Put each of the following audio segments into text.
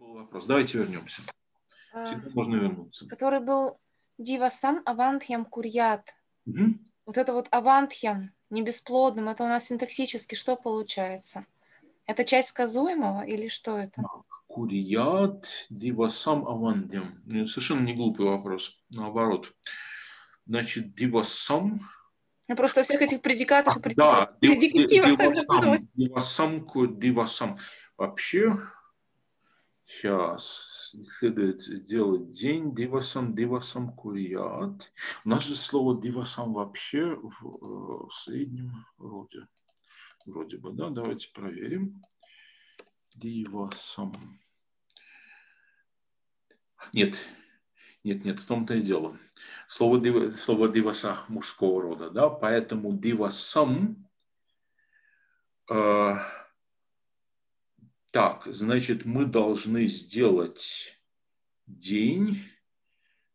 был вопрос. Давайте вернемся. А, Всегда можно вернуться. который был дивасам авантхьям курьят. Мгм. Вот это вот авантхьям, не бесплодным, это у нас синтаксически что получается? Это часть сказуемого или что это? Курият дивасам авандем. Ну, Совершенно не глупый вопрос. Наоборот. Значит, дивасам. Ну, просто во всех этих предикатах и А, преди- да, ди- ди- предикативах надо дивасам. Дивасам, дивасам. Вообще, сейчас следует сделать день дивасам, дивасам курият. У нас же слово дивасам вообще в, э, в среднем роде. Вроде бы, да? Давайте проверим. Дивасам. Нет, нет, нет, в том-то и дело. Слово, дива- слово диваса мужского рода, да, поэтому дивасам э, так, значит, мы должны сделать день,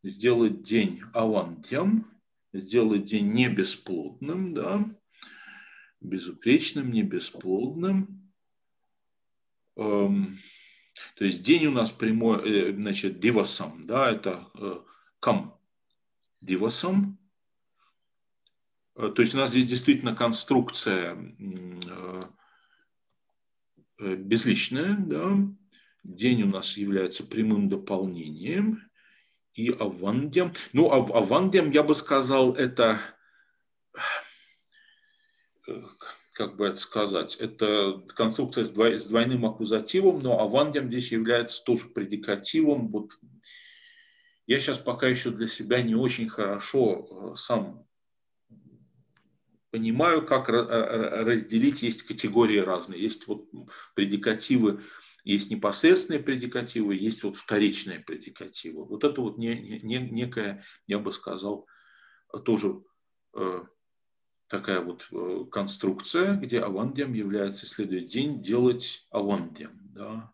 сделать день авантем, сделать день не бесплодным, да, безупречным, не бесплодным. Эм, то есть день у нас прямой, э, значит, дивасам, да, это э, кам дивасам. Э, То есть у нас здесь действительно конструкция э, э, безличная, да. День у нас является прямым дополнением. И авандем. Ну, а авандем, я бы сказал, это э, как бы это сказать, это конструкция с, двой- с двойным аккузативом, но авандем здесь является тоже предикативом. Вот я сейчас пока еще для себя не очень хорошо э, сам понимаю, как ра- ра- разделить. Есть категории разные. Есть вот предикативы, есть непосредственные предикативы, есть вот вторичные предикативы. Вот это вот не- не- некая, я бы сказал, тоже э, такая вот э, конструкция, где авандем является следует день делать авандем. Да.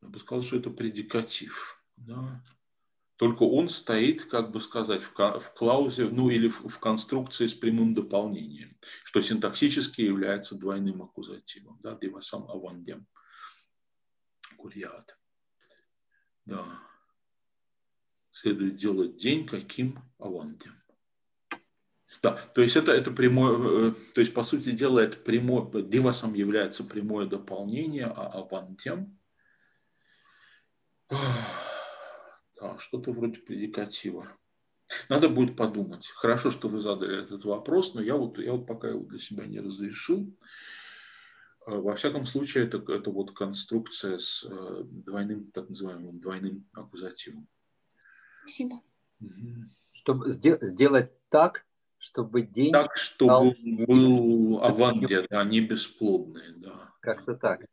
Я бы сказал, что это предикатив. Да. Только он стоит, как бы сказать, в, в клаузе, ну или в, в конструкции с прямым дополнением, что синтаксически является двойным аккузативом. Да, девасам авандем. Курьят. Да. Следует делать день каким авандем. Да, то есть это, это прямое, э, то есть по сути дела это прямое, дивасом является прямое дополнение, а авантем да, что-то вроде предикатива. Надо будет подумать. Хорошо, что вы задали этот вопрос, но я вот, я вот пока его для себя не разрешил. Э, Во всяком случае, это, это вот конструкция с э, двойным, так называемым двойным аккузативом. Спасибо. Мгм. Чтобы сде- сделать так, чтобы день Так, чтобы стал был аванде, да, не бесплодный, да. как-то так.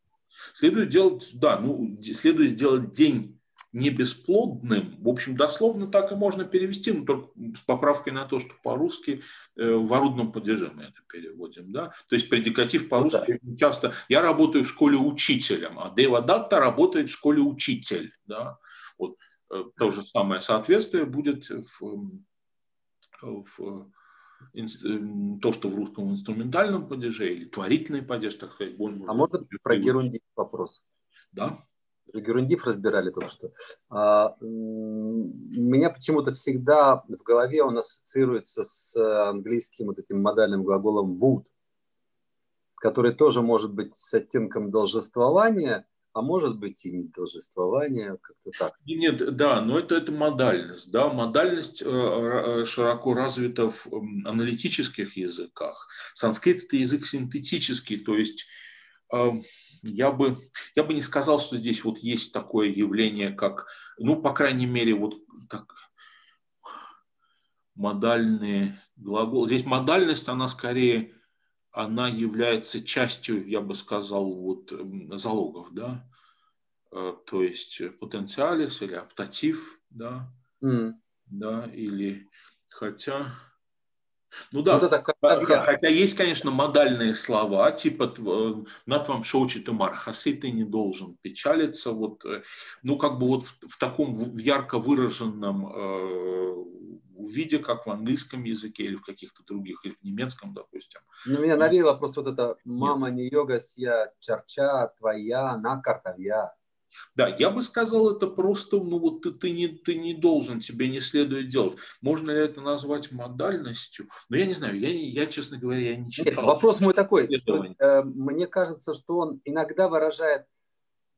Следует делать, да, ну, следует сделать день не бесплодным. В общем, дословно так и можно перевести, но только с поправкой на то, что по-русски э, в орудном падеже мы это переводим, да. То есть предикатив по-русски Ну очень часто. Я работаю в школе учителем, а Дева Датта работает в школе учитель, да. Вот э, то же самое соответствие будет в, в эм, то, что в русском инструментальном падеже или творительный падеж, так сказать. более А можно про герундив вопрос? Да. Про герундив разбирали только что. А, меня почему-то всегда в голове он ассоциируется с английским вот этим модальным глаголом would, который тоже может быть с оттенком должествования, а может быть и не должествования, вот как-то так. Нет, да, но это, это модальность. Да? Модальность э, э, широко развита в аналитических языках. Санскрит – это язык синтетический, то есть э, я бы, я бы не сказал, что здесь вот есть такое явление, как, ну, по крайней мере, вот так, модальные глаголы. Здесь модальность, она скорее, она является частью, я бы сказал, вот залогов, да, Э, то есть потенциалис или оптатив, да, М. да, или хотя, ну да, Вот это х- Хотя есть, конечно, модальные слова, типа э, «над вам шоучит и мархасы, ты не должен печалиться». Вот, э, ну, как бы вот в, в таком в- ярко выраженном, э, виде, как в английском языке или в каких-то других, или в немецком, допустим. Ну, меня навеяло просто вот это «мама не йога сия чарча твоя на картавья». Да, я бы сказал, это просто, ну вот ты, ты, не, ты не должен, тебе не следует делать. Можно ли это назвать модальностью? Но я не знаю, я, я честно говоря, я не читал. Нет, вопрос мой такой, что, э, мне кажется, что он иногда выражает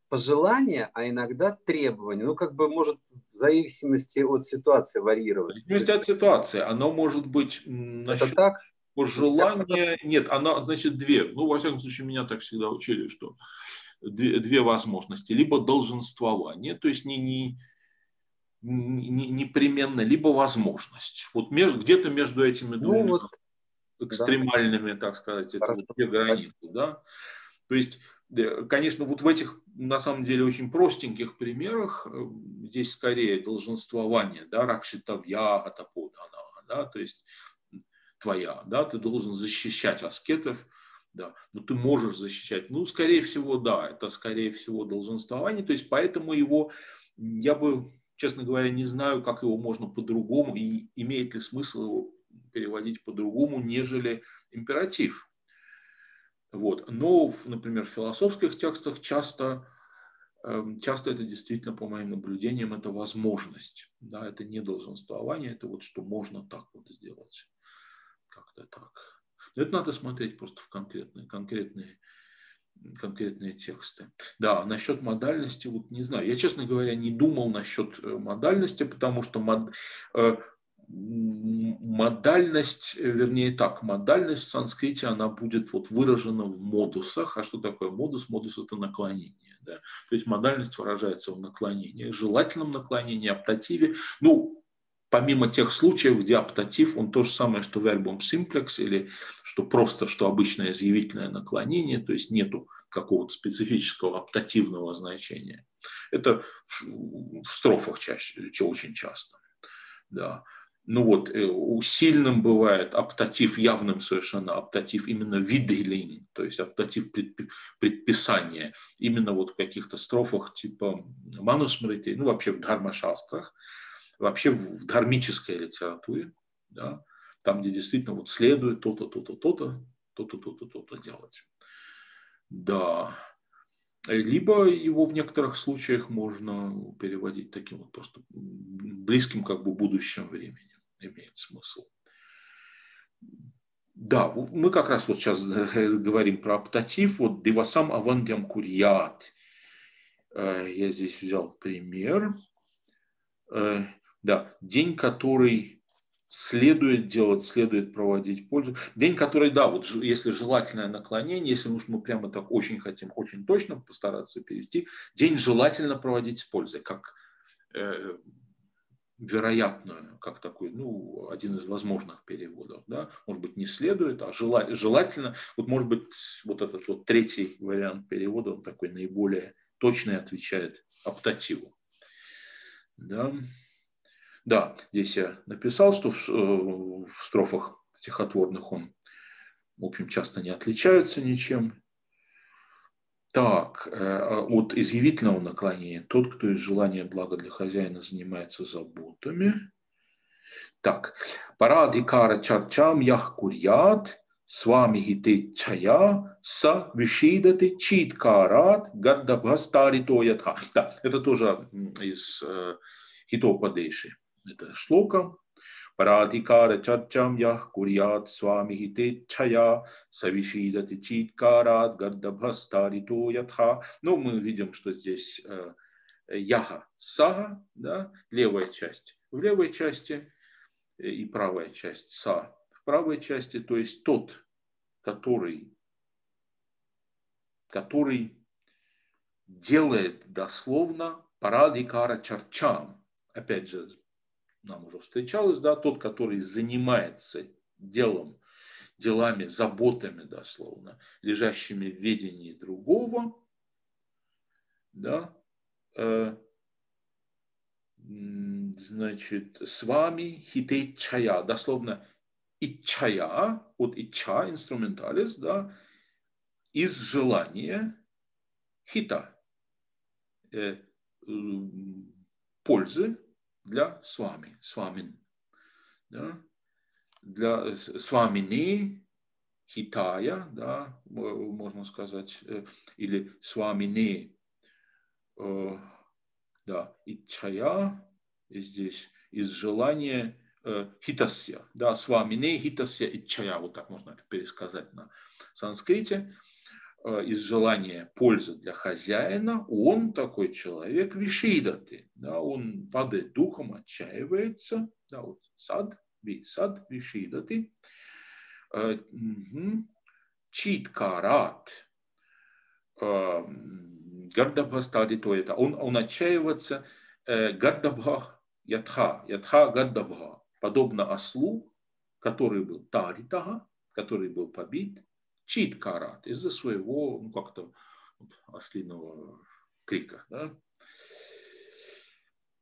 пожелания, а иногда требования. Ну, как бы может в зависимости от ситуации варьироваться. Зависимости от ситуации. Оно может быть насчет Это так? пожелания. Нет, оно, значит, две. Ну, во всяком случае, меня так всегда учили, что две, две возможности. Либо долженствование, то есть не, не, не, непременно, либо возможность. Вот между, где-то между этими ну, двумя вот, экстремальными, да. так сказать, это вот две границы. Да? То есть, конечно, вот в этих, на самом деле, очень простеньких примерах э, здесь скорее долженствование, да, ракшитавья, атаподана, да, то есть твоя, да, ты должен защищать аскетов, да, но ты можешь защищать. Ну, скорее всего, да, это скорее всего долженствование, то есть поэтому его, я бы, честно говоря, не знаю, как его можно по-другому и имеет ли смысл его переводить по-другому, нежели императив. Вот. Но, например, в философских текстах часто, эм, часто это действительно, по моим наблюдениям, это возможность. Да, это не долженствование, это вот что можно так вот сделать. Как-то так. Это надо смотреть просто в конкретные, конкретные, конкретные тексты. Да, насчет модальности, вот не знаю. Я, честно говоря, не думал насчет э, модальности, потому что мод, э, модальность, вернее так, модальность в санскрите, она будет вот выражена в модусах. А что такое модус? Модус – это наклонение. Да? То есть модальность выражается в наклонении, желательном наклонении, оптативе. Ну, помимо тех случаев, где оптатив, он то же самое, что вербум simplex, или что просто, что обычное изъявительное наклонение, то есть нету какого-то специфического оптативного значения. Это в, в строфах чаще, очень часто. Да. Ну вот, э, сильным бывает оптатив явным совершенно, оптатив именно виделин, то есть оптатив предписания, именно вот в каких-то строфах типа манусмрити, ну вообще в дхармашастрах, вообще в дхармической литературе, да, там, где действительно вот следует то-то, то-то, то-то, то-то, то-то, то-то делать. Да. Либо его в некоторых случаях можно переводить таким вот просто близким как бы будущим временем. Имеет смысл. Да, мы как раз вот сейчас говорим про оптатив. Вот Девасам Авандям Курьят. Э, я здесь взял пример. Да, день, который следует делать, следует проводить пользу. День, который, да, вот если желательное наклонение, если уж мы прямо так очень хотим, очень точно постараться перевести, день желательно проводить с пользой, как э, вероятную, как такой, ну, один из возможных переводов, да, может быть, не следует, а жела, желательно, вот может быть, вот этот вот третий вариант перевода, он такой наиболее точный отвечает оптативу, да. Да, здесь я написал, что в, э, в строфах стихотворных он, в общем, часто не отличается ничем. Так, э, от изъявительного наклонения. Тот, кто из желания блага для хозяина занимается заботами. Так, парадикара чарчам ях курят, с вами гите чая, са вишидати читкарат гардабхастарито ятха. Да, это тоже из э, это Парадикара чарчам ях курят свами хите чая савишидати читкарат гардабхастарито ятха. Ну, мы видим, что здесь э, яха сага, да, левая часть в левой части э, и правая часть са в правой части, то есть тот, который, который делает дословно парадикара чарчам, опять же, нам уже встречалось, да, тот, который занимается делом, делами, заботами, дословно, лежащими в ведении другого, да, э, значит, с вами хитей чая, дословно и чая, от ича, инструменталис, да, из желания хита, э, пользы, для с вами, с вами. да, для свамини, хитая, да, можно сказать, э, или свамини, э, да, ичая, здесь из желания э, хитасья, да, свамини, хитасья, ичая, вот так можно пересказать на санскрите, из желания пользы для хозяина, он такой человек вишидаты, да, он падает духом, отчаивается, да, вот сад, сад вишидаты, читкарат, Гардабхастади то это. Он, он отчаивается Гардабха Ятха, Ятха Гардабха, подобно ослу, который был Таритага, который был побит, Читкарат, из-за своего, ну как-то, вот, ослиного крика. Да?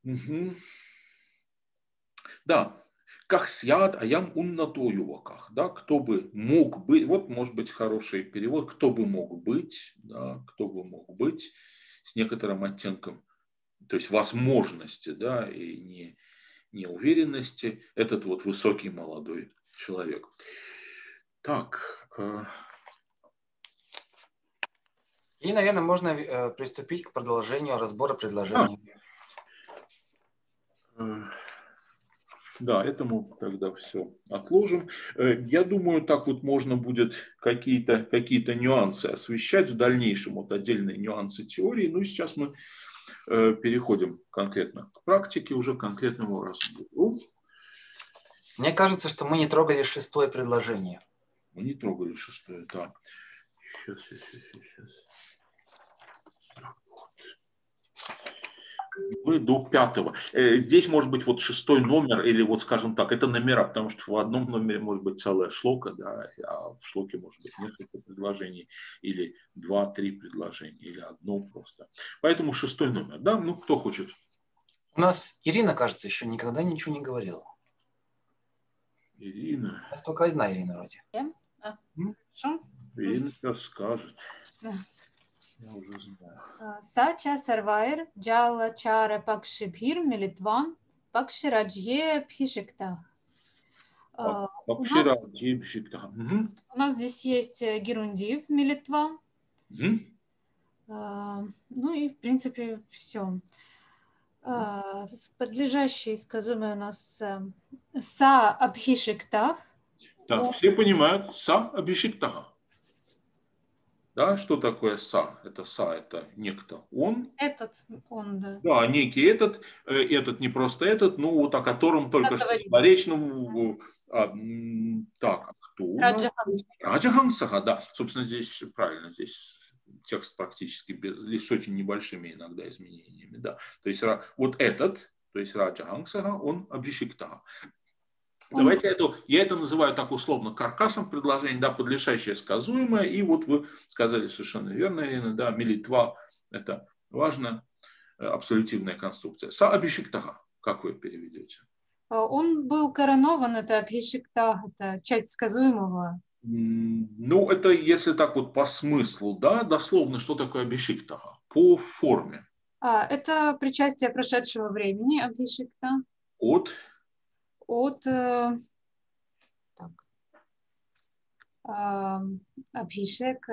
Угу. да, как сяд аям уннато юваках, да, кто бы мог быть, вот может быть хороший перевод, кто бы мог быть, да, кто бы мог быть с некоторым оттенком, то есть возможности, да, и не, неуверенности, этот вот высокий молодой человек. Так. И, наверное, можно э, приступить к продолжению разбора предложений. А. Да, этому тогда все отложим. Э, я думаю, так вот можно будет какие-то какие нюансы освещать в дальнейшем, вот отдельные нюансы теории. Ну и сейчас мы э, переходим конкретно к практике, уже к конкретному разбору. Мне кажется, что мы не трогали шестое предложение. Мы не трогали шестое, да. Сейчас, сейчас, сейчас, сейчас. Мы до пятого. Э, здесь может быть вот шестой номер или вот, скажем так, это номера, потому что в одном номере может быть целая шлока, да, а в шлоке может быть несколько предложений или два-три предложения или одно просто. Поэтому шестой номер, да, ну кто хочет? У нас Ирина, кажется, еще никогда ничего не говорила. Ирина. У нас только одна Ирина вроде. А, Ирина сейчас скажет. Я уже знаю. Сача Сарвайр Джала Чара Пакшибхир Милитван Пакшираджье Пхишикта. У нас здесь есть э, Герундив Милитва. Ну и, в принципе, все. Подлежащие сказуемые у нас э, Са Абхишиктах. Да, все понимают Са Абхишиктах. Да, что такое са? Это са, это некто он. Этот он, да. Да, некий этот, э, этот не просто этот, ну вот о котором только что по речному, а, так, а кто? Раджаханса. Да. Собственно, здесь правильно, здесь текст практически без, с очень небольшими иногда изменениями, да. То есть вот этот, то есть Раджахансаха, он Абхишиктага. Давайте эту, я это называю так условно каркасом предложения, да, подлежащее сказуемое, и вот вы сказали совершенно верно, Ирина, да, милитва, это важно, э, абсолютивная конструкция. Са абишиктага, как вы переведете? А, он был коронован, это абишиктаг, это часть сказуемого. Ну, это если так вот по смыслу, да, дословно, что такое абишиктага? По форме. А, это причастие прошедшего времени, абишикта. От от так, Абхишек,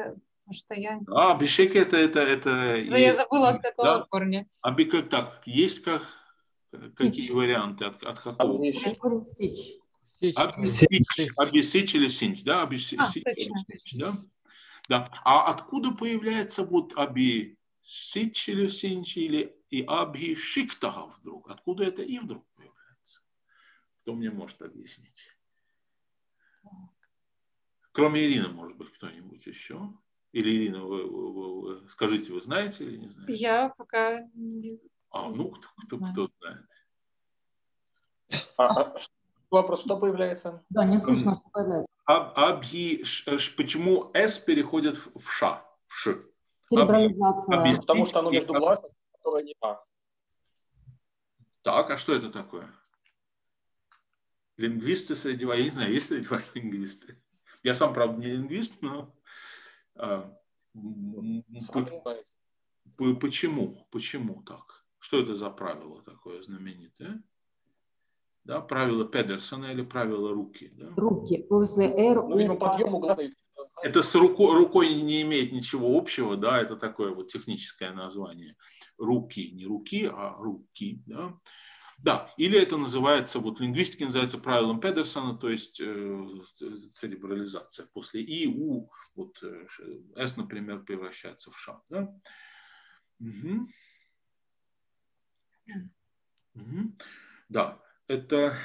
что я... А, Абхишек это... это, это Но я забыла, от какого да? корня. Абика, так, есть как, какие Сич. варианты? От, от какого? Абхишек. Абисич или синч, да? Абисич, а, да? Да. А откуда появляется вот абисич или синч или и абхишиктага вдруг? Откуда это и вдруг? Кто мне может объяснить? Кроме Ирины, может быть, кто-нибудь еще? Или Ирина, вы, вы, вы, вы, скажите, вы знаете или не знаете? Я пока не знаю. А, ну, кто, кто, кто знает? А, а, вопрос, что появляется? Да, не слышно, что появляется. Абхи, почему S переходит в Ш? В Ш? Церебрализация. Аб, Потому что оно между гласом, которое не А. Так, а что это такое? Лингвисты среди вас, я не знаю, есть среди вас лингвисты? Я сам, правда, не лингвист, но а, почему? Почему так? Что это за правило такое знаменитое? да, правило Педерсона или правило руки. Да? Руки. После R. Ну, видимо, подъем угла. Это с рукой, рукой не имеет ничего общего, да, это такое вот техническое название. Руки, не руки, а руки, да. Да, или это называется, вот в лингвистике называется правилом Педерсона, то есть э, церебрализация. После И, У, вот э, С, например, превращается в Ш. Да? Угу. Угу. Да, это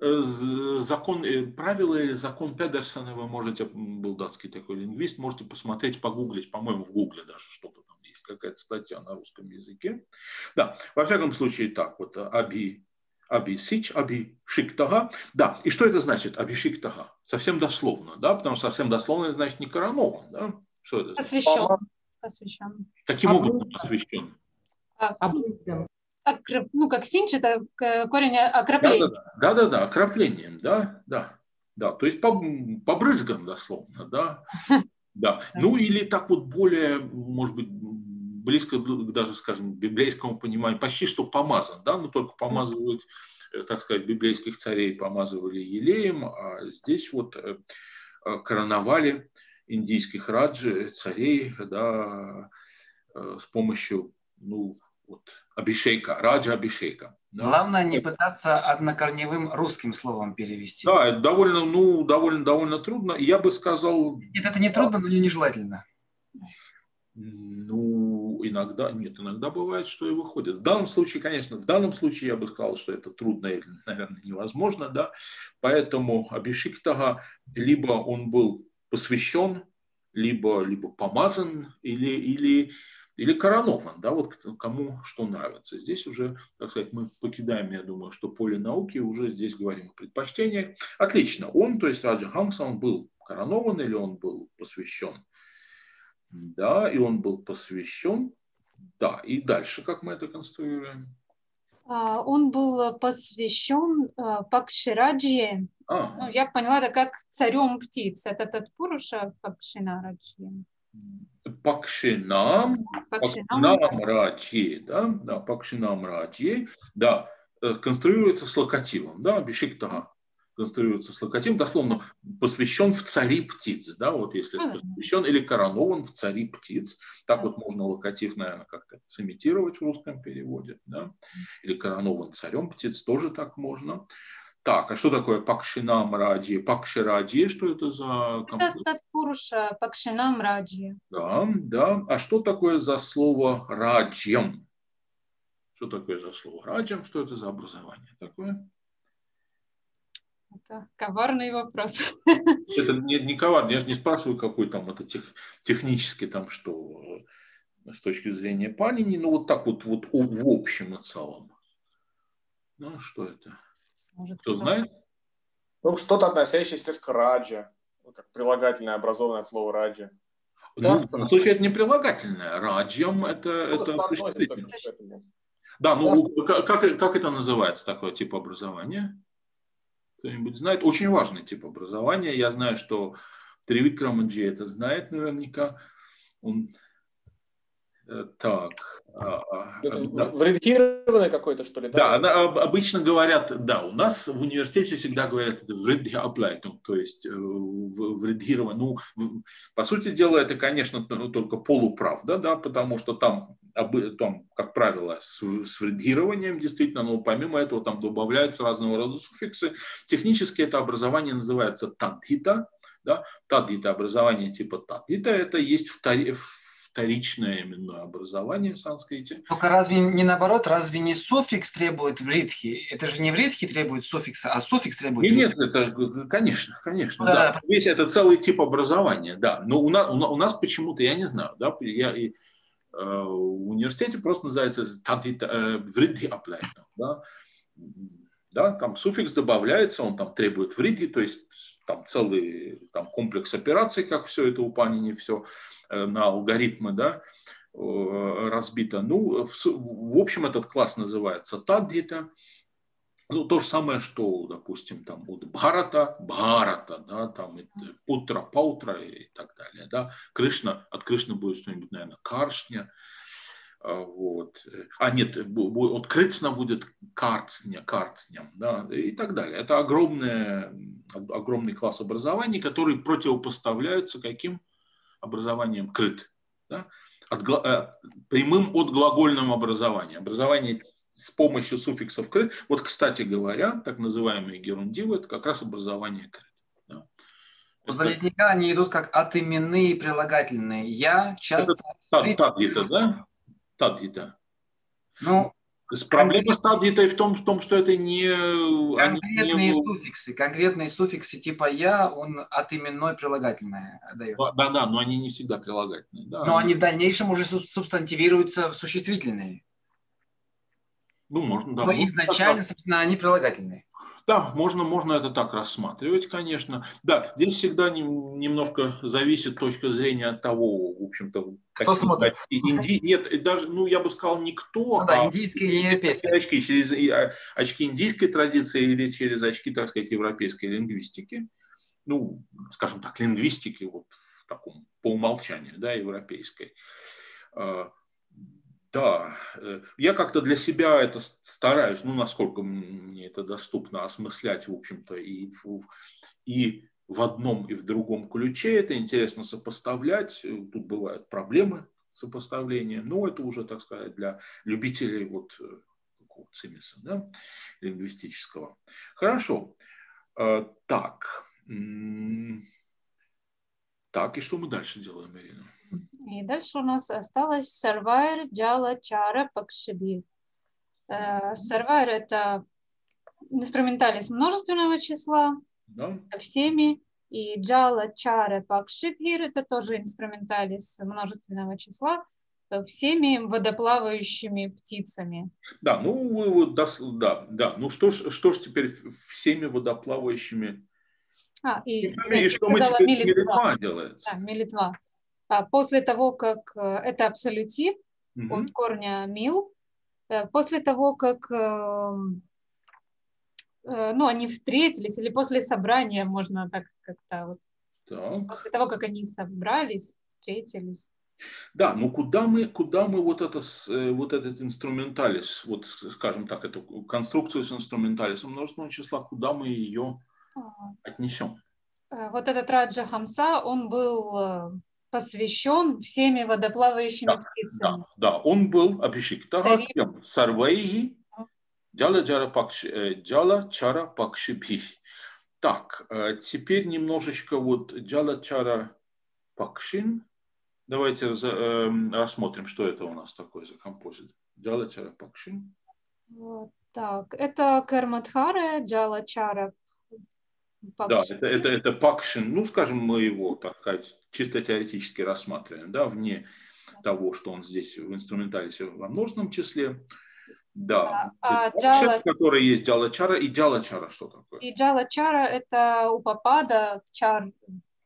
э, закон, э, правила или закон Педерсона, вы можете, был датский такой лингвист, можете посмотреть, погуглить, по-моему, в гугле даже что-то там есть, какая-то статья на русском языке. Да, во всяком случае так, вот Аби, Аби Сич, Аби Шиктага. Да, и что это значит, Аби Шиктага? Совсем дословно, да, потому что совсем дословно значит не коронован, да? Что это? Посвящен. Посвящен. Каким образом посвящен? Обрызган окроп... ну, как синч, это корень окропления. Да, да, да, окроплением, да, да, да, то есть побрызган дословно, да, да. Ну или так вот более, может быть, близко даже, скажем, библейскому пониманию, почти что помазан, да, но только помазывают, э, так сказать, библейских царей помазывали елеем, а здесь вот э, э, короновали индийских раджи, царей, да, с помощью, ну, вот, Абишейка, Раджа Абишейка. Да. Главное не пытаться однокорневым русским словом перевести. Да, это довольно, ну, довольно, довольно трудно. Я бы сказал... Нет, это не трудно, но не нежелательно. Ну, иногда, нет, иногда бывает, что и выходит. В данном случае, конечно, в данном случае я бы сказал, что это трудно или, наверное, невозможно, да. Поэтому Абишиктага, либо он был посвящен, либо, либо помазан, или, или или коронован, да, вот кому что нравится. Здесь уже, так сказать, мы покидаем, я думаю, что поле науки, уже здесь говорим о предпочтениях. Отлично, он, то есть Раджа Хамса, он был коронован или он был посвящен? Да, и он был посвящен, да, и дальше как мы это конструируем? А, он был посвящен а, Пакшираджи. А. Ну, я поняла, это как царем птиц. Это Татпуруша Пакшинараджи. Пакшинам, Пакшинам Раджи, да, да, Пакшинам Раджи, да, э, конструируется с локативом, да, Бишиктага конструируется с локативом, дословно посвящен в цари птиц, да, вот если посвящен или коронован в цари птиц, так вот можно локатив, наверное, как-то сымитировать в русском переводе, да, или коронован царем птиц, тоже так можно. Так, а что такое Пакшинам Раджи? Пакшираджи, что это за... Это Татпуруша Пакшинам Раджи. Да, да. А что такое за слово Раджьям? Что такое за слово Раджьям? Что это за образование такое? Это коварный вопрос. Это не, не коварный, я же не спрашиваю, какой там это тех, технически там что с точки зрения Панини, но вот так вот, вот в общем и целом. Ну, что это? Может, кто, знает? Ну, что-то относящееся к раджа, как прилагательное, образованное слово раджа. Ну, в данном случае это не прилагательное. Раджем это... Ну, это да, ну как, как это называется, такое тип образования? Кто-нибудь знает? Очень важный тип образования. Я знаю, что Тривикрамаджи это знает наверняка. Он так. А, а, да. Вредхированное какое-то, что ли? Да, да, обычно говорят, да, у нас в университете всегда говорят это вредхиаплайтинг, то есть э, вредхирование. Ну, по сути дела, это, конечно, только полуправда, да, потому что там, там как правило, с, с вредхированием действительно, но помимо этого там добавляются разного рода суффиксы. Технически это образование называется таддита, да, таддита, образование типа таддита, это есть в, вторичное именное образование в санскрите. Только разве не наоборот, разве не суффикс требует в ритхе? Это же не в ритхе требует суффикса, а суффикс требует Нет, нет, это, конечно, конечно. Да. Да. Ведь это целый тип образования, да. Но у нас, у нас почему-то, я не знаю, да, я и, э, в университете просто называется э, вридхи аплайна, да. Да, там суффикс добавляется, он там требует вриди, то есть там целый там, комплекс операций, как все это у Панини, все на алгоритмы, да, разбито. Ну, в, в общем, этот класс называется Таддита. Ну, то же самое, что, допустим, там вот Бхарата, Бхарата, да, там Путра, Паутра и так далее, да. Кришна, от Кришны будет что-нибудь, наверное, Каршня. А, вот. А нет, вот крыцна будет карцня, карцням, да, и так далее. Это огромное, огромный класс образований, который противопоставляется каким образованием крыт, да, от, э, прямым от глагольным образованием. Образование с помощью суффиксов крыт. Вот, кстати говоря, так называемые герундивы – это как раз образование крыт. Да. У Залезняка они идут как отименные прилагательные. Я часто... Это таддита, да? Таддита. Ну, Проблема с таддитой в том, в том, что это не... Конкретные не... суффиксы. Конкретные суффиксы типа «я», он от именной прилагательное дает. Да, да, но они не всегда прилагательные. Да, но они... в дальнейшем уже субстантивируются в существительные. Ну, можно, да. Но изначально, собственно, они прилагательные. Да, можно, можно это так рассматривать, конечно. Да, здесь всегда не, немножко зависит точка зрения от того, в общем-то, кто смотрит. Инди... Нет, даже, ну, я бы сказал, никто. Ну, да, а индийские или европейские. Очки, через а, очки индийской традиции или через очки, так сказать, европейской лингвистики. Ну, скажем так, лингвистики вот в таком, по умолчанию, да, европейской. Да, э, я как-то для себя это стараюсь, ну, насколько мне это доступно, осмыслять, в общем-то, и и в одном, и в другом ключе. Это интересно сопоставлять. Э, тут бывают проблемы сопоставления, но это уже, так сказать, для любителей вот э, цимиса, да, лингвистического. Хорошо. Так. Так, и что мы дальше делаем, Ирина? И дальше у нас осталось Сарвайр, Джала, Чара, Пакшиби. Э, Сарвайр – это инструменталис множественного числа, да. всеми, и Джала, Чара, Пакшибхир – это тоже инструменталис множественного числа, всеми водоплавающими птицами. Да, ну да, да, да. Ну что ж, что ж теперь всеми водоплавающими? А, и, и, и что мы теперь милитва. милитва делается? Да, милитва. А после того, как э, это абсолютив угу. от корня мил, э, после того, как эм, э, ну, они встретились, или после собрания, можно так как-то вот, так. после того, как они собрались, встретились. Да, но куда мы, куда мы вот, это, вот этот инструменталис, вот скажем так, эту конструкцию с инструменталисом множественного числа, куда мы ее отнесем? Вот этот Раджа Хамса, он был посвящен всеми водоплавающими да, птицами. Да, да, он был Абхишиктахатьям Сарвайи Джала Джара Пакши, э, Джала Чара Пакшиби. Так, э, теперь немножечко вот Джала Чара Пакшин. Давайте эм, рассмотрим, что это у нас такое за композит. Джала Чара Пакшин. Вот так, это Кармадхара Джала Да, это, это, это Пакшин, ну, скажем, мы его, так сказать, чисто теоретически рассматриваем, да, вне того, что он здесь в инструменталисе во множественном числе. Да, а, а джала... который есть джалачара и джалачара, что такое? И джалачара это у попада чар,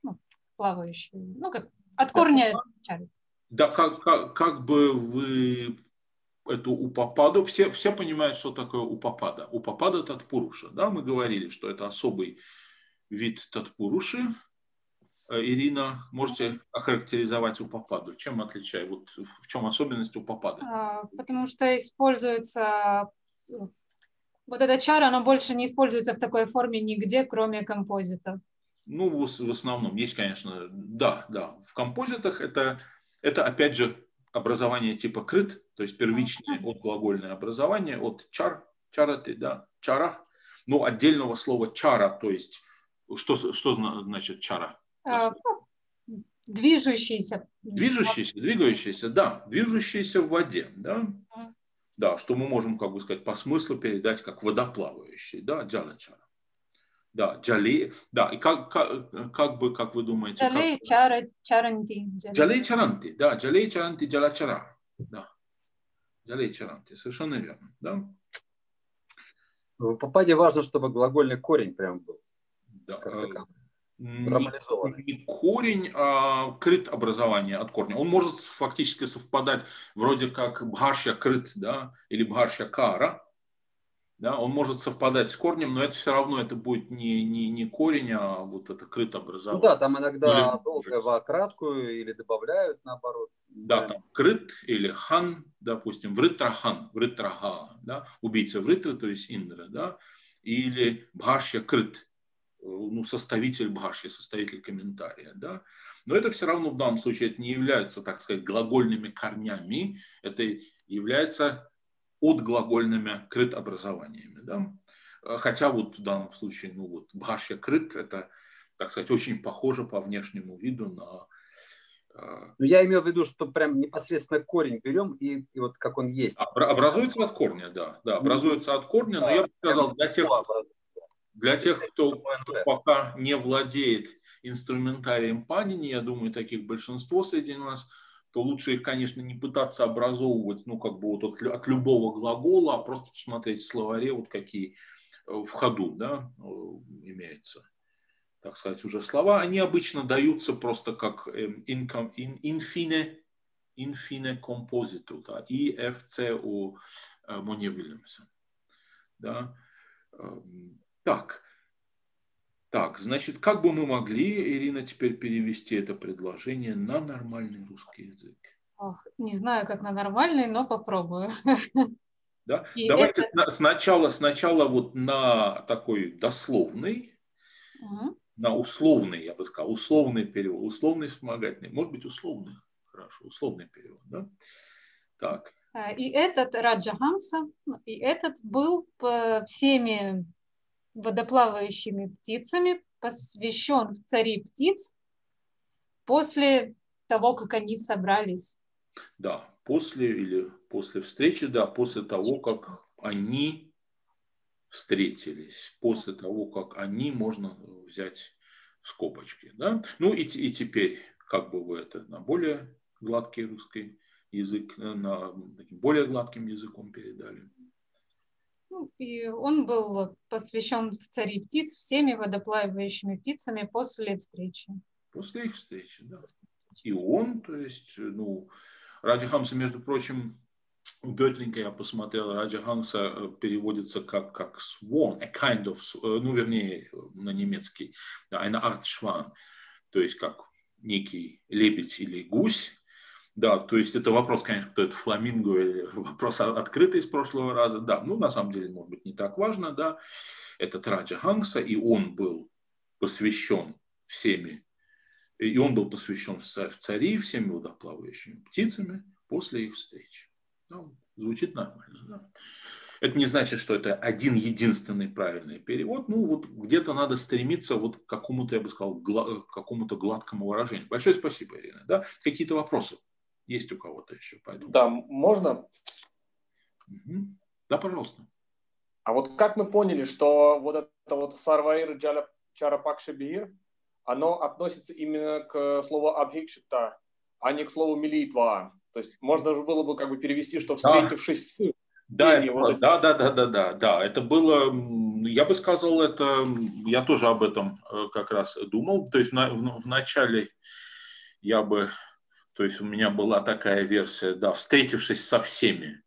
ну, плавающий, ну, как от корня да, чарит. Да, как, как, как бы вы эту упападу, все, все понимают, что такое упапада. Упапада – это Татпуруша. Да, мы говорили, что это особый вид Татпуруши. Э, Ирина, можете охарактеризовать упападу? Чем отличает? Вот в чем особенность упапады? А, потому что используется вот эта чара, она больше не используется в такой форме нигде, кроме композитов. Ну, в основном есть, конечно, да, да. В композитах это, это опять же образование типа крыт, то есть первичное от глагольное образование, от чар, чараты, да, чара, но отдельного слова чара, то есть что, что значит чара? А, движущийся. Движущийся, двигающийся, да, движущийся в воде, да. Да, что мы можем, как бы сказать, по смыслу передать как водоплавающий, да, джалачара. Да, джали, да, и как, как, как бы, как вы думаете? Джалей чара, чаранти. Джалей чаранти, да, джалей чаранти джалачара, да. Джалей чаранти, совершенно верно, да. В попаде важно, чтобы глагольный корень прям был. Да. Э, не корень, а крыт образование от корня. Он может фактически совпадать вроде как бхашья крыт, да, или бхашья кара, Да, он может совпадать с корнем, но это все равно это будет не, не, не корень, а вот это крыто образование. Ну да, там иногда ну, долго в краткую или добавляют наоборот. Да, там крыт или хан, допустим, вритрахан, вритрага, да, убийца вритра, то есть индра, да, или бхашья крыт, ну, составитель бхашья, составитель комментария, да. Но это все равно в данном случае это не является, так сказать, глагольными корнями, это является отглагольными крыт образованиями, да. Хотя вот в данном случае, ну вот бхашья крыт, это, так сказать, очень похоже по внешнему виду на ну, я имел в виду, что прям непосредственно корень берем и, и вот как он есть. Образуется от корня, да. Да, образуется от корня, но я бы сказал, для тех, для тех, кто, кто пока не владеет инструментарием Панини, я думаю, таких большинство среди нас, то лучше их, конечно, не пытаться образовывать, ну, как бы вот от, от любого глагола, а просто посмотреть в словаре, вот какие э, в ходу, да, э, имеются так сказать, уже слова, они обычно даются просто как infine, infine compositu, да, IFC у Мони Вильямса. Да. Так, так, значит, как бы мы могли, Ирина, теперь перевести это предложение на нормальный русский язык? Ох, не знаю, как на нормальный, но попробую. Да? Давайте это... сначала, сначала вот на такой дословный, угу на условный, я бы сказал, условный перевод, условный вспомогательный, может быть, условный, хорошо, условный перевод, да? Так. А, и этот Раджа Хамса, и этот был всеми водоплавающими птицами посвящен в цари птиц после того, как они собрались. Да, после или после встречи, да, после того, как они встретились после того, как они можно взять в скобочки. Да? Ну и, и теперь, как бы вы это на более гладкий русский язык, э, на более гладким языком передали. Ну, и он был посвящен в цари птиц всеми водоплавающими птицами после встречи. После их встречи, да. И он, то есть, ну, Ради Хамса, между прочим, Бетлинга я посмотрел, Раджа Ханса э, переводится как, как swan, a kind of, э, ну, вернее, на немецкий, eine Art Schwan, то есть как некий лебедь или гусь, да, то есть это вопрос, конечно, кто это фламинго или вопрос открытый из прошлого раза, да, ну, на самом деле, может быть, не так важно, да, это Раджа Ханса, и он был посвящен всеми, и он был посвящен в цари всеми водоплавающими птицами после их встречи. Ну, звучит нормально. Да? Это не значит, что это один единственный правильный перевод. Ну, вот где-то надо стремиться вот к какому-то, я бы сказал, гла- какому-то гладкому выражению. Большое спасибо, Ирина. Да? Какие-то вопросы есть у кого-то еще? Пойду. Да, можно? Угу. Да, пожалуйста. А вот как мы поняли, что вот это вот Сарваир Чарапакшибир, оно относится именно к слову Абхикшита, а не к слову Милитва? То есть можно же было бы как бы перевести, что встретившись да. с... Да, это, вот да, да, да, да, да, да. Это было, я бы сказал, это, я тоже об этом э, как раз думал. То есть в, в, в начале я бы, то есть у меня была такая версия, да, встретившись со всеми,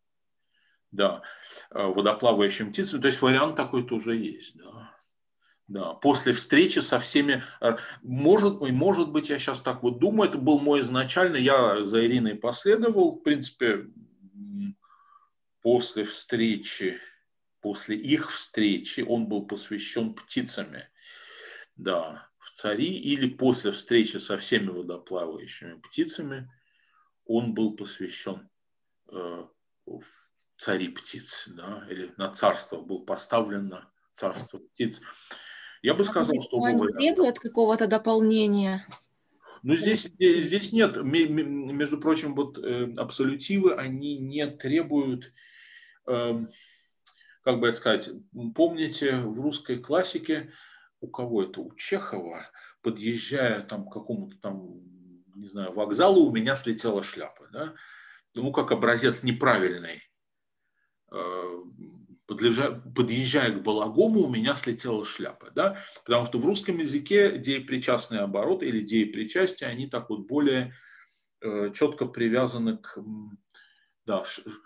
да, э, водоплавающим птицами. То есть вариант такой тоже есть, да. Да, после встречи со всеми, э, может, может быть, я сейчас так вот думаю, это был мой изначальный, я за Ириной последовал, в принципе, после встречи, после их встречи он был посвящен птицами, да, цари, или после встречи со всеми водоплавающими птицами он был посвящен э, цари птиц, да, или на царство был поставлен на царство птиц. Я бы сказал, что варианта. требует какого-то дополнения? Ну, здесь, здесь нет. Между прочим, вот э, абсолютивы, они не требуют, э, как бы это сказать, помните, в русской классике, у кого это, у Чехова, подъезжая там к какому-то там, не знаю, вокзалу, у меня слетела шляпа, да? Ну, как образец неправильный э, подлежа, подъезжая к балагому, у меня слетела шляпа. Да? Потому что в русском языке деепричастные обороты или деепричастия, они так вот более э, четко привязаны к Да,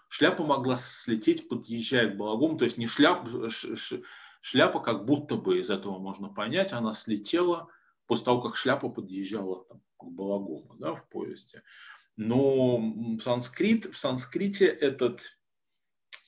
шляпа могла слететь, подъезжая к балагому, то есть не шляп, шляпа как будто бы из этого можно понять, она слетела после того, как шляпа подъезжала там, к балагому да, в поезде. Но санскрит, в санскрите этот,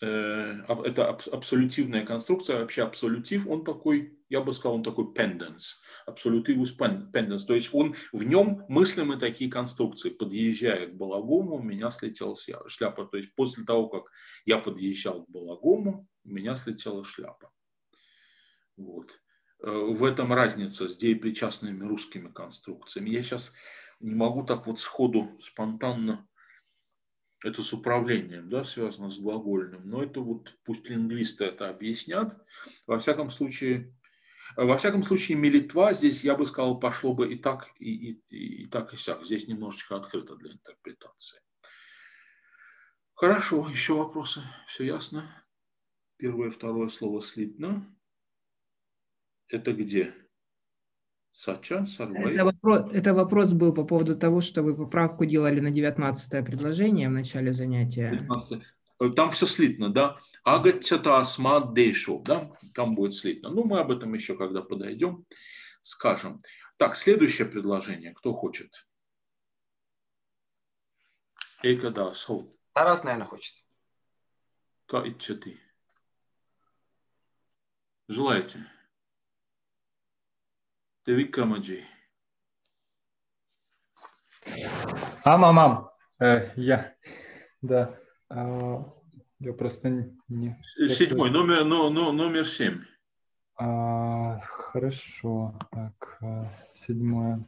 э, это абсолютивная конструкция, вообще абсолютив, он такой, я бы сказал, он такой pendens, абсолютивус pendens, то есть он, в нем мыслимы такие конструкции. Подъезжая к балагому, у меня слетела шляпа. То есть после того, как я подъезжал к балагому, у меня слетела шляпа. Вот. Э, в этом разница с деепричастными русскими конструкциями. Я сейчас не могу так вот сходу, спонтанно, это с управлением, да, связано с глагольным, но это вот пусть лингвисты это объяснят. Во всяком случае, во всяком случае, милитва здесь, я бы сказал, пошло бы и так, и, и, и так, и сяк. Здесь немножечко открыто для интерпретации. Хорошо, еще вопросы? Все ясно? Первое, второе слово слитно. Это где? Сача, Сарвай. Это вопрос, это вопрос был по поводу того, что вы поправку делали на 19 предложение в начале занятия. 19. Там все слитно, да? Агатчата асмат дейшу, да? Там будет слитно. Ну, мы об этом еще, когда подойдем, скажем. Так, следующее предложение. Кто хочет? Эйка да, сол. Тарас, наверное, хочет. Ка ты. Devikamaji. Ам, ам, ам. Э, я, да. Э, я просто не... Седьмой, номер, но, но, номер семь. А, хорошо, так, седьмое.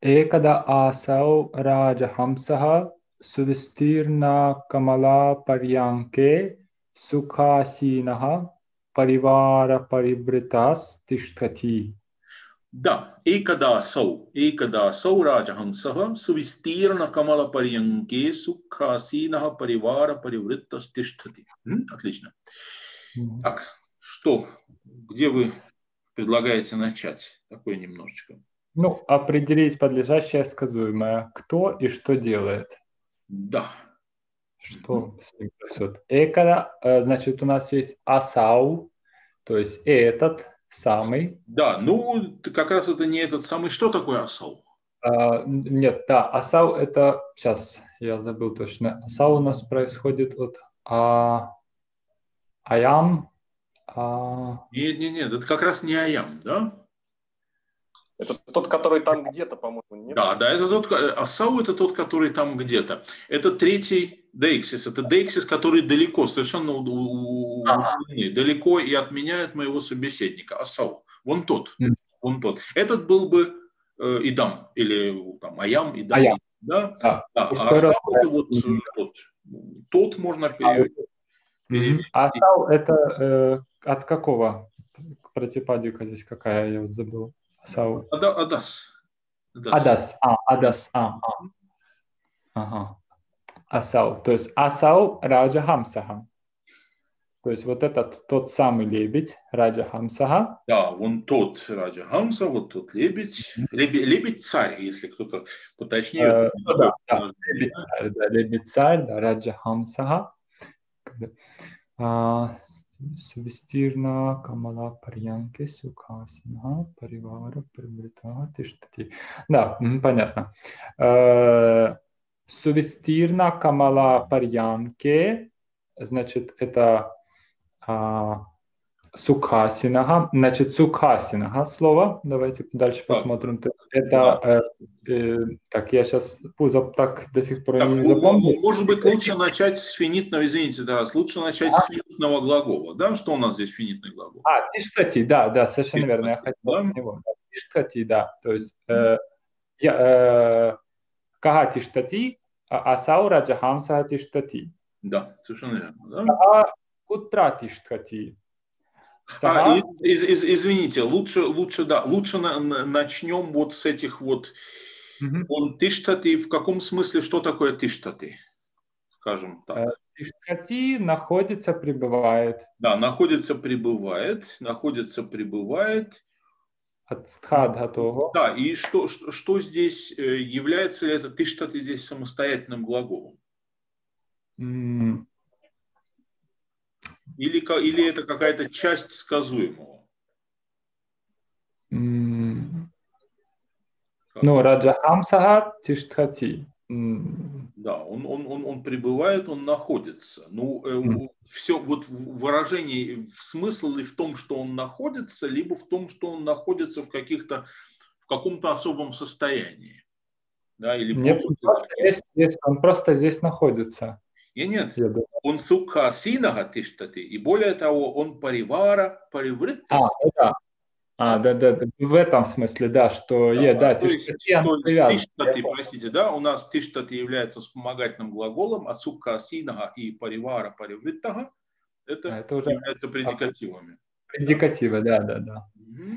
Экада асау раджа хамсаха сувистирна камала парьянке сукасинаха паривара парибритас тиштхати. Да, экада сау, экада сау раджахансаха сувистирна камала парьянке сукхасинаха паривара паривриттас тиштхати. Отлично. Так, что, где вы предлагаете начать? Такое немножечко. Ну, определить подлежащее сказуемое. Кто и что делает. Да, что с ним происходит? Экада, э, значит, у нас есть асау, то есть этот самый. Да, ну, как раз это не этот самый. Что такое асау? А, нет, да, асау это, сейчас я забыл точно, асау у нас происходит от а, аям. А... Нет, нет, нет, это как раз не аям, да? Это тот, который там где-то, по-моему, нет? Да, да, это тот, Асау это тот, который там где-то. Это третий Дейксис, это Дейксис, который далеко, совершенно ага. далеко и отменяет моего собеседника. Асау, вон тот, mm. вон тот. Этот был бы э, Идам, или там Аям, Идам. Аям. Да? Да. да. А Асау это вот, mm. вот тот можно перевести. Mm. Асау это э, от какого? Протипадика здесь какая, я вот забыл. So Adas. Adas. А, Adas. А, а. Ага. Асау. То есть Асау Раджа Хамсаха. То есть вот этот тот самый лебедь Раджа Хамсаха. Да, вон тот Раджа Хамса, вот тот лебедь. Лебедь, лебедь царь, если кто-то поточнее. Э, да, да, лебедь царь, да, лебедь царь, да, Раджа Хамсаха. А, Сувистирна Камала Парьянке Сукасина Паривара Прибрита Тиштати. Да, понятно. Сувистирна Камала Парьянке, значит, это а, Сукхасинаха. Значит, Сукхасинаха слово. Давайте дальше посмотрим. Это, э, э, так, я сейчас так до сих пор так, не запомнил. Может быть, лучше начать с финитного, извините, да, лучше начать а? с финитного глагола. Да, что у нас здесь финитный глагол? А, тиштати, да, да, совершенно тиштати, верно. Я хотел да? него. Тиштати, да. То есть, э, я, э, кага тиштати, а саура джахамса тиштати. Да, совершенно верно. Да? А кутра тиштати. А, из, из, извините, лучше, лучше, да, лучше на, на, начнем вот с этих вот. Угу. Он тиштати, в каком смысле, что такое тиштати? Скажем так. Э, тиштати находится, пребывает. Да, находится, пребывает, находится, пребывает. От стхад готово. Да, и что, что, что здесь, э, является ли это ты что-то здесь самостоятельным глаголом? Mm. Или, или это какая-то часть сказуемого? Mm. Ну, Раджахамсага Тиштхати. Да, он, он, он, он пребывает, он находится. Ну, mm. все, вот выражение, смысл ли в том, что он находится, либо в том, что он находится в каких-то, в каком-то особом состоянии. Да, или Нет, он просто, здесь, здесь, он просто здесь находится. И нет, он сукха синага тиштати, и более того, он паривара паривритта. А, да, а, да, да, да, в этом смысле, да, что да, е, да, тиштати, простите, да, у нас тиштати является вспомогательным глаголом, а сукка синага и паривара паривриттага это, а, это уже являются предикативами. Предикативы, да, да, да. Угу.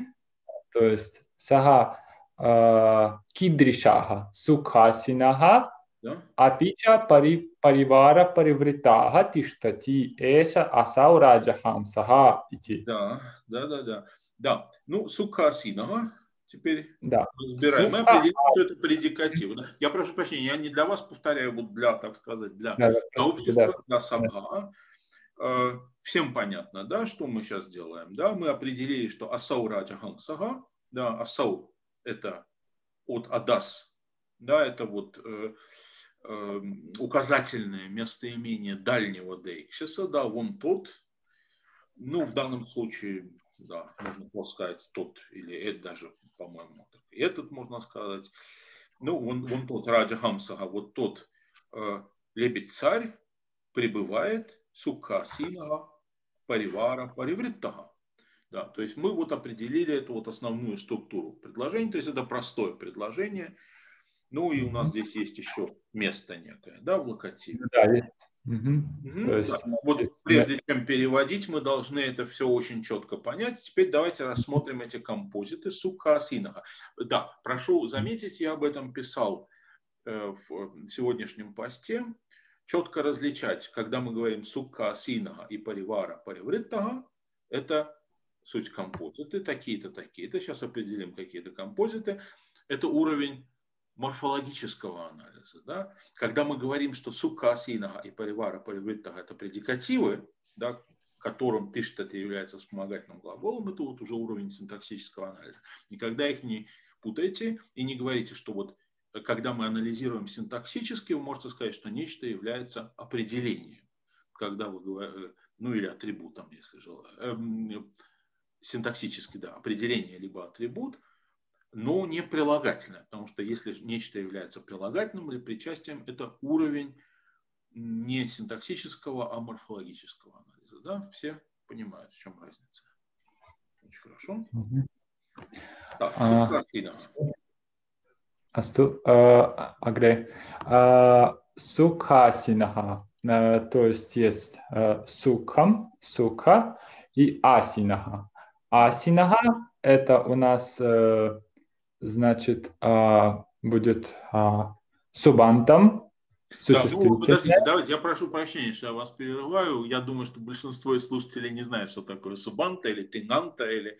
То есть сага э, кидришага сукха синага да? Апича пари, паривара паривритага тиштати эша асау раджахам саха ити. Да, да, да, да. Да, ну, сукхасинова, теперь да. разбираем. Мы определим, что это предикатив. Я прошу прощения, я не для вас повторяю, вот для, так сказать, для да, сообщества, да. для сабха. Э, всем понятно, да, что мы сейчас делаем. Да? Мы определили, что асау раджахан сага, да, асау это от адас, да, это вот э, э, указательное местоимение дальнего дейксиса, да, вон тот, ну, в данном случае да, можно просто сказать тот или это даже, по-моему, этот можно сказать. Ну, вон, вон тот Раджа Хамсага, вот тот э, лебедь-царь прибывает сука синага паривара паривриттага. Да, то есть мы вот определили эту вот основную структуру предложения, то есть это простое предложение. Ну и у нас здесь есть еще место некое, да, в локативе. Да, Угу. То есть, да. Вот прежде чем переводить, мы должны это все очень четко понять. Теперь давайте рассмотрим эти композиты сукха асинаха. Да, прошу заметить, я об этом писал э, в сегодняшнем посте. Четко различать, когда мы говорим сукха асинаха и паривара паривриттага, это суть композиты, такие-то, такие-то. Сейчас определим какие-то композиты. Это уровень морфологического анализа. Да? Когда мы говорим, что сука асинага и паривара паривриттага – это предикативы, да, которым ты что-то является вспомогательным глаголом, это вот уже уровень синтаксического анализа. Никогда их не путайте и не говорите, что вот э, когда мы анализируем синтаксически, вы можете сказать, что нечто является определением. Когда вы говорите, э, ну или атрибутом, если желаю. Эм, синтаксически, да, определение либо атрибут – но не прилагательное, потому что если нечто является прилагательным или причастием, это уровень не синтаксического, а морфологического анализа. Да? Все понимают, в чем разница. Очень хорошо. Так, а, картина. Асту, а, агре. А, сукхасинаха. А, то есть есть сукхам, сукха и асинаха. Асинаха это у нас значит, а, будет а, субантом. Да, ну, подождите, давайте, я прошу прощения, что я вас перерываю. Я думаю, что большинство из слушателей не знает, что такое субанта или тенанта или,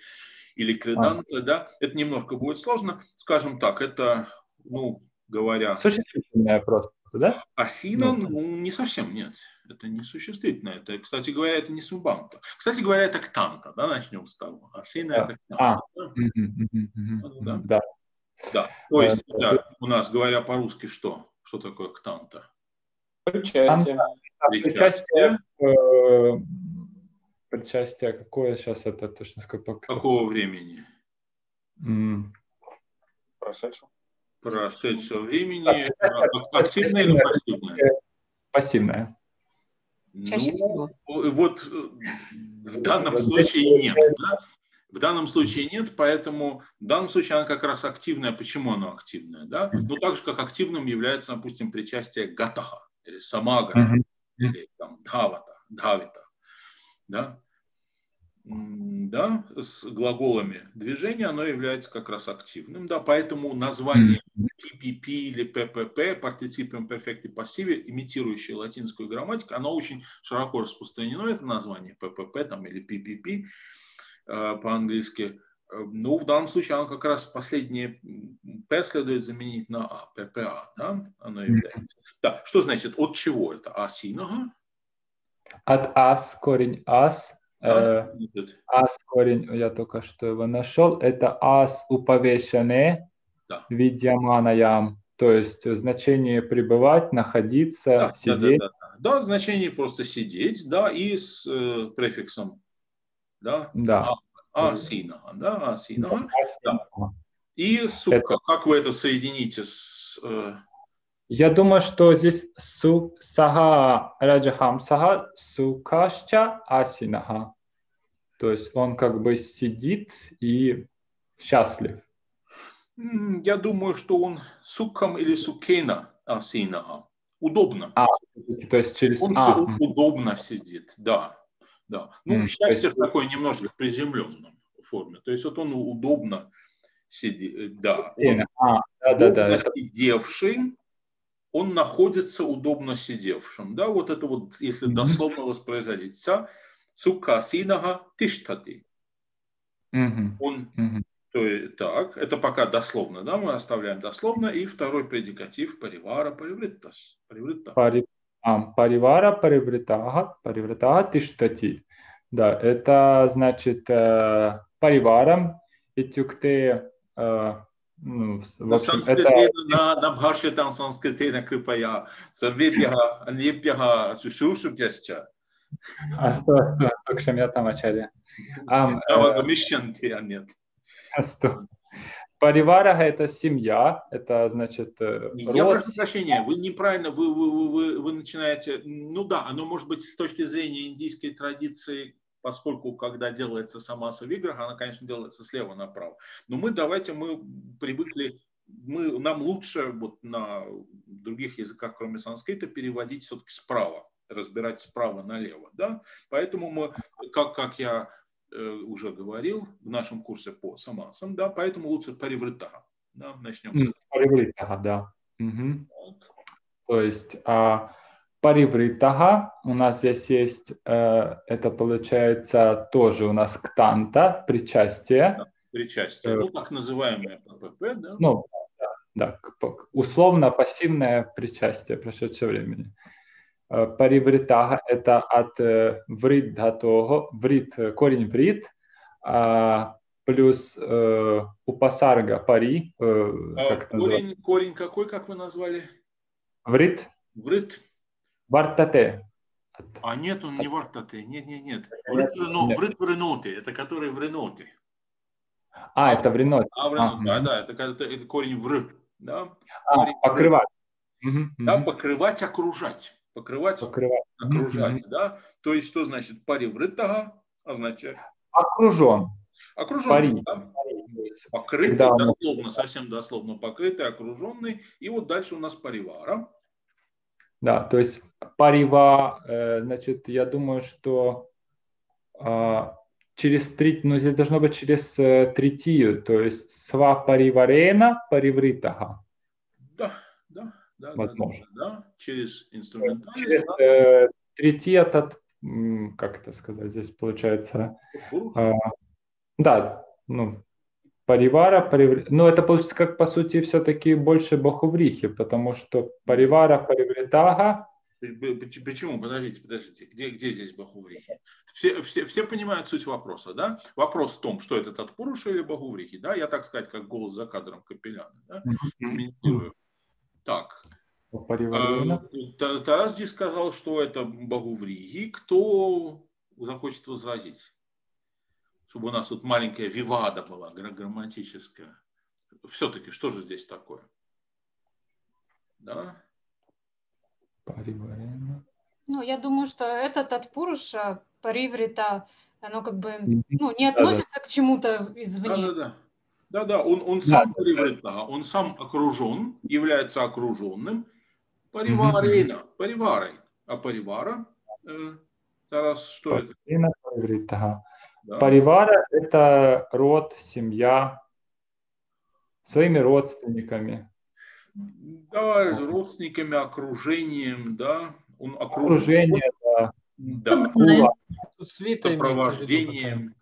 или креданта. А. Да? Это немножко будет сложно. Скажем так, это, ну, говоря... Существительное просто, да? Асина, ну, ну не совсем, нет. Это не существительное. Это, кстати говоря, это не субанта. Кстати говоря, это ктанта, да, начнем с того. Асина а. это ктанта. А. Да? да. да. То есть, да, у нас, говоря по-русски, что? Что такое ктанта? Причастие. Причастие. Э, причастие. Какое сейчас это точно? Сколько? Какого времени? Прошедшего. Прошедшего времени. Активное или пассивное? Пассивное. Чаще ну, всего. Вот э, в данном случае нет. Да? В данном случае нет, поэтому в данном случае она как раз активная. Почему она активная? Да? Ну, так же, как активным является, допустим, причастие гатаха, или самага, или там, дхавата, дхавита. Да? Да, с глаголами движения, оно является как раз активным. Да, поэтому название PPP или PPP, партиципиум перфекте пассиве, имитирующее латинскую грамматику, оно очень широко распространено, это название PPP там, или PPP э, по-английски. Ну, в данном случае оно как раз последнее П следует заменить на А, ППА, да, оно является. Да, что значит, от чего это? Асиного? От ас, корень ас, э, ас корень, я только что его нашел, это ас уповешене да. видьяманаям, то есть значение пребывать, находиться, да, сидеть. Да, да, да, да. да, значение просто сидеть, да, и с э, префиксом, да, да. А, асина, да, асина, да. И сука, это... как вы это соедините с... Э... Я думаю, что здесь су сага раджахам сага сукашча асинаха. То есть он как бы сидит и счастлив. Я думаю, что он сукам или сукена асинаха. Удобно. А, то есть через... Он а. удобно сидит, да. да. Ну, mm, счастье есть... в такой немножко приземленном форме. То есть вот он удобно сидит, да. Он а, да, да, да. сидевший, он находится удобно сидевшим. Да, вот это вот, если дословно воспроизводить. Сука синага тиштати. Он, то есть, так, это пока дословно, да, мы оставляем дословно. И второй предикатив паривара паривриттас. Паривритта. Пари, а, паривара паривритага, паривритага тиштати. Да, это значит э, париварам, итюкте э, ну, это... на, на бхаше там санскритена крипая, сарвепьяха, анепьяха, сушушупьясча. Асту, асту, токшамятам ачаря. Авагамишчанти, а нет. Асту. Паривара – это семья, это значит э, Я род. прошу прощения, вы неправильно, вы, вы, вы, вы начинаете, ну да, оно может быть с точки зрения индийской традиции поскольку когда делается самаса в играх, она, конечно, делается слева направо. Но мы давайте, мы привыкли, мы, нам лучше вот на других языках, кроме санскрита, переводить все-таки справа, разбирать справа налево. Да? Поэтому мы, как, как я э, уже говорил в нашем курсе по самасам, да, поэтому лучше париврита. Да? Начнем с этого. Париврита, да. Угу. То есть а, Паривритага, у нас здесь есть, э, это получается тоже у нас ктанта, причастие. Причастие, э, ну так называемое ППП, да? Ну, да, условно пассивное причастие прошедшего времени. Э, паривритага – это от врит до врит, корень врит, а плюс э, упасарга пари. Э, а как корень, корень какой, как вы назвали? Врит. Врит. Вартате. А нет, он не вартате. Нет, нет, нет. В Реноте. Это который в Реноте. А, это в Реноте. А, в Реноте, да, да. Это, это, корень в Да? А, покрывать. Да, покрывать, окружать. Покрывать, покрывать. окружать. Да? То есть, что значит паривритага? Означает? Окружен. Окруженный, да? Покрытый, Когда дословно, совсем дословно покрытый, окруженный. И вот дальше у нас паривара. Да, то есть парива, э, значит, я думаю, что а, через три, ну здесь должно быть через э, третью, то есть сва париварена паривритага. Да, да, да. Возможно. Да, да, да. через инструментальность. Через э, третий этот, как это сказать, здесь получается. Э, да, ну, Паривара, парив... ну это получится как по сути все-таки больше бахуврихи, потому что паривара, паривритага. Почему? Подождите, подождите. Где, где здесь бахуврихи? Все, все, все понимают суть вопроса, да? Вопрос в том, что это Татпуруша или бахуврихи, да? Я так сказать, как голос за кадром капеляна, да? Комментирую. Так. Э, Тарасджи сказал, что это бахуврихи. Кто захочет возразить? Чтобы у нас тут маленькая вивада была грамматическая. Все-таки что же здесь такое? Да? Ну, я думаю, что этот от Пуруша, Париврита, оно как бы ну, не относится да, да. к чему-то извне. Да, да, да. Да, да, он, он сам да, париврита, он сам окружен, является окруженным париварина, париварой. А паривара, э, Тарас, что это? Да. Паривара – это род, семья, своими родственниками. Да, родственниками, окружением, да. Он Окружение, да. Да. Тут свита Сопровождением.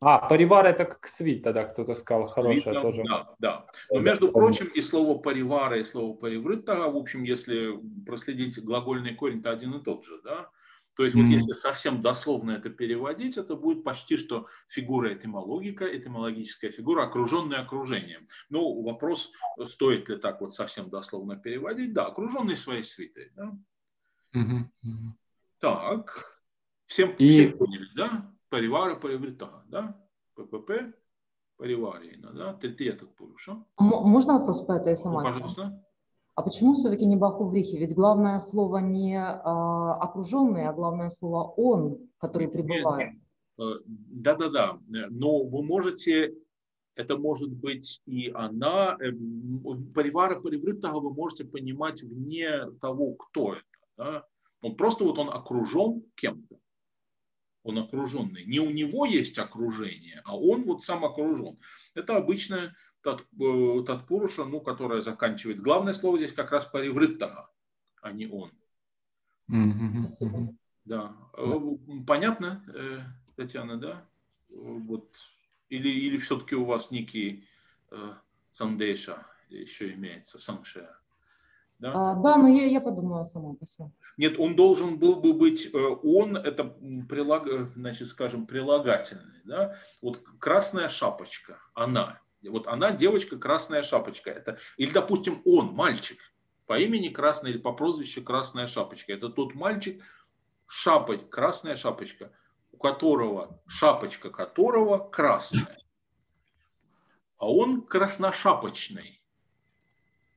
А, паривар это как свит тогда кто-то сказал, хорошее Свитом, тоже. Да, да. Но между прочим и слово паривара, и слово париврыта, в общем, если проследить глагольный корень, то один и тот же, да. То есть mm-hmm. вот если совсем дословно это переводить, это будет почти что фигура этимологика, этимологическая фигура, окруженная окружением. Ну, вопрос, стоит ли так вот совсем дословно переводить. Да, окруженный своей свитой. Да? Mm-hmm. Так, всем, И... всем поняли, да? Паривара, париврита, да? ППП, париварина, да? Третьеток Пуруша. Можно вопрос по этой смс? Ну, пожалуйста. А почему все-таки не Бахуврихи? Ведь главное слово не а, окруженный, а главное слово он, который пребывает. Э, да-да-да. Но вы можете, это может быть и она, э, Паривара Паривритага вы можете понимать вне того, кто это. Да? Он просто вот он окружен кем-то. Он окруженный. Не у него есть окружение, а он вот сам окружен. Это обычная Татпуруша, ну, которая заканчивает. Главное слово здесь как раз паривриттага, а не он. Mm-hmm. Да. Э, понятно, э, Татьяна, да? Вот. Или, или все-таки у вас некий э, сандеша еще имеется, сангшея? Да, а, да но я, я подумала сама. Посмотрим. Нет, он должен был бы быть, он это прилаг, значит, скажем, прилагательный. Да? Вот красная шапочка, она. Вот она девочка Красная Шапочка. Это, или, допустим, он, мальчик, по имени Красная или по прозвищу Красная Шапочка. Это тот мальчик, шапоть, Красная Шапочка, у которого, шапочка которого красная. А он красношапочный.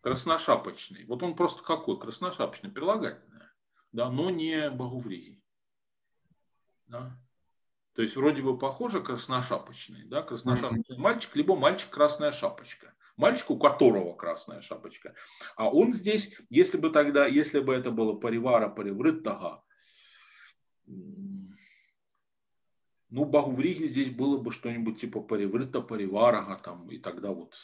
Красношапочный. Вот он просто какой? Красношапочный, прилагательное. Да, но не Багуврий. Да. То есть вроде бы похоже красношапочный, да, красношапочный mm-hmm. мальчик, либо мальчик красная шапочка. Мальчик, у которого красная шапочка. А он здесь, если бы тогда, если бы это было паривара, париврыттага, ну, Багувриги здесь было бы что-нибудь типа париврыта, париварага, там, и тогда вот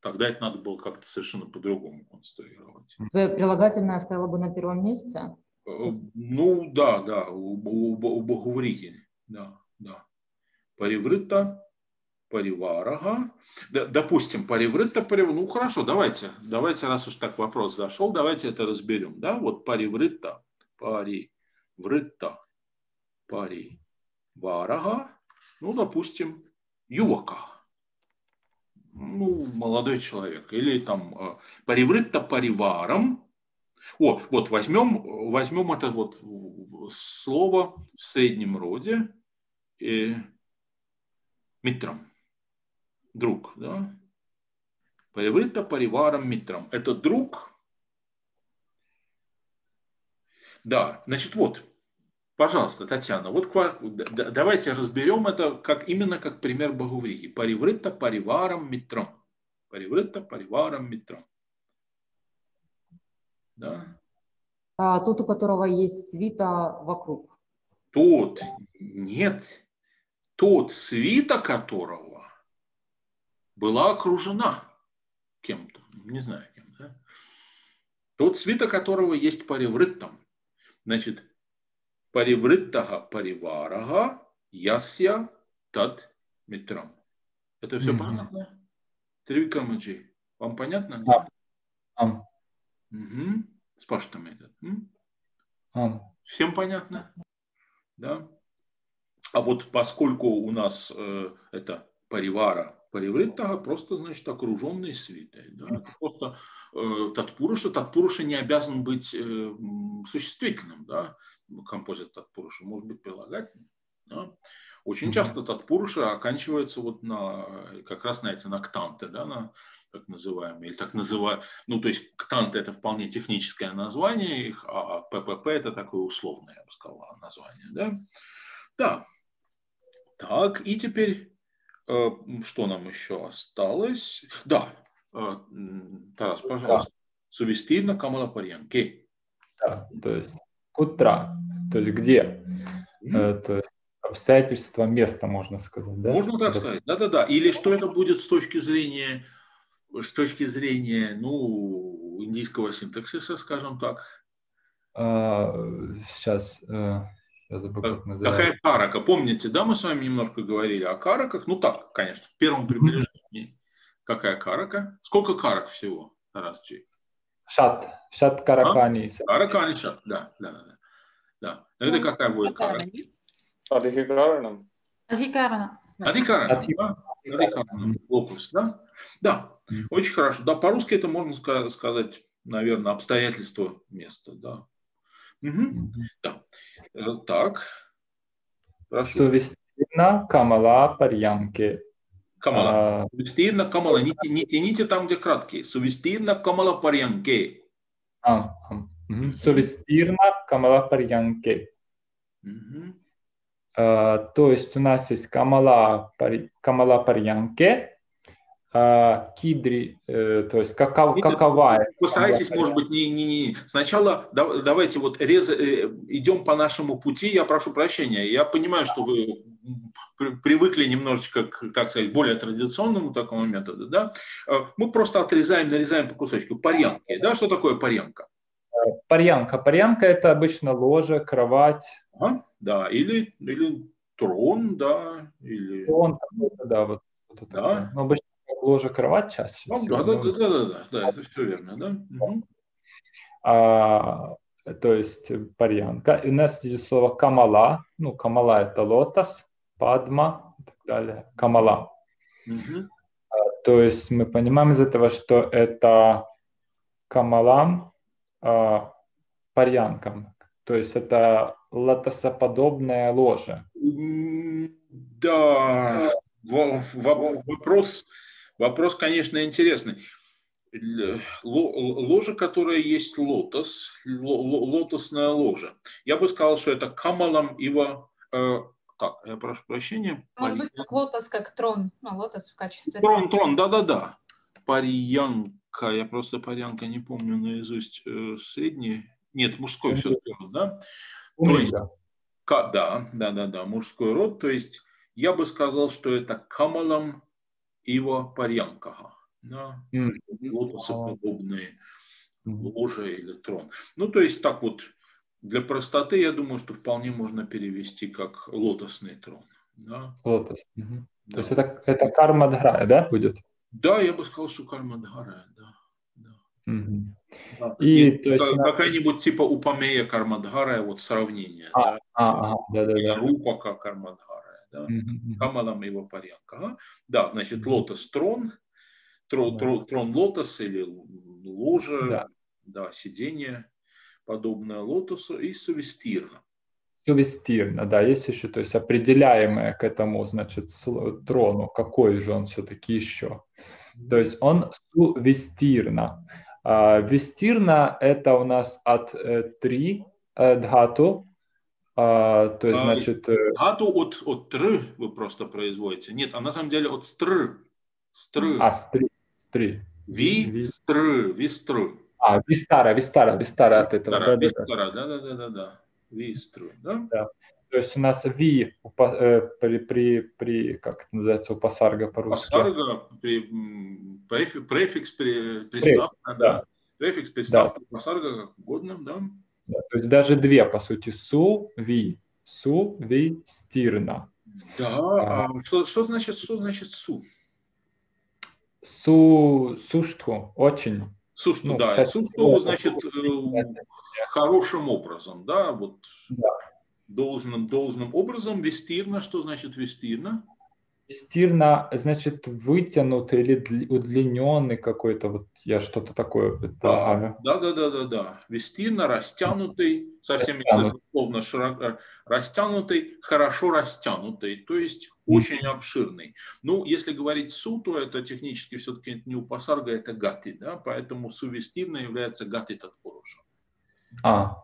Тогда это надо было как-то совершенно по-другому конструировать. Прилагательное стояло бы на первом месте? Э, ну да, да, у, у, у Багувриги, да да. Париврита, париварага. Допустим, париврита, парив... ну хорошо, давайте, давайте, раз уж так вопрос зашел, давайте это разберем. Да, вот париврита, париврита, париварага, ну, допустим, ювака. Ну, молодой человек. Или там э, париврита париваром. О, вот возьмем, возьмем это вот слово в среднем роде э, Митром. Друг, да? Париврита париваром Митром. Это друг. Да, значит, вот, пожалуйста, Татьяна, вот давайте разберем это как, именно как пример Багуврихи. Париврита париваром Митром. Париврита париваром Митром. Да? А, тот, у которого есть свита вокруг. Тот, нет, тот свита которого была окружена кем-то, не знаю кем, да? тот свита которого есть паривриттам. Значит, паривриттага париварага ясья тат митрам. Это все mm-hmm. понятно? Тривикамаджи, вам понятно? Да. Um. Угу. Спрашиваем этот. Um. Всем понятно? Да? А вот поскольку у нас э, это паривара, паривриттага, просто, значит, окруженный свитой. Да? Просто э, татпуруша, татпуруша не обязан быть э, существительным, да? композит татпуруша может быть прилагательным. Да? Очень часто татпуруша оканчивается вот на, как раз на эти на ктанты, да, на так называемые, или так называемые, ну, то есть ктанты это вполне техническое название их, а ППП это такое условное, я бы сказал, название, да. Да, так, и теперь э, что нам еще осталось? Да, э, Тарас, пожалуйста. Сувестидно камала парьянке. Да, то есть кутра, то есть где? Mm-hmm. То есть обстоятельства места, можно сказать, да? Можно так сказать, да-да-да. Или что это будет с точки зрения, с точки зрения, ну, индийского синтаксиса, скажем так? А, сейчас, Я забыл, как называется. Какая карака? Помните, да, мы с вами немножко говорили о караках? Ну так, конечно, в первом приближении. Какая карака? Сколько карак всего, Тарасчи? Шат. Шат каракани. А? Каракани шат, да, да, да. да. Это ну, какая будет карака? Адхикаранам. Адхикарана. Адхикарана. Адхикарана. Локус, да? Да, очень хорошо. Да, по-русски это можно сказать, наверное, обстоятельства места, да. Угу. Да. Э, так. Прошу. Сувестина Камала Парьянке. Камала. А... Сувестирна Камала. Не, не тяните там, где краткие. Сувестирна Камала Парьянке. А, угу. Сувестирна Камала Парьянке. Угу. А, то есть у нас есть Камала, Камала Парьянке, а, кидри, э, то есть каков, какова... Постарайтесь, может быть, не, не, не. Сначала давайте вот рез, э, идем по нашему пути, я прошу прощения. Я понимаю, что вы привыкли немножечко к, так сказать, более традиционному такому методу, да? А, мы просто отрезаем, нарезаем по кусочку. Парьянки, да? Что такое парьянка? Парьянка. Парьянка – это обычно ложа, кровать. Ага, да, или, или трон, да, или... Трон да, вот. вот да. Ну, обычно ложа кровать чаще ну. Да, да, да, да, да, да, это все верно, да. Угу. А, то есть парьянка. И у нас есть слово камала. Ну, камала это лотос, падма и так далее. Камала. Угу. А, то есть мы понимаем из этого, что это камалам а, парьянкам. То есть это лотосоподобное ложе. Да, вопрос Вопрос, конечно, интересный. Ложа, которая есть лотос, лотосная ложа. Я бы сказал, что это камалам его... Э, так, я прошу прощения. Может быть, как лотос, как трон. Ну, лотос в качестве трон. Трон, да-да-да. Парьянка, я просто парьянка не помню наизусть э, средний. Нет, мужской все-таки, да? То есть, да, да, да, да, мужской род. То есть я бы сказал, что это камалам Ива Парьянкага. Да? Mm-hmm. Лотосоподобные ложа или трон. Ну, то есть так вот, для простоты, я думаю, что вполне можно перевести как лотосный трон. Да? Лотос. Угу. Да. То есть это, это карма дхара, да, будет? Да, я бы сказал, что карма дхара, да. да. Угу. да. И, И есть, какая-нибудь типа упамея кармадхара, вот сравнение. А, да? А, а, да, да, да. Рупака кармадхара да? Камалам его. Ага. Да, значит, лотос трон, трон, трон, трон лотос или ложа, да. да, сидение подобное лотосу и сувестирно. Сувестирно, да, есть еще, то есть определяемое к этому, значит, трону, какой же он все-таки еще. То есть он сувестирно. А, вестирно это у нас от э, три э, дхату, а, то есть, значит... Э, Дату от, от тр вы просто производите. Нет, а на самом деле от стр. Стр. А, стри. стри. Ви, ви. стр, вистр. А, вистара, вистара, вистара от этого. Вистара, да, вистара, да, да, да, да, да. Вистр, да? да. То есть у нас ви э, при, при, при как это называется, у пасарга по-русски? Пасарга, при, префикс, при, приставка, префикс, да. да. Префикс, приставка, да. пасарга, как угодно, да. Да, то есть даже две, по сути, су, ви. Су, ви, стирна. Да, а, а что, что значит что значит су? Су, су что? Очень. Су что, ну, да. Су что значит э, хорошим образом, да, вот да. должным, должным образом. Вестирно, что значит вестирно? Стирно, значит, вытянутый или удлиненный какой-то, вот я что-то такое. Да, да, да, да, да, да. Вестирно, растянутый, совсем условно широко, растянутый, хорошо растянутый, то есть очень обширный. Ну, если говорить су, то это технически все-таки не у пасарга, это гати, да, поэтому сувестирно является гати татпуруша. А.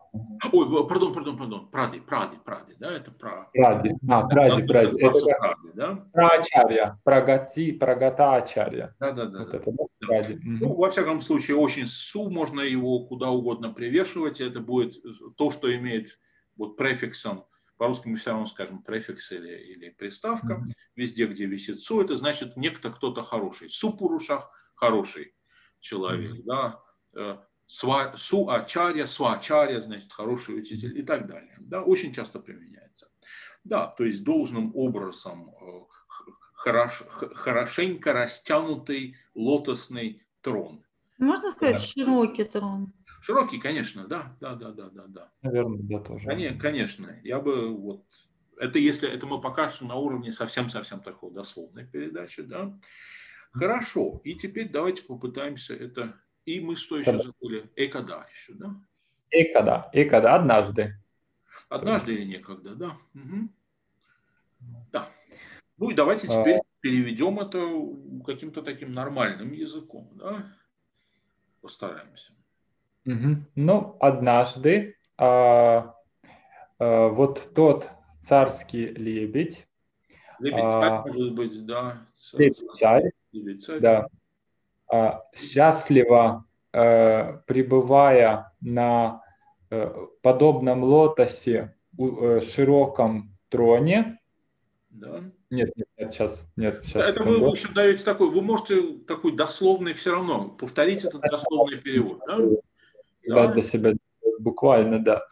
Ой, пардон, пардон, пардон. Пради, пради, пради, да, это про... Пради, а, пради, да, пради. Это пради, да? Прачарья, прагати, прагатачарья. Да, да, да. Вот да. Это, да? Пради. Ну, во всяком случае, очень су, можно его куда угодно привешивать, это будет то, что имеет вот префиксом, по-русски мы все равно скажем префикс или, или приставка, mm-hmm. везде, где висит су, это значит некто, кто-то хороший. Су пурушах – хороший человек, mm-hmm. да, э, сва, су ачарья, свачарья, значит, хороший учитель и так далее. Да, очень часто применяется. Да, то есть должным образом э, хорош, хорошенько растянутый лотосный трон. Можно сказать да. широкий трон? Широкий, конечно, да, да, да, да, да, да. Наверное, да, тоже. Конечно, конечно. Я бы вот это если это мы пока что на уровне совсем-совсем такой дословной передачи, да. Хорошо. И теперь давайте попытаемся это. И мы что еще забыли? Экада еще, да? Экада. Экада. Однажды. Однажды или некогда, да. Угу. Да. Ну и давайте теперь а... переведем это каким-то таким нормальным языком, да? Постараемся. Угу. Ну, однажды а, а, вот тот царский лебедь. Лебедь царь, а, может быть, да. Лебедь царь. Лебедь царь. Да. А, счастливо а, пребывая на а, подобном лотосе, широком троне. Да. Нет, нет, нет, сейчас, нет, сейчас. Это вы, в общем, даете такой, вы можете такой дословный все равно повторить этот дословный перевод, да? Да, для себя буквально, да.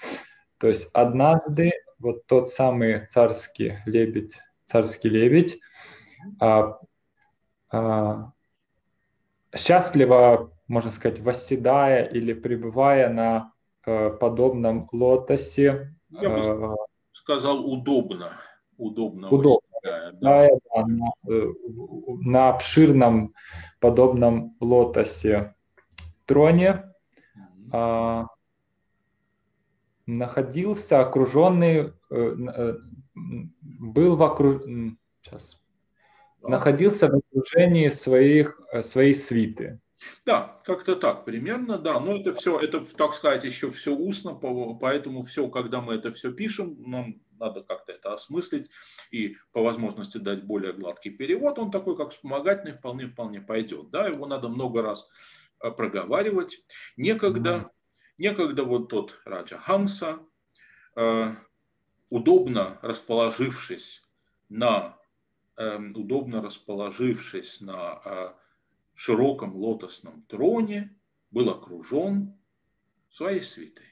То есть однажды вот тот самый царский лебедь, царский лебедь, а, а, счастливо, можно сказать, восседая или пребывая на а, подобном лотосе. Я бы а, сказал удобно. Удобно. Удобно. Восседая, да. Да, на, э, на обширном подобном лотосе троне. Mm-hmm находился окруженный, э, э, был в окруж... Сейчас. Находился в окружении своих, э, своей свиты. Да, как-то так примерно, да. Но это все, это, так сказать, еще все устно, поэтому все, когда мы это все пишем, нам надо как-то это осмыслить и по возможности дать более гладкий перевод. Он такой, как вспомогательный, вполне-вполне пойдет. Да, его надо много раз проговаривать. Некогда Некогда вот тот Раджа Хамса, э, удобно расположившись на, э, удобно расположившись на э, широком лотосном троне, был окружен своей свитой.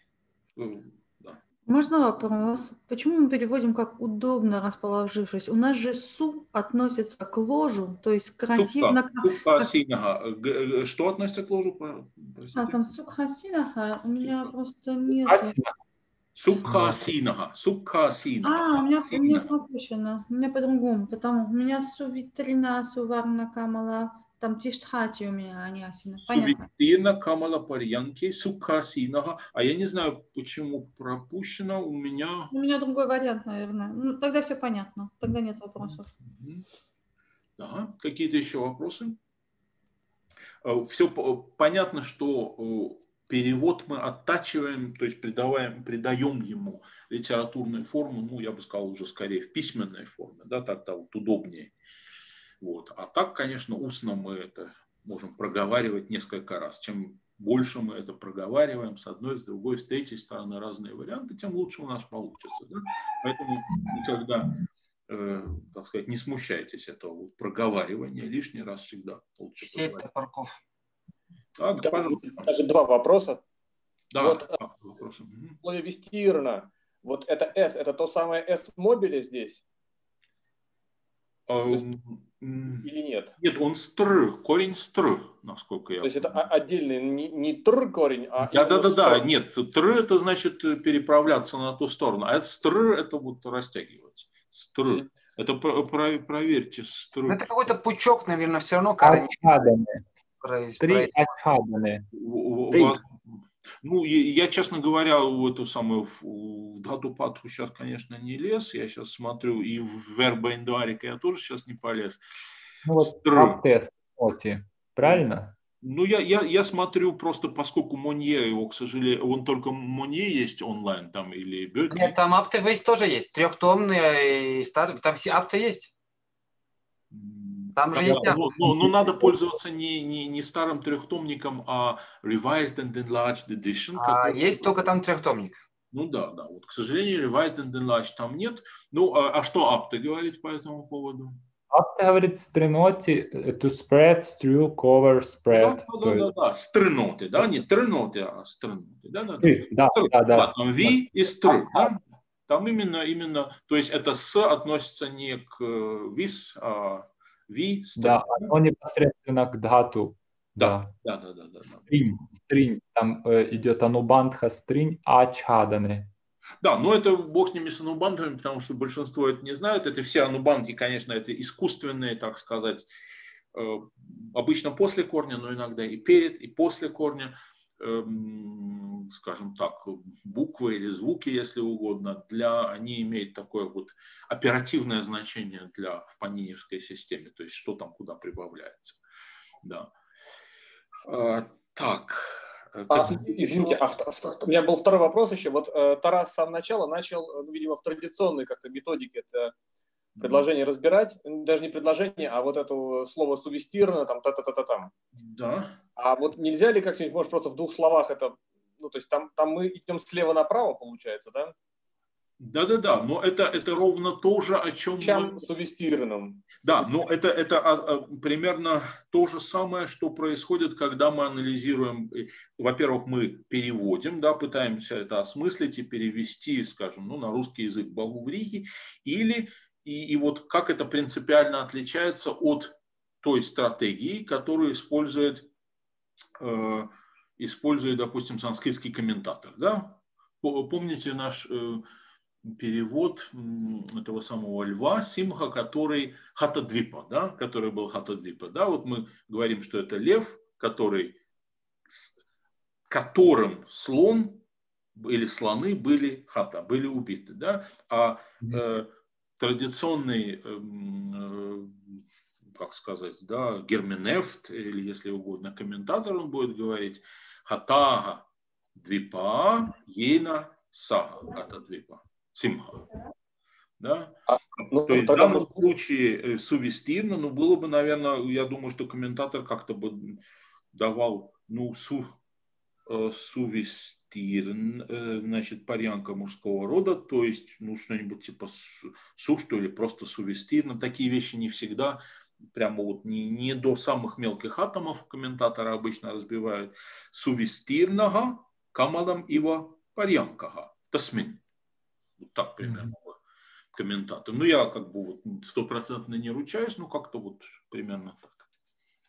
Можно вопрос? Почему мы переводим как удобно расположившись? У нас же су относится к ложу, то есть красиво. Сукха синаха. Что относится к ложу? Простите? А там сукха синаха. У меня просто нет. Сукха синаха. Сукха синаха. А, у меня, у меня пропущено. У меня по-другому. Потому у меня сувитрина суварна камала там тиштхати у меня, а не асина. Субъективно камала парьянки, сукхасинаха. А я не знаю, почему пропущено у меня. У меня другой вариант, наверное. Ну, тогда все понятно. Тогда нет вопросов. Да. Какие-то еще вопросы? Э, все понятно, что э, перевод мы оттачиваем, то есть придаем, придаем ему литературную форму, ну, я бы сказал, уже скорее в письменной форме, да, тогда вот удобнее. Вот. А так, конечно, устно мы это можем проговаривать несколько раз. Чем больше мы это проговариваем с одной, с другой, с третьей стороны разные варианты, тем лучше у нас получится. Да? Поэтому никогда, э, так сказать, не смущайтесь этого вот проговаривания. Лишний раз всегда лучше Сеть топорков. Так, да, пожалуйста. Даже два вопроса. Да, вот, два вопроса. Вот это S, это то самое S мобиле здесь? есть, или нет? Нет, он стр, корень стр, насколько я То есть это отдельный, не, не тр корень, а Да, да, да, да, нет, тр это значит переправляться на ту сторону, а это стр это вот растягивать. Стр. Mm-hmm. Это про, про, проверьте стр. Ну, это какой-то пучок, наверное, все равно корень. Три Ачхаданы. Ну, я, честно говоря, в эту самую в дату пату сейчас, конечно, не лез. Я сейчас смотрю, и в верба индуарика я тоже сейчас не полез. Ну, вот тест, правильно? Ну, я, я, я смотрю просто, поскольку Монье, его, к сожалению, он только Монье есть онлайн там или Бёкли. Нет, там Аптевейс тоже есть, трехтомные и старые, там все Апты есть. Там же есть... Ну, ну, ну, надо пользоваться не, не, не старым трехтомником, а Revised and Enlarged Edition. А есть только там трехтомник. Ну да, да. Вот, к сожалению, Revised and Enlarged там нет. Ну, а, а что Апте говорит по этому поводу? Бабка говорит стреноти, to spread, strew, cover, spread. Да, да, да, да, стреноти, да, не треноти, а стреноти. Да, да, да, да, да. Там ви и стры, да? Там именно, именно, то есть это с относится не к вис, а ви. Да, оно непосредственно к дату. Да, да, да, да. да, Стринь, стринь, там э, идет анубандха стринь ачхаданы. Да, но это бог с ними с анубандами, потому что большинство это не знают. Это все анубанки, конечно, это искусственные, так сказать, э, обычно после корня, но иногда и перед, и после корня, скажем так, буквы или звуки, если угодно, для, они имеют такое вот оперативное значение для, в паниневской системе, то есть что там куда прибавляется. Да. А, так. Э, а, извините, а, у меня был второй вопрос еще. Вот э, Тарас с самого начала начал, э, ну, видимо, в традиционной как-то методике это предложение разбирать, даже не предложение, а вот это слово сувестирно, там, та-та-та-та там. Да. А вот нельзя ли как-нибудь, может, просто в двух словах это, ну, то есть там, там мы идем слева направо, получается, да? Да-да-да, но это, это ровно то же, о чем... Чем мы... сувестированным. Да, но это, это а, а, примерно то же самое, что происходит, когда мы анализируем. Во-первых, мы переводим, да, пытаемся это осмыслить и перевести, скажем, ну, на русский язык Багуврихи, или и, и вот как это принципиально отличается от той стратегии, которую использует, э, использует допустим, санскритский комментатор. Да? Помните наш... Э, перевод этого самого льва Симха, который Хатадвипа, да, который был Хатадвипа. Да, вот мы говорим, что это лев, который, которым слон или слоны были хата, были убиты. Да? А э, традиционный, э, как сказать, да, герменефт, или если угодно комментатор, он будет говорить хатага двипа ейна сага хатадвипа. Симха. Да? А, ну, То есть в данном может... случае э, сувестирно, но было бы, наверное, я думаю, что комментатор как-то бы давал, ну, су, сувестирн, э, значит, парянка мужского рода, то есть, ну, что-нибудь типа су, что ли, просто сувестирно. Такие вещи не всегда, прямо вот не, не до самых мелких атомов комментаторы обычно разбивают. Сувестирного камадам ива парянкага. Тасмин. Вот так примерно mm-hmm. комментатор. Ну, я как бы вот стопроцентно не ручаюсь, но как-то вот примерно так.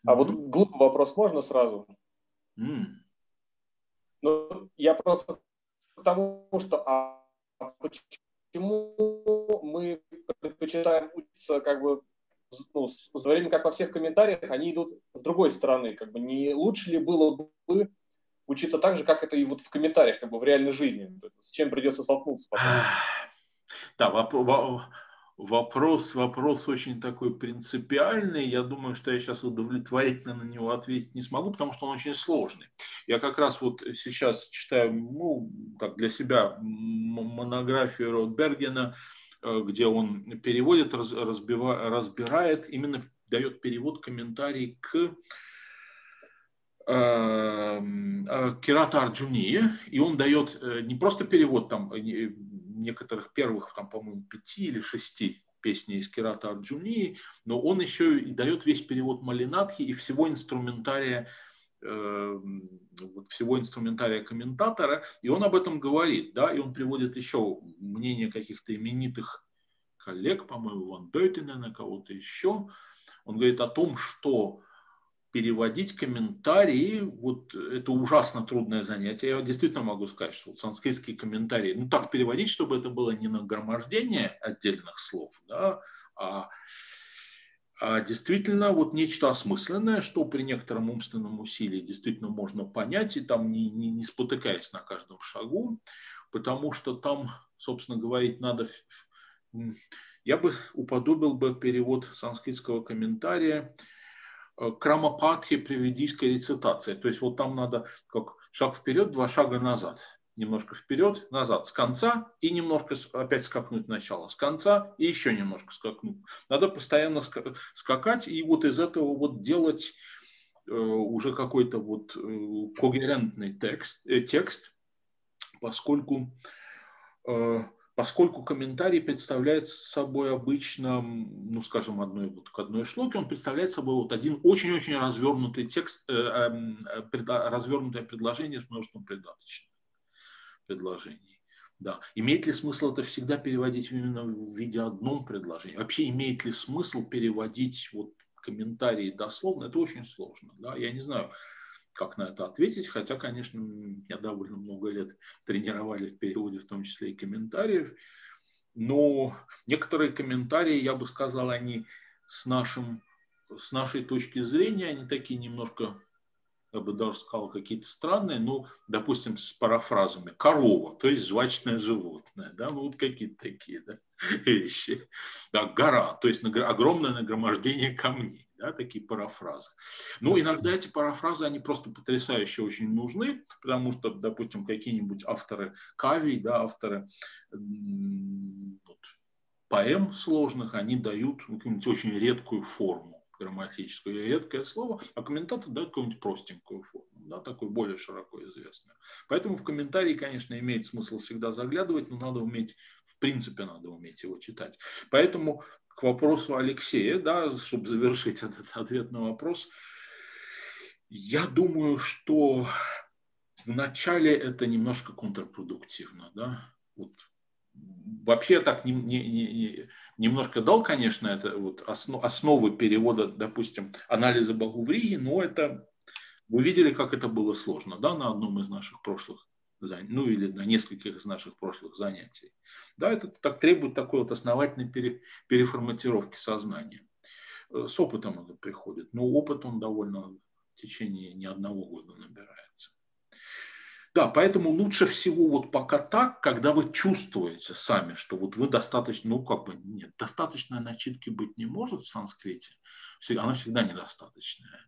А вот глупый вопрос можно сразу? Mm. Ну, я просто к тому, что а почему мы предпочитаем учиться как бы ну, с временем, как во всех комментариях, они идут с другой стороны. Как бы не лучше ли было бы учиться так же, как это и вот в комментариях, как бы в реальной жизни, с чем придется столкнуться потом. Да, вопрос, вопрос, вопрос очень такой принципиальный. Я думаю, что я сейчас удовлетворительно на него ответить не смогу, потому что он очень сложный. Я как раз вот сейчас читаю, ну, так для себя монографию Ротбергена, э, где он переводит, разбива, разбирает, именно дает перевод, комментарий к Эм, э, Кирата Арджуни, и он дает э, не просто перевод там некоторых первых, там, по-моему, пяти или шести песни из Кирата Арджуни, но он еще и дает весь перевод Малинатхи и всего инструментария всего инструментария комментатора, и он об этом говорит, да, и он приводит еще мнение каких-то именитых коллег, по-моему, Ван Бейтенена, кого-то еще. Он говорит о том, что переводить комментарии, вот это ужасно трудное занятие. Я действительно могу сказать, что вот санскритские комментарии, ну так переводить, чтобы это было не нагромождение отдельных слов, да, а, а действительно вот нечто осмысленное, что при некотором умственном усилии действительно можно понять, и там не, не, не спотыкаясь на каждом шагу, потому что там, собственно, говорить надо... Я бы уподобил бы перевод санскритского комментария – Э, крамапатхи при ведийской рецитации. То есть вот там надо как шаг вперед, два шага назад. Немножко вперед, назад, с конца и немножко опять скакнуть начало, с конца и еще немножко скакнуть. Надо постоянно скакать и вот из этого вот делать э, уже какой-то вот э, когерентный текст, текст поскольку поскольку комментарий представляет собой обычно, ну, скажем, одной, вот, к одной шлоке, он представляет собой вот один очень-очень развернутый текст, э, эм, э, развернутое предложение с множеством придаточных предложений. Да. Имеет ли смысл это всегда переводить именно в виде одном предложения? Вообще имеет ли смысл переводить вот комментарии дословно? Это очень сложно. Да? Я не знаю, как на это ответить, хотя, конечно, меня довольно много лет тренировали в переводе, в том числе и комментариев. Но некоторые комментарии, я бы сказал, они с, нашим, с нашей точки зрения, они такие немножко я бы даже сказал, какие-то странные, ну, допустим, с парафразами. Корова, то есть жвачное животное, да, ну, вот какие-то такие да, вещи. Да, гора, то есть огромное нагромождение камней, да, такие парафразы. Ну, иногда эти парафразы, они просто потрясающе очень нужны, потому что, допустим, какие-нибудь авторы кавий, да, авторы вот, поэм сложных, они дают какую-нибудь очень редкую форму грамматическое редкое слово, а комментатор дает какую-нибудь простенькую форму, да, такую более широко известную. Поэтому в комментарии, конечно, имеет смысл всегда заглядывать, но надо уметь, в принципе, надо уметь его читать. Поэтому к вопросу Алексея, да, чтобы завершить этот ответ на вопрос, я думаю, что вначале это немножко контрпродуктивно, да, вот вообще так не, не, не, немножко дал, конечно, это вот основ, основы перевода, допустим, анализа Багуврии, но это вы видели, как это было сложно, да, на одном из наших прошлых занятий, ну или на нескольких из наших прошлых занятий. Да, это так требует такой вот основательной пере, переформатировки сознания. Э, с опытом это приходит, но опыт он довольно в течение не одного года набирается. Да, поэтому лучше всего вот пока так, когда вы чувствуете сами, что вот вы достаточно, ну как бы нет, достаточной начитки быть не может в санскрите, она всегда недостаточная.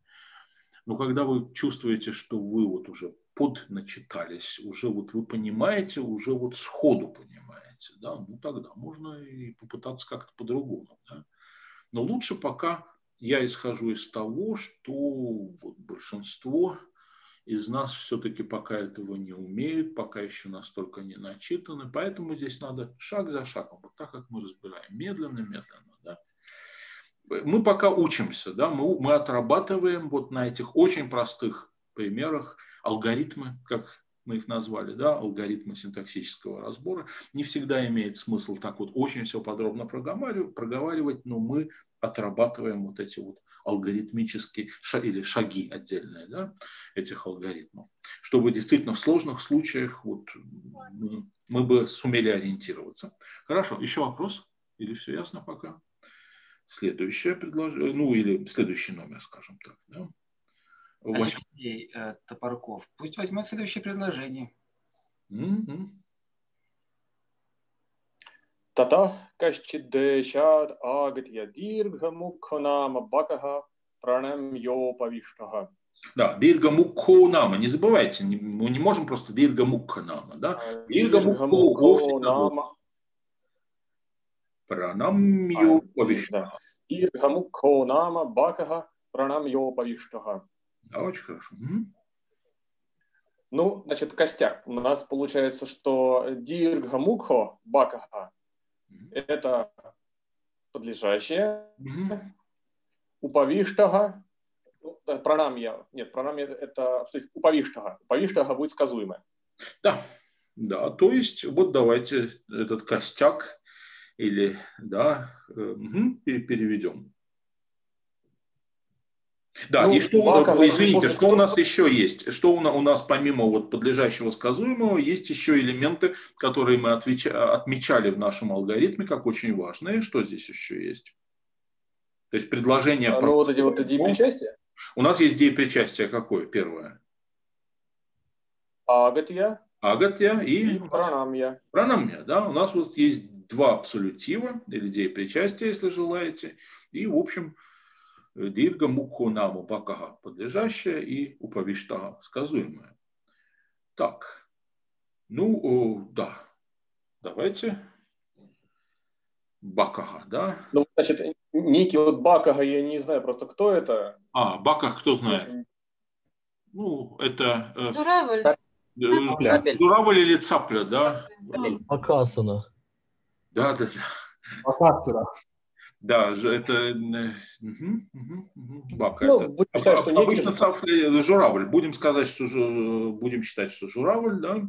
Но когда вы чувствуете, что вы вот уже подначитались, уже вот вы понимаете, уже вот сходу понимаете, да, ну тогда можно и попытаться как-то по-другому. Да? Но лучше пока я исхожу из того, что вот большинство из нас все-таки пока этого не умеют, пока еще настолько не начитаны. Поэтому здесь надо шаг за шагом, вот так, как мы разбираем, медленно-медленно. Да? Мы пока учимся, да? мы, мы отрабатываем вот на этих очень простых примерах алгоритмы, как мы их назвали, да, алгоритмы синтаксического разбора. Не всегда имеет смысл так вот очень все подробно проговаривать, но мы отрабатываем вот эти вот алгоритмические или шаги отдельные да, этих алгоритмов, чтобы действительно в сложных случаях вот, мы, мы бы сумели ориентироваться. Хорошо, еще вопрос? Или все ясно пока? Следующее предложение, ну или следующий номер, скажем так. Да? Алексей э, Топорков. Пусть возьмет следующее предложение. Mm-hmm. Тата кашчиддешат агатья диргха мукхо нама бакаха пранам йопавиштаха. Да, дирга мукхо. Не забывайте, мы не можем просто дирга мукха. Да? А, дирга мукхо нама. Пранам йопавиштаха. А, дирга мукхо бакаха пранам йопавиштаха. Да, очень хорошо. Ну, значит, костяк. У нас получается, что дирга мукхо бакаха это подлежащее. Mm-hmm. Уповиштага, ну, пранамья, нет, пранамья это уповиштага. Уповиштага будет сказуемое. Да, да, то есть вот давайте этот костяк или, да, угу, переведем. Да, ну, и что, Баков, извините, что у нас еще есть? Что у нас помимо вот подлежащего сказуемого, есть еще элементы, которые мы отвеча, отмечали в нашем алгоритме как очень важные. Что здесь еще есть? То есть предложение... А, ну, вот эти вот деепричастия? У нас есть деепричастие какое? Первое. Агатья. Агатья и... и пранамья. Пранамья, да. У нас вот есть два абсолютива, или деепричастия, если желаете. И, в общем, Дирга мукху наму бакага подлежащее и уповиштага сказуемое. Так, ну да, давайте Бакага, да? Ну, значит, некий вот Бакага, я не знаю просто, кто это. А, Баках, кто знает? Ну, это... Э, Журавль. Журавль или цапля, да? Акасана. Да, да, да. По Да, это угу, угу, угу. бака. Ну, это... Будем считать, что обычно не цафли, журавль. Будем сказать, что будем считать, что журавль, да.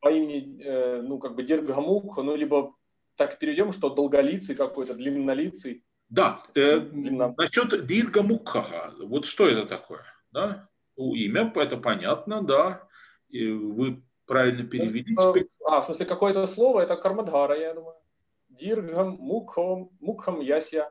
По имени, э, ну как бы Диргамук, ну либо так перейдем, что долголицый какой-то, длиннолицый. Да, э, насчет Диргамукха, вот что это такое, да? У имя это понятно, да. И вы правильно перевели. А, в смысле, какое-то слово, это Кармадхара, я думаю. Диргам, Мукхам, Мукхам, Яся.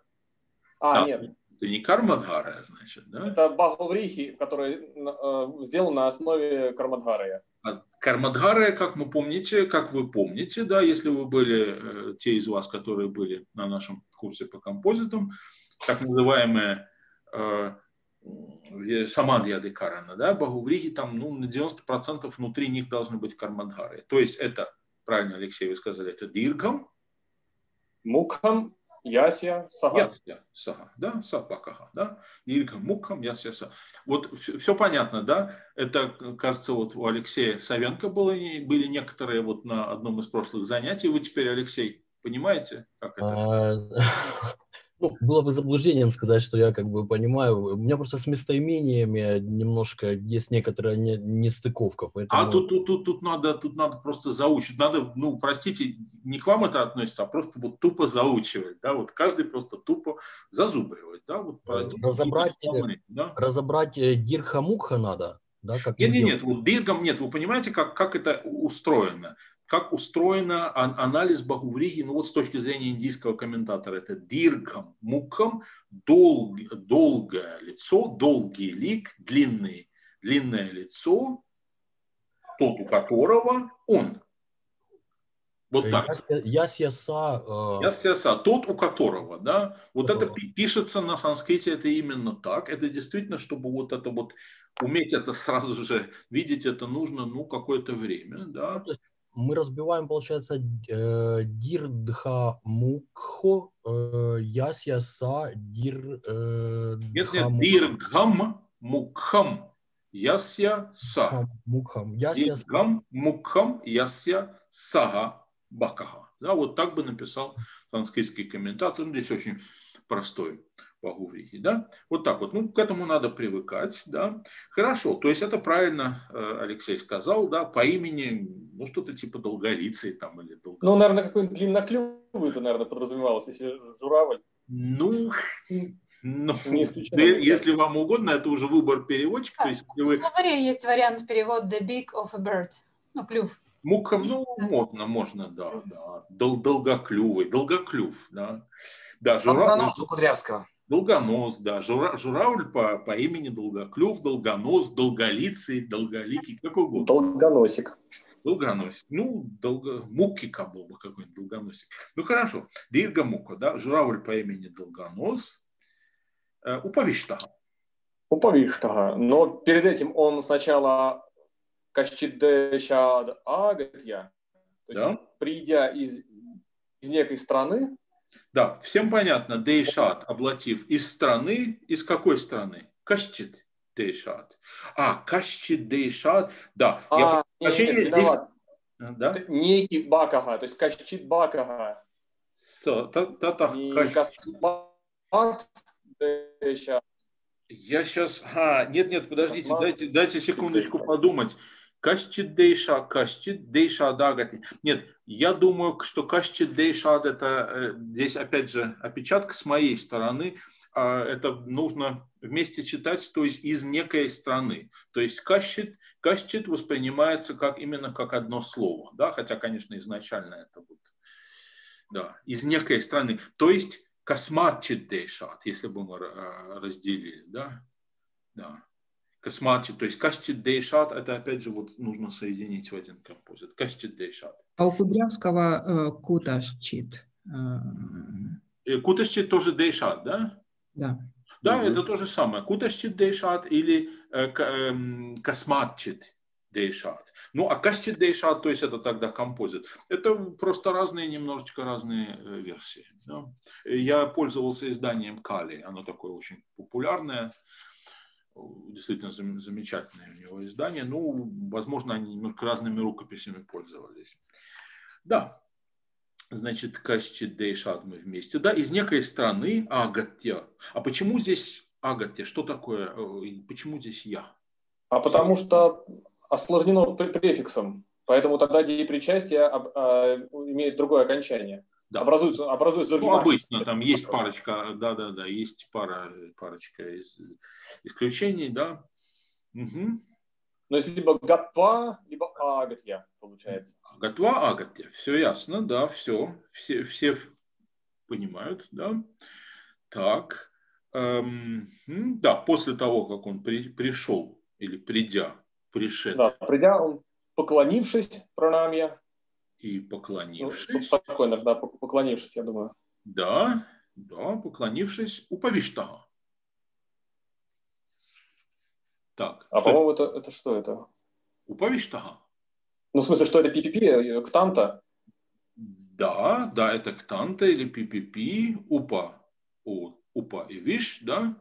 А, а, нет. Это не Кармадхара, значит, да? Это Бахаврихи, который э, сделан на основе Кармадхарая. А Кармадхарая, как мы помните, как вы помните, да, если вы были, э, те из вас, которые были на нашем курсе по композитам, так называемая э, Самадья Декарана, да, Бахуврихи, там ну, на 90% внутри них должны быть Кармадхары. То есть это, правильно, Алексей, вы сказали, это Диргам, Мукхам, Ясия, Сага. Ясия, Сага, да, Сапакаха, да, Диргам, Мукхам, Ясия, Сага. Вот все, все понятно, да, это, кажется, вот у Алексея Савенко было, были некоторые вот на одном из прошлых занятий. Вы теперь, Алексей, понимаете, как это? А, Ну, было бы заблуждением сказать, что я как бы понимаю. У меня просто с местоимениями немножко есть некоторая не, нестыковка. Поэтому... А тут, тут, тут, тут, надо, тут надо просто заучить. Надо, ну, простите, не к вам это относится, а просто вот тупо заучивать. Да? Вот каждый просто тупо зазубривать. Да? Вот, разобрать, самые, да? разобрать э, дирха-мукха надо. Да, как нет, нет, нет, вот диргам нет. Вы понимаете, как, как это устроено? Как устроен анализ Бахувриги, ну вот с точки зрения индийского комментатора, это диргам, мукхам, долг, долгое лицо, долгий лик, длинный, длинное лицо, тот, у которого он. Вот так. Ясьяса. Э... Ясьяса, тот, у которого, да. Вот это пишется на санскрите, это именно так. Это действительно, чтобы вот это вот уметь это сразу же видеть, это нужно, ну, какое-то время, да. Мы разбиваем, получается, э, дирдха мукхо, э, ясьяса, дир... Э, нет, нет, диргам мукхам, ясья са. Мукхам, ясья Диргам мукхам, ясья сага бакаха. Да, вот так бы написал санскритский комментатор. Ну, здесь очень простой по Гуврихе, да? Вот так вот. Ну, к этому надо привыкать, да? Хорошо, то есть это правильно э, Алексей сказал, да, по имени, ну, что-то типа долголицый там или долго... Ну, наверное, какой-нибудь длинноклювый это, наверное, подразумевалось, если журавль. Ну, ну, если вам угодно, это уже выбор переводчика. То есть, вы... В словаре есть вариант перевод the beak of a bird, ну, клюв. Муком, ну, можно, можно, да, да. Дол долгоклювый, долгоклюв, да. Да, журавль. Кудрявского. Долгонос, да, жура, журавль по, по имени Долгоклюв, Долгонос, Долголицый, Долголикий, как угодно. Долгоносик. Долгоносик. Ну, долго... Муккика был бы какой-нибудь долгоносик. Ну, хорошо. Дирга Мука, да, журавль по имени Долгонос. Э, Уповиштага. Уповиштага. Но перед этим он сначала Кащидешад Агатья, то есть, да? придя из, из некой страны, да, всем понятно. Дейшат, облатив из страны. Из какой страны? Кащит Дейшат. А, Кащит Дейшат. Да. А, я, нет, нет, здесь... Да? Это некий Бакага, то есть Кащит Бакага. Я сейчас... А, нет, нет, подождите, дайте, дайте секундочку подумать. Кащит Дейша, Кащит Дейша Дагати. Нет, я думаю, что Кащит Дейшад это э, здесь опять же опечатка с моей стороны. А, это нужно вместе читать, то есть из некой страны. То есть кащит, кащит воспринимается как именно как одно слово, да, хотя, конечно, изначально это вот, да, из некой страны. То есть косматчит дейшат, если бы мы э, разделили, да, да косматчит, то есть кащит дейшат, это опять же вот нужно соединить в один композит. Кащит дейшат. А у Кудрявского э, куташчит. Э... Куташчит тоже дейшат, да? Да. Да, mm-hmm. это то же самое. Куташчит дейшат или э, э, косматчит дейшат. Ну, а кащит дейшат, то есть это тогда композит. Это просто разные, немножечко разные э, версии. Да? Я пользовался изданием Кали, оно такое очень популярное действительно замечательное у него издание. Ну, возможно, они немножко разными рукописями пользовались. Да. значит, кашчидейшат мы вместе, да, из некой страны агатья. А почему здесь агатья? Что такое? Э, почему здесь я? А потому что осложнено префиксом. Поэтому тогда деепричастие а, имеет другое окончание. Да. Образуется, образуется другим ну, обычно там есть парочка, да-да-да, есть пара, парочка из, исключений, да. Угу. Но если либо гатва, либо агатья, получается. Гатва, агатья, все ясно, да, все, все, все понимают, да. Так, эм, да, после того, как он при, пришел или придя, пришед. Да, придя, он поклонившись пранамья. И поклонившись. Ну, спокойно, да, поклонившись, я думаю. Да, да, поклонившись упавиштага. Так. А по-моему, это, это что это? Упавиштага. Ну, в смысле, что это PPP, ктанта? Да, да, это ктанта или PPP, упа, у, упа и виш, да?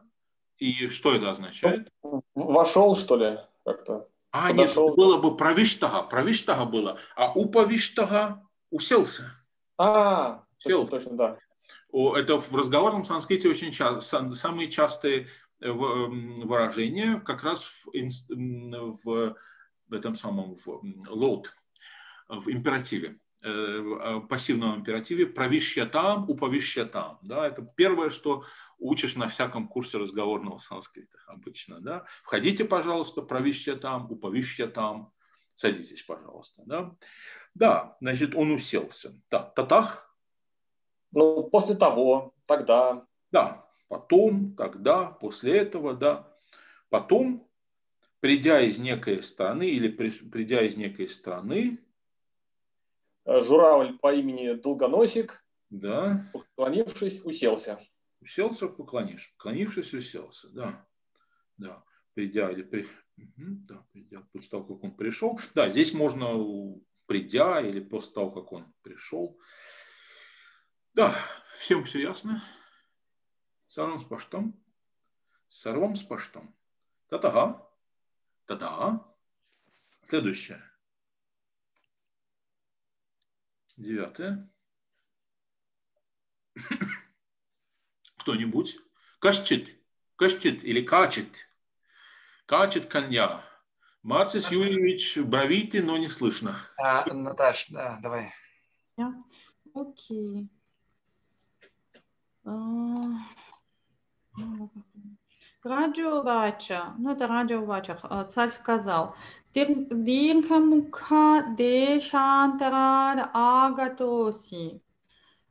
И что это означает? Вошел, что ли, как-то? А, нет, было бы правиштага, правиштага было, а упавиштага уселся. А, Сел. точно, да. Это в разговорном санскрите очень часто, самые частые э, выражения как раз в, в, в этом самом в лот, в императиве, э, э, пассивном императиве, правища там, уповища там. Да, это первое, что учишь на всяком курсе разговорного санскрита обычно. Да? Входите, пожалуйста, правища там, уповища там, садитесь, пожалуйста. Да, да значит, он уселся. Да, татах? Ну, после того, тогда. Да, потом, тогда, после этого, да. Потом, придя из некой страны или придя из некой страны, журавль по имени Долгоносик, да. поклонившись, уселся. Уселся, поклонившись. Поклонившись, уселся. Да. Да. Придя или при... Да, придя после того, как он пришел. Да, здесь можно придя или после того, как он пришел. Да, всем все ясно. Сарвам с паштом. Сарвам с паштом. Та-тага. Та-да. Следующее. Девятое кто-нибудь? Кашчит, кашчит или качит. Качит коня. Марцис Юрьевич, бровите, но не слышно. А, Наташ, да, давай. Окей. А, радио Вача, ну это радио Вача, а, царь сказал, Дирхамуха Дешантарад Агатоси.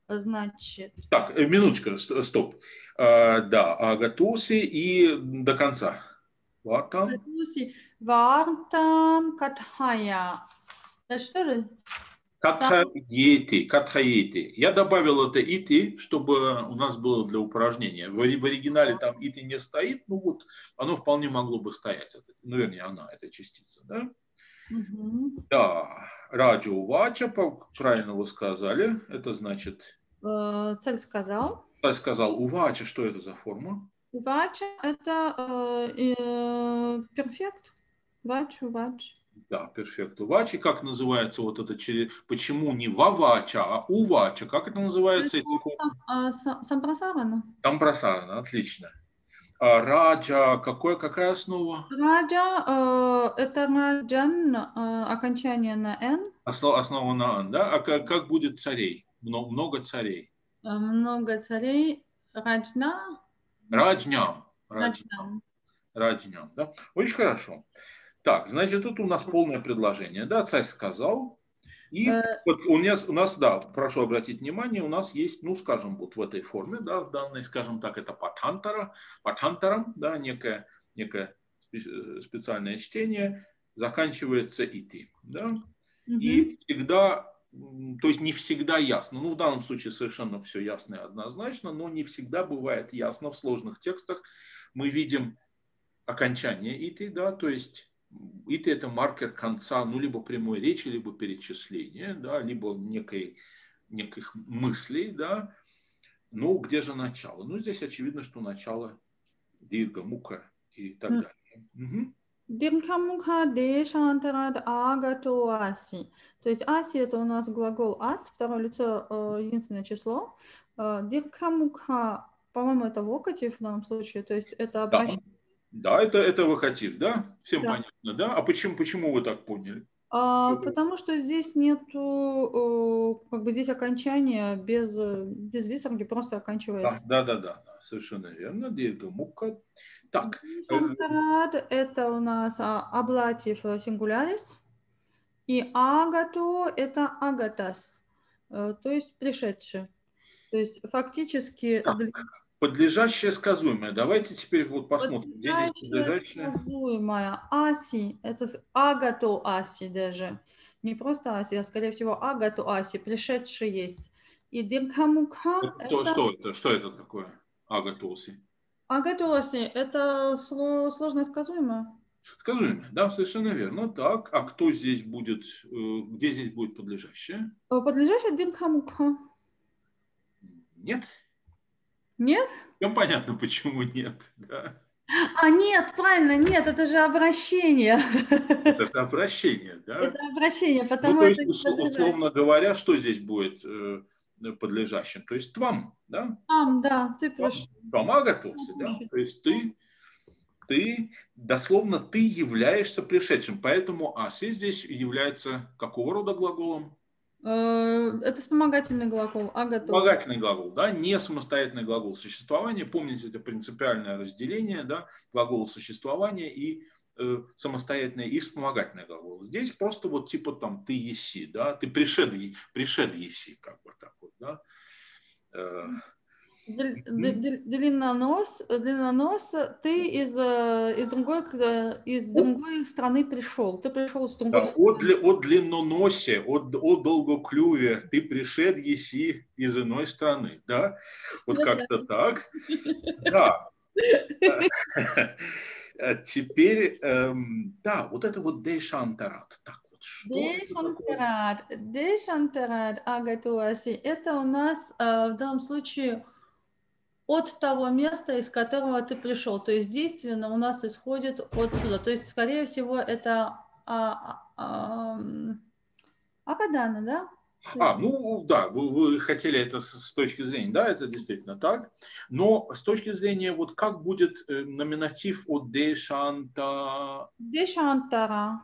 Значит. Так, э, минуточку, стоп. А, да, Агатоси и до конца. Вартам. Агатоси. Вартам Катхая. Да что же? Катхаети, катхаети. Я добавил это ити, чтобы у нас было для упражнения. В, оригинале там ити не стоит, ну вот оно вполне могло бы стоять. Ну, вернее, она, эта частица, да? Угу. Да, радио Вача, правильно вы сказали, это значит... Э, царь сказал. Царь сказал, у Вача что это за форма? Вача это э, э, перфект. Вач, Вач. Да, перфект. Вачи, как называется вот это через... Почему не вавача, а увача? Как это называется? Это сам, сампрасарана. Сампрасарана, отлично. А раджа, какой, какая основа? Раджа э, это раджан, э, окончание на «н». Основа, основа на «н», да? А как, как будет царей? Много, много царей. Э, много царей. Раджна. Раджня. Раджня. Раджня, да? Очень хорошо. Так, значит, тут у нас полное предложение. Да, царь сказал, и э... вот у нас, у нас, да, прошу обратить внимание, у нас есть, ну, скажем, вот в этой форме, да, в данной, скажем так, это патантара, патантаром, да, некое, некое специальное чтение, заканчивается ити, да, угу. и всегда, то есть не всегда ясно, ну, в данном случае совершенно все ясно и однозначно, но не всегда бывает ясно в сложных текстах, мы видим окончание ити, да, то есть ИТ – это маркер конца, ну, либо прямой речи, либо перечисления, да, либо некой, неких мыслей, да. Ну, где же начало? Ну, здесь очевидно, что начало Дирга, Мука и так далее. Угу. Диркамуха дешантарад агато аси. То есть аси это у нас глагол ас, второе лицо, э, единственное число. Э, Диркамуха, по-моему, это вокатив в данном случае, то есть это обращение. Да, это, это вокатив, да? Всем да. понятно, да? А почему, почему вы так поняли? А, потому что здесь нету, как бы здесь окончания без, без висорги, просто оканчивается. Да, да, да, да, совершенно верно. Диргамука. Так. Шантарад – это у нас аблатив сингулярис, и агато – это агатас, э, то есть пришедший. То есть фактически... Так, подлежащее сказуемое. Давайте теперь вот посмотрим, где здесь подлежащее. Сказуемое. Аси – это агато аси даже. Не просто аси, а скорее всего агато аси, пришедший есть. И дирхамукха – это... Что это? Что это такое? Агато аси? Агатоси – это сложно сказуемое? Сказуемое, да, совершенно верно. Так, а кто здесь будет, э, где здесь будет подлежащее? Э, подлежащее димхамукха. Нет. Нет? Ну, понятно, почему нет, да. А, нет, правильно, нет, это же обращение. Это же обращение, да? Это обращение, потому ну, то есть, условно говоря, что здесь будет э, подлежащим? То есть твам, да? Твам, да, ты прошу. Твама готовься, да? То есть ты, ты, дословно, ты являешься пришедшим. Поэтому аси здесь является какого рода глаголом? Э, это вспомогательный глагол, а готов. Вспомогательный глагол, да, не самостоятельный глагол существования. Помните, это принципиальное разделение, да, глагол существования и э, самостоятельный и вспомогательный глагол. Здесь просто вот типа там ты еси, да, ты пришед, пришед еси, как бы так вот, да. Э, Длиннонос, длиннонос, ты из, э, из, другой, э, из другой страны пришел. Ты пришел с другой да, страны. О, о длинноносе, о, о долгоклюве, ты пришед еси из иной страны. Да? Вот как-то так. Да. А теперь, эм, да, вот это вот дейшантарат. Так, Дешантерат, дешантерат агатуаси, это у нас э, в данном случае от того места, из которого ты пришел. То есть действенно у нас исходит отсюда. То есть, скорее всего, это а, а, Ападана, да? А, ну да, вы, вы хотели это с, с точки зрения, да, это действительно так. Но с точки зрения, вот как будет э, номинатив от дешанта... Дешантара.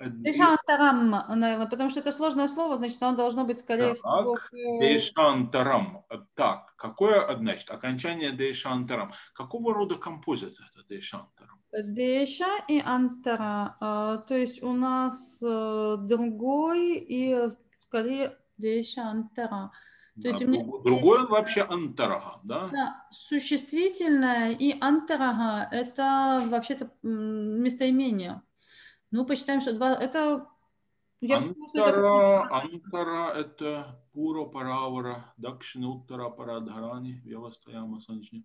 Дешантарам, наверное, потому что это сложное слово, значит, оно должно быть, скорее так, всего... Дешантарам. Так, какое, значит, окончание дешантарам. Какого рода композит это дешантарам? Деша и антара. А, то есть у нас э, другой и скорее дешантара. То есть меня другой есть, вообще антарага, да? Да, существительное и антарага – это вообще-то местоимение. Ну, посчитаем, что два... Это... Я антара, это... антара – это пура паравара, дакшина уттара парадхарани, вьявастаяма санчни.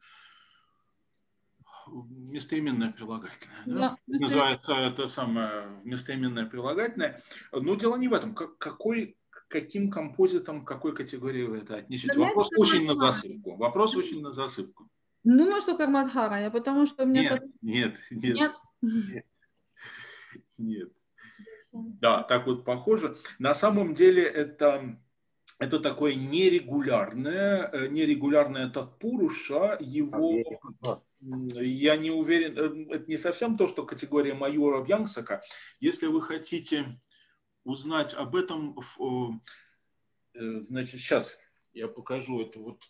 Местоименное прилагательное. Да? Да. Называется это самое местоименное прилагательное. Но дело не в этом. Какой, каким композитом, какой категории вы это отнесете? Да, Вопрос очень на засыпку. Вопрос очень на засыпку. Думаю, что Кармадхара, потому что у меня... Нет, нет, нет. нет? нет. Нет. Да, так вот похоже. На самом деле это, это такое нерегулярное, э, нерегулярное татпуруша, его, я не уверен, э, это не совсем то, что категория майора Бьянсака. Если вы хотите узнать об этом, э, значит, сейчас я покажу это вот.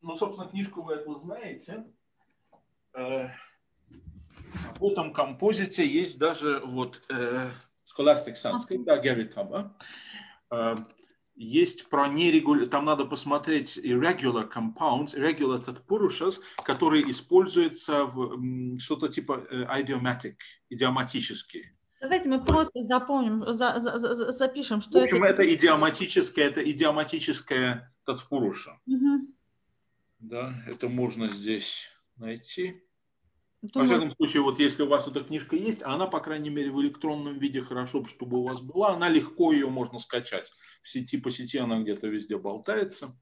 Ну, собственно, книжку вы эту знаете. В этом композите есть даже вот э, Scholastic Sanskrit, да, Гэри Таба. Э, есть про нерегуляр, там надо посмотреть irregular compounds, irregular tatpurushas, которые используются в что-то типа э, idiomatic, идиоматические. Давайте мы просто запомним, за, за, за, запишем, что в общем, это... это идиоматическое, это идиоматическое татпуруша. Угу. Да, это можно здесь найти. Думаю... Во всяком случае, вот если у вас эта книжка есть, а она, по крайней мере, в электронном виде хорошо, чтобы у вас была, она легко ее можно скачать. В сети, по сети она где-то везде болтается.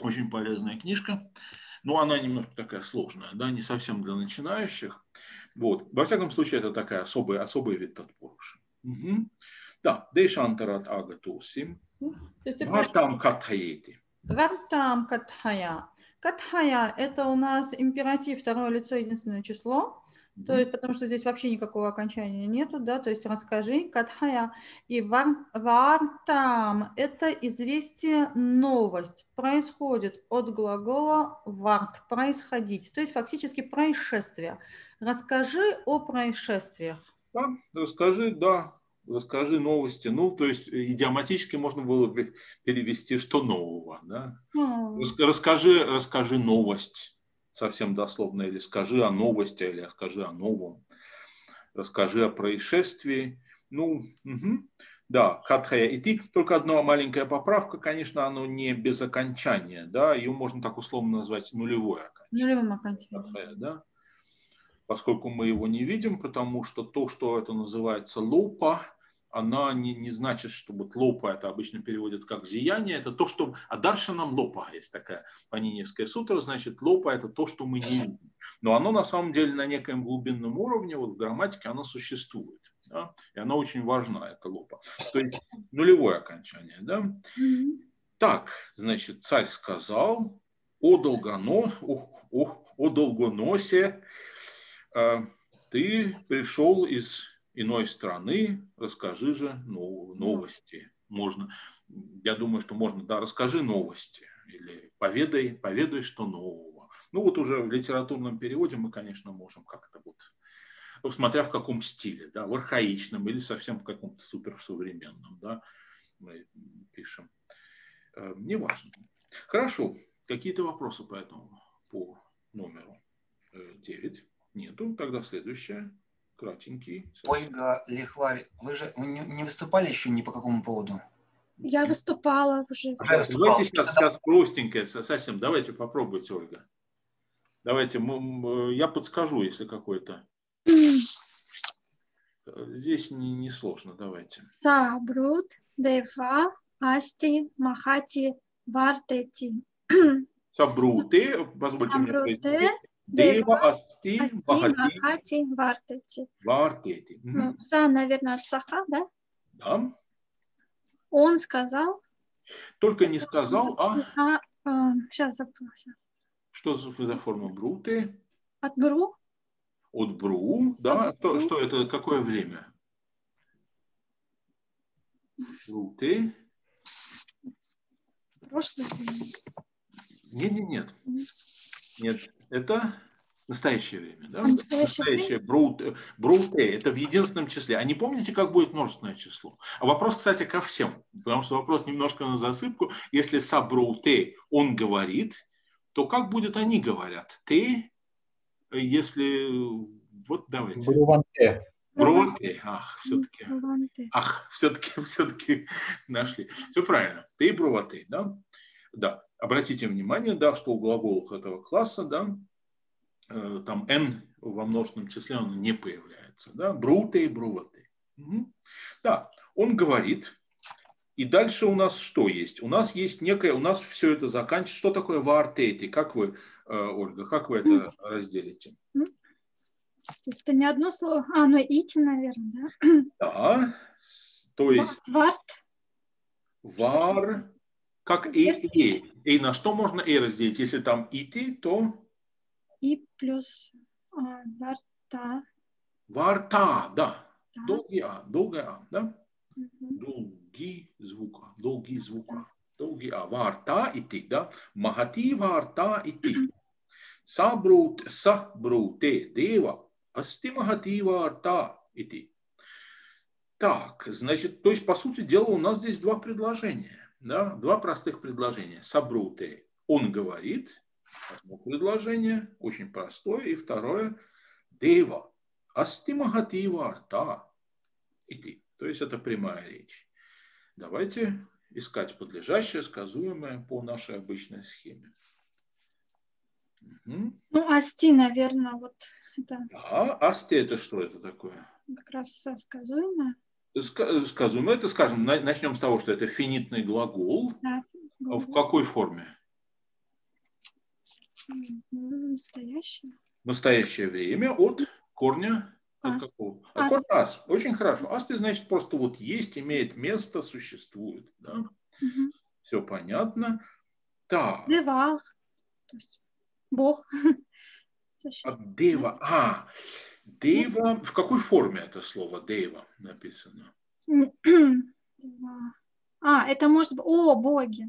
Очень полезная книжка. Но она немножко такая сложная, да, не совсем для начинающих. Вот. Во всяком случае, это такая особый, особый вид татпоруши. Угу. Да, дейшантарат агатусим. Вартам катхаети. Вартам катхая. Катхая – это у нас императив, второе лицо, единственное число. То есть, потому что здесь вообще никакого окончания нету, да, то есть расскажи, катхая. И вар, вартам – это известие, новость, происходит от глагола варт, происходить, то есть фактически происшествие. Расскажи о происшествиях. Да, расскажи, да, расскажи новости. Ну, то есть идиоматически можно было бы перевести «что нового», да? Mm. Расскажи, расскажи новость, совсем дословно, или скажи о новости, или скажи о новом. Расскажи о происшествии. Ну, угу. да, катхая и ты. Только одна маленькая поправка, конечно, оно не без окончания, да, ее можно так условно назвать нулевое окончание. Нулевым окончанием. Катхая, да поскольку мы его не видим, потому что то, что это называется лупа, она не, не значит, что вот лопа это обычно переводят как зияние, это то, что... А дальше нам лопа есть такая паниневская сутра, значит, лопа это то, что мы не видим. Но оно на самом деле на некоем глубинном уровне, вот в грамматике оно существует. Да? И оно очень важна, эта лопа. То есть нулевое окончание. Да? Так, значит, царь сказал, о, долгонос, о, о, о долгоносе, э, ты пришел из иной страны, расскажи же новости. Можно, я думаю, что можно, да, расскажи новости или поведай, поведай, что нового. Ну вот уже в литературном переводе мы, конечно, можем как-то вот, ну, смотря в каком стиле, да, в архаичном или совсем в каком-то суперсовременном, да, мы пишем. Э, неважно. Хорошо. Какие-то вопросы по этому, по номеру 9? Э, Нету. Тогда следующее кратенький. Ольга Лихварь, вы же вы не, не выступали еще ни по какому поводу? Я выступала уже. Я выступала. Давайте сейчас, сейчас простенькое совсем. Давайте попробуйте, Ольга. Давайте, я подскажу, если какой-то. Здесь не, не сложно, давайте. Сабрут, Дева, Асти, Махати, Вартети. Сабруты, позвольте мне произнести. Дева Асти Махати Вартети. Вартети. Ну, да, наверное, от Саха, да? Да. Он сказал. Только не сказал, а... а, сейчас забыл. Сейчас. Что за форма бруты? От бру. От бру, да. От бру. Что, это, какое время? Бруты. Прошлое время. Нет, нет, нет. Нет, это настоящее время. Да? Настоящее бруте, бруте, это в единственном числе. А не помните, как будет множественное число? А вопрос, кстати, ко всем, потому что вопрос немножко на засыпку. Если сабруте он говорит, то как будет они говорят? Ты, если... Вот давайте. Бруванте. Бруванте. Ах, все-таки. Ах, все-таки, все-таки нашли. Все правильно. Ты бруванте, да? Да обратите внимание, да, что у глаголов этого класса, да, э, там n во множественном числе он не появляется, да, бруте и брувате. Угу. Да, он говорит, и дальше у нас что есть? У нас есть некое, у нас все это заканчивается. Что такое вартети? Как вы, э, Ольга, как вы это разделите? Это не одно слово. А, ну ити, наверное, да? Да. То есть... Варт. Вар. Как и, и. И на что можно и разделить? Если там ити, то... И плюс а, варта. Варта, да. да. Долгий а, долгая а, да? Угу. Долгий звук, а, долгий звук. Да. Долгий а. Варта ити, да? Махати варта ити. Сабрут, сабруте дева. Асти махати варта ити. Так, значит, то есть, по сути дела, у нас здесь два предложения. Да? Два простых предложения. Сабруте – он говорит. Одно предложение, очень простое. И второе – дева. Астимагатива арта. Идти. То есть это прямая речь. Давайте искать подлежащее, сказуемое по нашей обычной схеме. Угу. Ну, асти, наверное, вот это. Да, асти это что это такое? Как раз сказуемое сказуемо. Это, скажем, начнем с того, что это финитный глагол. Да. А в какой форме? Настоящее. Настоящее время от? Корня? От Ас. какого? От Ас. корня ас. Очень хорошо. Асты значит просто вот есть, имеет место, существует. Да? Мгм. Все понятно. Так. Девах. То есть Бог. Существует. дева. А, дева. В какой форме это слово дева написано? А, это может быть... О, боги.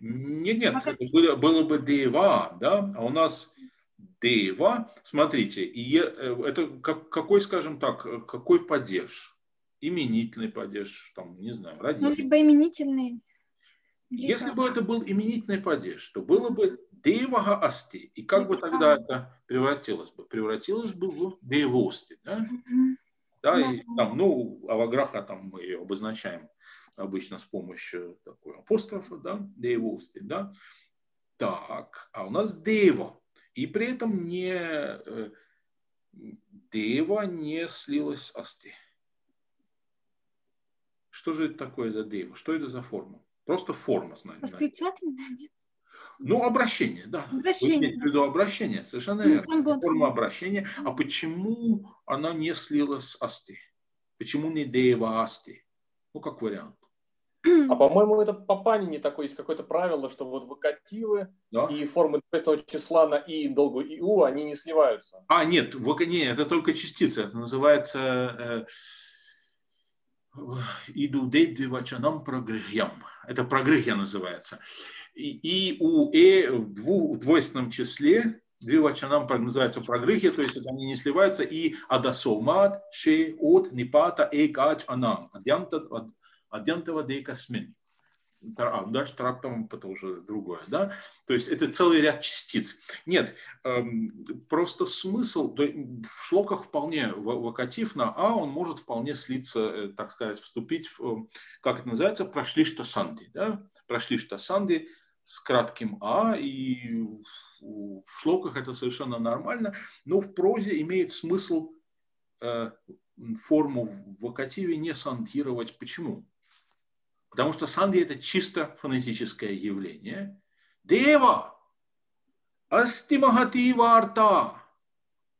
Нет, нет, А было, было бы дева, да, а у нас дева, смотрите, и э, это как, какой, скажем так, какой падеж? Именительный падеж, там, не знаю, Ну, родительный. либо именительный. либо- Если бы это был именительный падеж, то было бы девага асти. И как бы тогда это превратилось бы? Превратилось бы в девости, да? Да, и там, ну, аваграха там мы ее обозначаем обычно с помощью такой апострофа, да, девости, да. Так, а у нас дева. И при этом не э, дева не слилась с асти. Что же это такое за дева? Что это за форма? Просто форма, знаете. Восклицательный? Нет. Ну, обращение, да. Обращение, Вы имеете в виду обращение, совершенно Ну, верно. Форма обращения. А почему она не слилась с асти? Почему не дева асти? Ну, как вариант. А по-моему, это по Панине такое есть какое-то правило, что вот вокативы Да? и формы двоичного числа на и, долгую и у, они не сливаются. А, нет, в, не, это только частица. Это называется э, иду двивачанам прогрыхьям. Это прогрыхья называется. И, у э в, дву, в двойственном числе двивачанам прог- называется прогрыхья, то есть они не сливаются. И адасомат, ше, от, нипата, эйк, ач, анам. Адьянтова дейка смени. А дальше трактом это уже другое, да? То есть это целый ряд частиц. Нет, эм, просто смысл, в шлоках вполне вокатив на А, он может вполне слиться, э, так сказать, вступить в, э, как это называется, прошли что санди, да? Прошли что санди с кратким А, и в, шлоках это совершенно нормально, но в прозе имеет смысл э, форму в вокативе не сандировать. Почему? Потому что санди это чисто фонетическое явление. Дева, астимахати варта.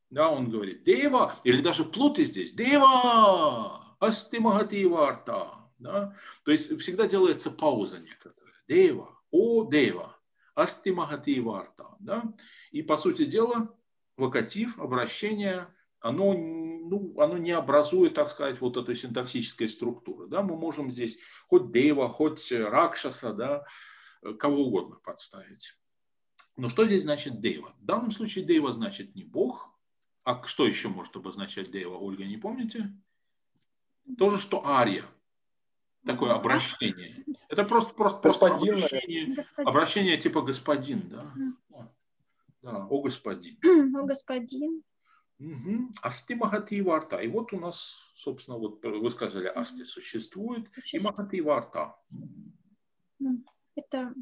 Да, он говорит, дева, или даже плуты здесь, дева, астимахати варта. Да? То есть всегда делается пауза некоторая. Дева, о дева, астимахати варта. Да? И по сути дела, вокатив, обращение, оно, ну, оно не образует, так сказать, вот эту синтаксической структуры. Да? Мы можем здесь хоть Дева, хоть Ракшаса, да, кого угодно подставить. Но что здесь значит Дева? В данном случае Дева значит не Бог, а что еще может обозначать Дева, Ольга, не помните? То же, что Ария. Такое обращение. Это просто, просто, просто Господин, обращение, Господин. обращение типа господин, да? Да, о господин. О, господин. Угу. Асти Махати и Варта. И вот у нас, собственно, вот вы сказали, Асти существует, и Махати и Варта. Ну, Это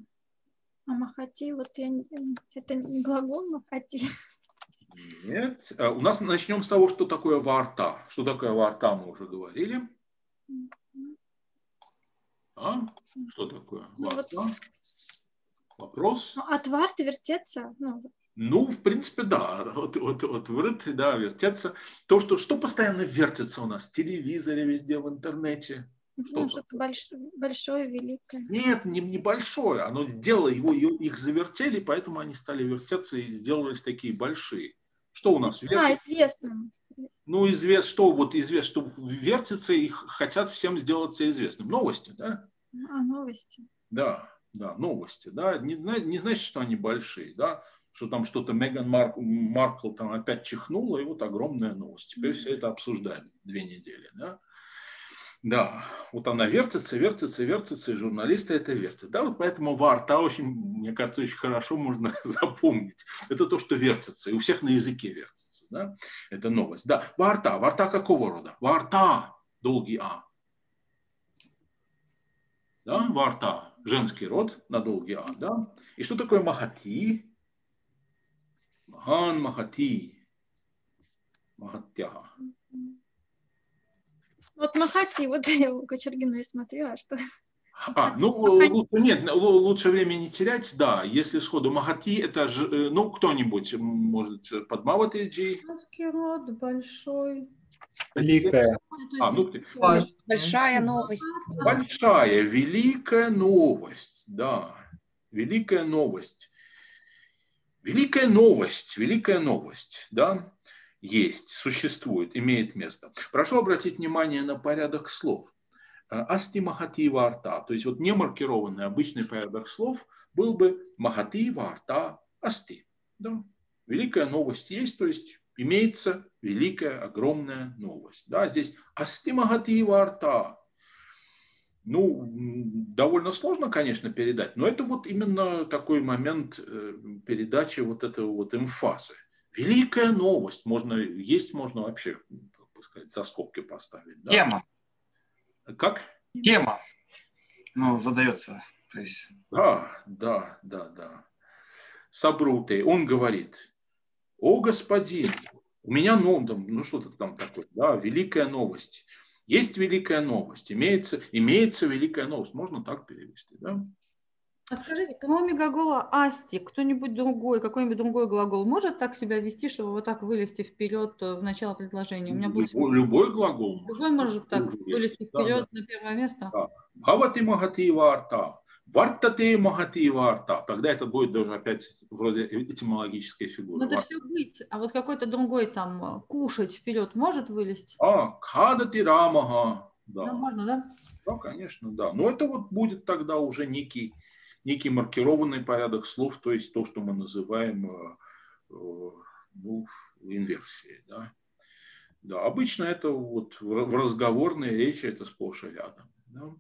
Амахати, вот я, не- это не глагол Махати. Нет. А У нас начнем с того, что такое Варта. Что такое Варта, мы уже говорили. А? Что такое Ну, вот-? Вопрос? Ну, от варты вертеться, ну, Ну, в принципе, да. Вот, вот, вот врыт, да, вертеться. То, что, что постоянно вертится у нас в телевизоре, везде, в интернете. Что ну, что-то большое, большое, великое. Нет, не небольшое. Оно сделало его, их завертели, поэтому они стали вертеться и сделались такие большие. Что у нас А, вертится? известно. Ну, известно, что вот известно, что вертится и хотят всем сделаться известным. Новости, да? А, новости. Да, да, новости, да. Не, не значит, что они большие, да. Что там что-то Меган Марк, Маркл там опять чихнула, и вот огромная новость. Теперь все это обсуждаем две недели, да. Да, вот она вертится, вертится, вертится, и журналисты это вертят. Да, вот поэтому варта очень, мне кажется, очень хорошо можно запомнить. Это то, что вертится, и у всех на языке вертится, да. Это новость. Да, варта, варта какого рода? Варта, долгий А. Да, варта, женский род на долгий А, да. И что такое махати? Махан махати. Махатя. Вот Махати, вот я у Кочергина и смотрела, что А, ну, лучше, нет, лучше время не терять, да. Если сходу Махати, это же, э, ну, кто-нибудь может подмавать Джи. род большой. Великая. А, ну, Большая новость. Большая, великая новость, да. Великая новость. Великая новость, великая новость, да, есть, существует, имеет место. Прошу обратить внимание на порядок слов. Асти махати варта, то есть вот не маркированный обычный порядок слов был бы махати варта асти. Да? Великая новость есть, то есть имеется великая, огромная новость. Да, здесь астимагатива арта. Ну, довольно сложно, конечно, передать, но это вот именно такой момент э, передачи вот этого вот эмфазы. Великая новость. Можно, есть можно вообще, как бы сказать, за скобки поставить. Да? Тема. Как? Тема. Ну, задается. То есть... Да, да, да, да. Сабруты, он говорит, о господин, у меня ну, там, ну что-то там такое, да, великая новость. Есть великая новость, имеется, имеется великая новость. Можно так перевести, да? А скажите, кроме глагола «асти», кто-нибудь другой, какой-нибудь другой глагол может так себя вести, чтобы вот так вылезти вперед э, в начало предложения? У меня был любой, любой глагол. Любой может так вылезти вперед да. на первое место? Да. Хавати магати варта. Вартате магати варта. Тогда это будет даже опять вроде этимологической фигуры. Надо все быть. А вот какой-то другой там э, кушать вперед может вылезть? А, кадати рамага. Да. да, можно, да? Да, конечно, да. Но это вот будет тогда уже некий, некий маркированный порядок слов, то есть то, что мы называем э, э, ну, инверсией. Да. Да, обычно это вот в разговорной речи это сплошь и рядом. Да.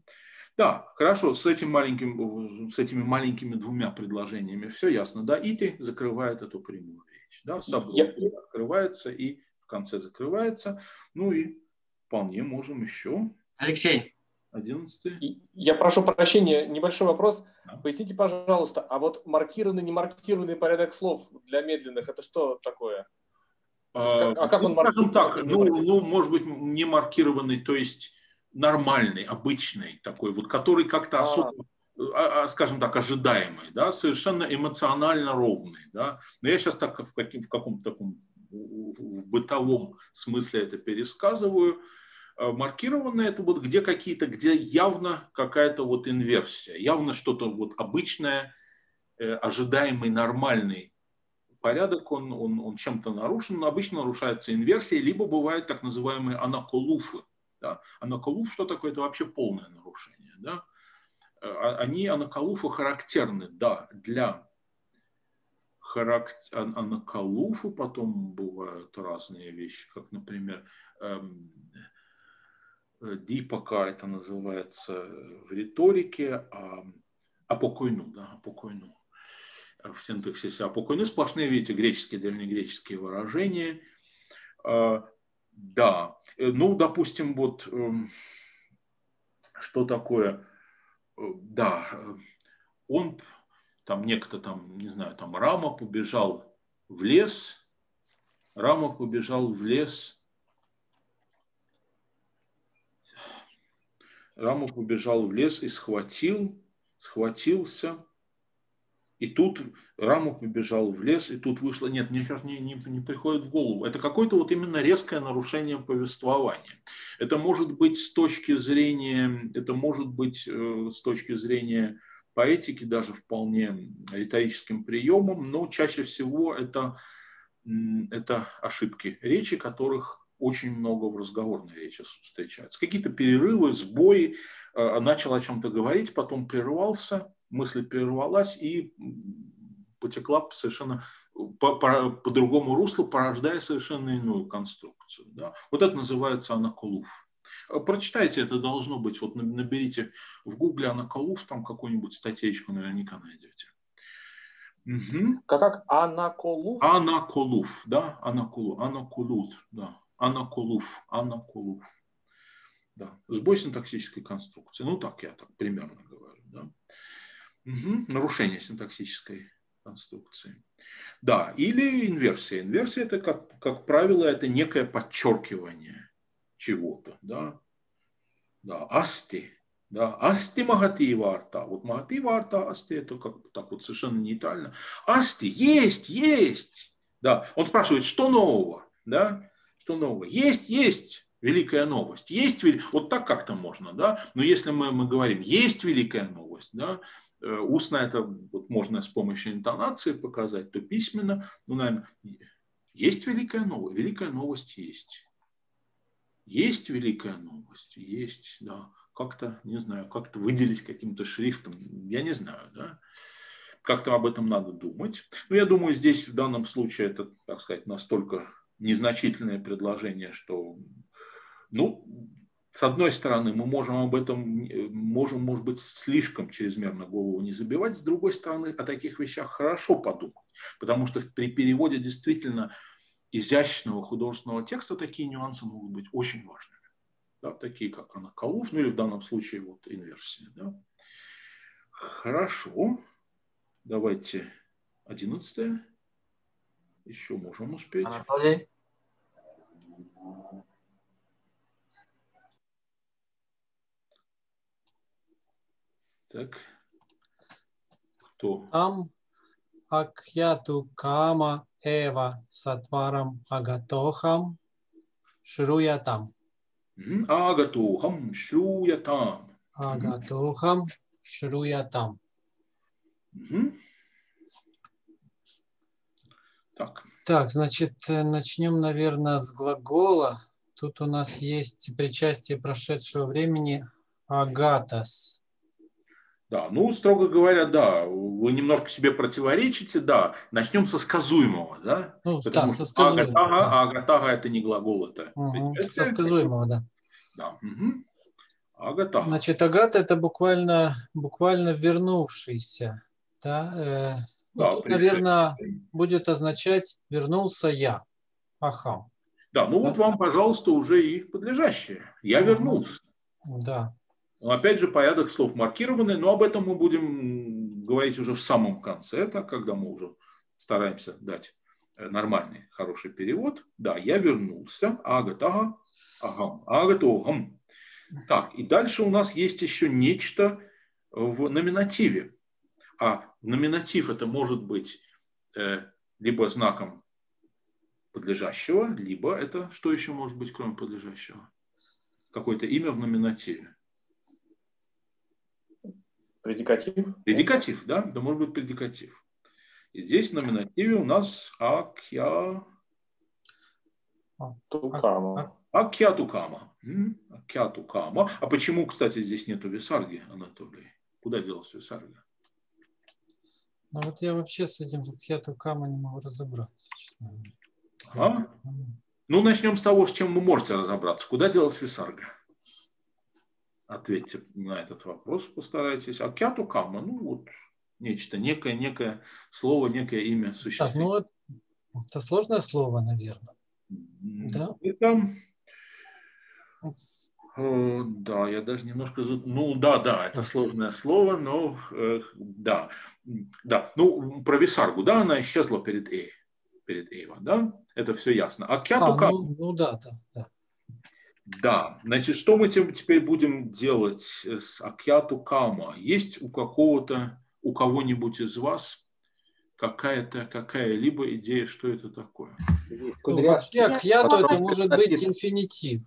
Да, хорошо, с, этим маленьким, с этими маленькими двумя предложениями все ясно. Да, ити закрывает эту прямую речь. Да, саблон Я... открывается и в конце закрывается. Ну и вполне можем еще. Алексей. Одиннадцатый. Я прошу прощения, небольшой вопрос. Да. Поясните, пожалуйста, а вот маркированный, не маркированный порядок слов для медленных, это что такое? А, а как он ну, скажем так, ну, ну, может быть, не маркированный, то есть нормальный, обычный такой, вот, который как-то а. особо, а, а, скажем так, ожидаемый, да, совершенно эмоционально ровный. Да. Но я сейчас так в, каким, в каком-то таком в бытовом смысле это пересказываю. А, маркированное это вот где какие-то, где явно какая-то вот инверсия, явно что-то вот обычное, э, ожидаемый, нормальный порядок, он, он, он чем-то нарушен, обычно нарушается инверсия, либо бывают так называемые анаколуфы, да? А наколуф что такое? Это вообще полное нарушение. Да? А, они, анакалуфы, характерны да, для характер... анакалуфы, потом бывают разные вещи, как, например, эм, э, дипака это называется в риторике, а апокойну, да, апокойну. В синтаксисе апокойну сплошные, видите, греческие, древнегреческие выражения. Да, э, ну, допустим, вот эм, что такое, э, да, э, он, там некто там, не знаю, там Рама побежал в лес, Рама побежал в лес, Рама побежал в лес и схватил, схватился и тут Раму побежал в лес, и тут вышло, нет, мне сейчас не, не, не приходит в голову. Это какое-то вот именно резкое нарушение повествования. Это может быть с точки зрения, это может быть э, с точки зрения поэтики даже вполне риторическим приемом, но чаще всего это, это ошибки речи, которых очень много в разговорной речи встречаются. Какие-то перерывы, сбои, э, начал о чем-то говорить, потом прервался, мысль прервалась и потекла совершенно по, по, по другому руслу, порождая совершенно иную конструкцию. Да? Вот это называется анакулуф. Прочитайте, это должно быть, вот наберите в гугле анакулуф, там какую-нибудь статейку наверняка найдете. Угу. Как, как анаколуф? Анаколуф, да, анакулу, анакулут, да, анакулуф, анакулуф. Да, сбой синтаксической конструкции. Ну, так я так примерно говорю, да. Угу. Нарушение синтаксической конструкции. Да, или инверсия. Инверсия это, как, как правило, это некое подчеркивание чего-то. Да? Да, асти. Да, асти магати варта. Вот магати варта, асти это как так вот совершенно нейтрально. Асти, есть, есть. Да, он спрашивает, что нового? Да, что нового? Есть, есть великая новость. Есть, вот так как-то можно, да. Но если мы, мы говорим, есть великая новость, да, устно это вот можно с помощью интонации показать, то письменно, ну, наверное, есть великая новость, великая новость есть. Есть великая новость, есть, да как-то, не знаю, как-то выделить каким-то шрифтом, я не знаю, да, как-то об этом надо думать. Но я думаю, здесь в данном случае это, так сказать, настолько незначительное предложение, что, ну, с одной стороны, мы можем об этом, можем, может быть, слишком чрезмерно голову не забивать, с другой стороны, о таких вещах хорошо подумать, потому что при переводе действительно изящного художественного текста такие нюансы могут быть очень важными да, такие как Анакалуш, ну или в данном случае вот инверсия. Да. Хорошо, давайте одиннадцатое. Еще можем успеть. Анатолий. Так. Кто? Там Акьяту Кама Эва Сатварам Агатохам Шруя там. Агатохам шруятам. Агатохам шруятам. Так. Так, значит, начнем, наверное, с глагола. Тут у нас есть причастие прошедшего времени агатас. Да, ну, строго говоря, да, вы немножко себе противоречите, да. Начнем со сказуемого, да? Ну, Потому да, со сказуемого. Агатага, да. а агатага это не глагол, это. Угу, со сказуемого, да. Да. Угу. Агата. Значит, агата это буквально, буквально вернувшийся. Да, э, да, тут, наверное, будет означать вернулся я. Ахам. Да, ну да? вот вам, пожалуйста, уже и подлежащее. Я вернулся. Да. Но опять же, порядок слов маркированный, но об этом мы будем говорить уже в самом конце, это когда мы уже стараемся дать э, нормальный, хороший перевод. Да, я вернулся. Агатага Агам. Агатогам. Так, и дальше у нас есть еще нечто в номинативе. А номинатив это может быть э, либо знаком подлежащего, либо это что еще может быть, кроме подлежащего? Какое-то имя в номинативе. Предикатив? Предикатив, да, да может быть предикатив. И здесь в номинативе у нас акья... Тукама. Акьятукама. Акьятукама. А почему, кстати, здесь нету Висарги, Анатолий? Куда делась Висарга? Ну вот я вообще с этим Акьятукама не могу разобраться, честно говоря. А? Ну, начнем с того, с чем вы можете разобраться. Куда делась Висарга? Ответьте на этот вопрос, постарайтесь. Акьятукама, ну вот нечто, некое, некое слово, некое имя существует. Так, ну вот это сложное слово, наверное. Да. Это Э, да, я даже немножко... Ну, да, да, это сложное слово, но э, да. Да, ну, про Висаргу, да, она исчезла перед Эй, перед Эйва, да? Это все ясно. А Кяту а, ну, ну да, да, да. Да, значит, что мы теперь будем делать с Акьяту Кама? Есть у какого-то, у кого-нибудь из вас какая-то, какая-либо идея, что это такое? Ну, вообще, Акьяту это может быть инфинитив.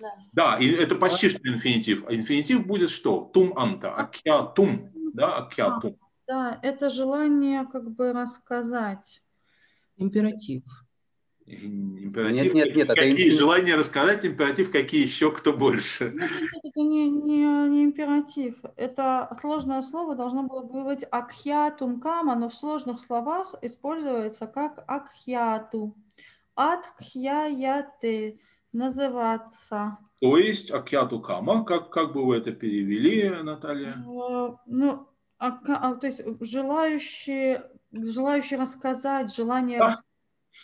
Да. да, и это почти что инфинитив. А инфинитив будет что? Тум анта, акьятум. Да, акьятум. Да, это желание как бы рассказать. Императив. Императив. Нет, нет, нет. Какие это инфин... желания рассказать, императив, какие еще, кто больше? Нет, это не, не, не императив. Это сложное слово должно было быть акхиатум кама, но в сложных словах используется как акхиату. Атхьяяты называться. То есть акьяту кама, как, как бы вы это перевели, Наталья? Ну, ну а, а, то есть желающий, желающий рассказать, желание да. рассказать.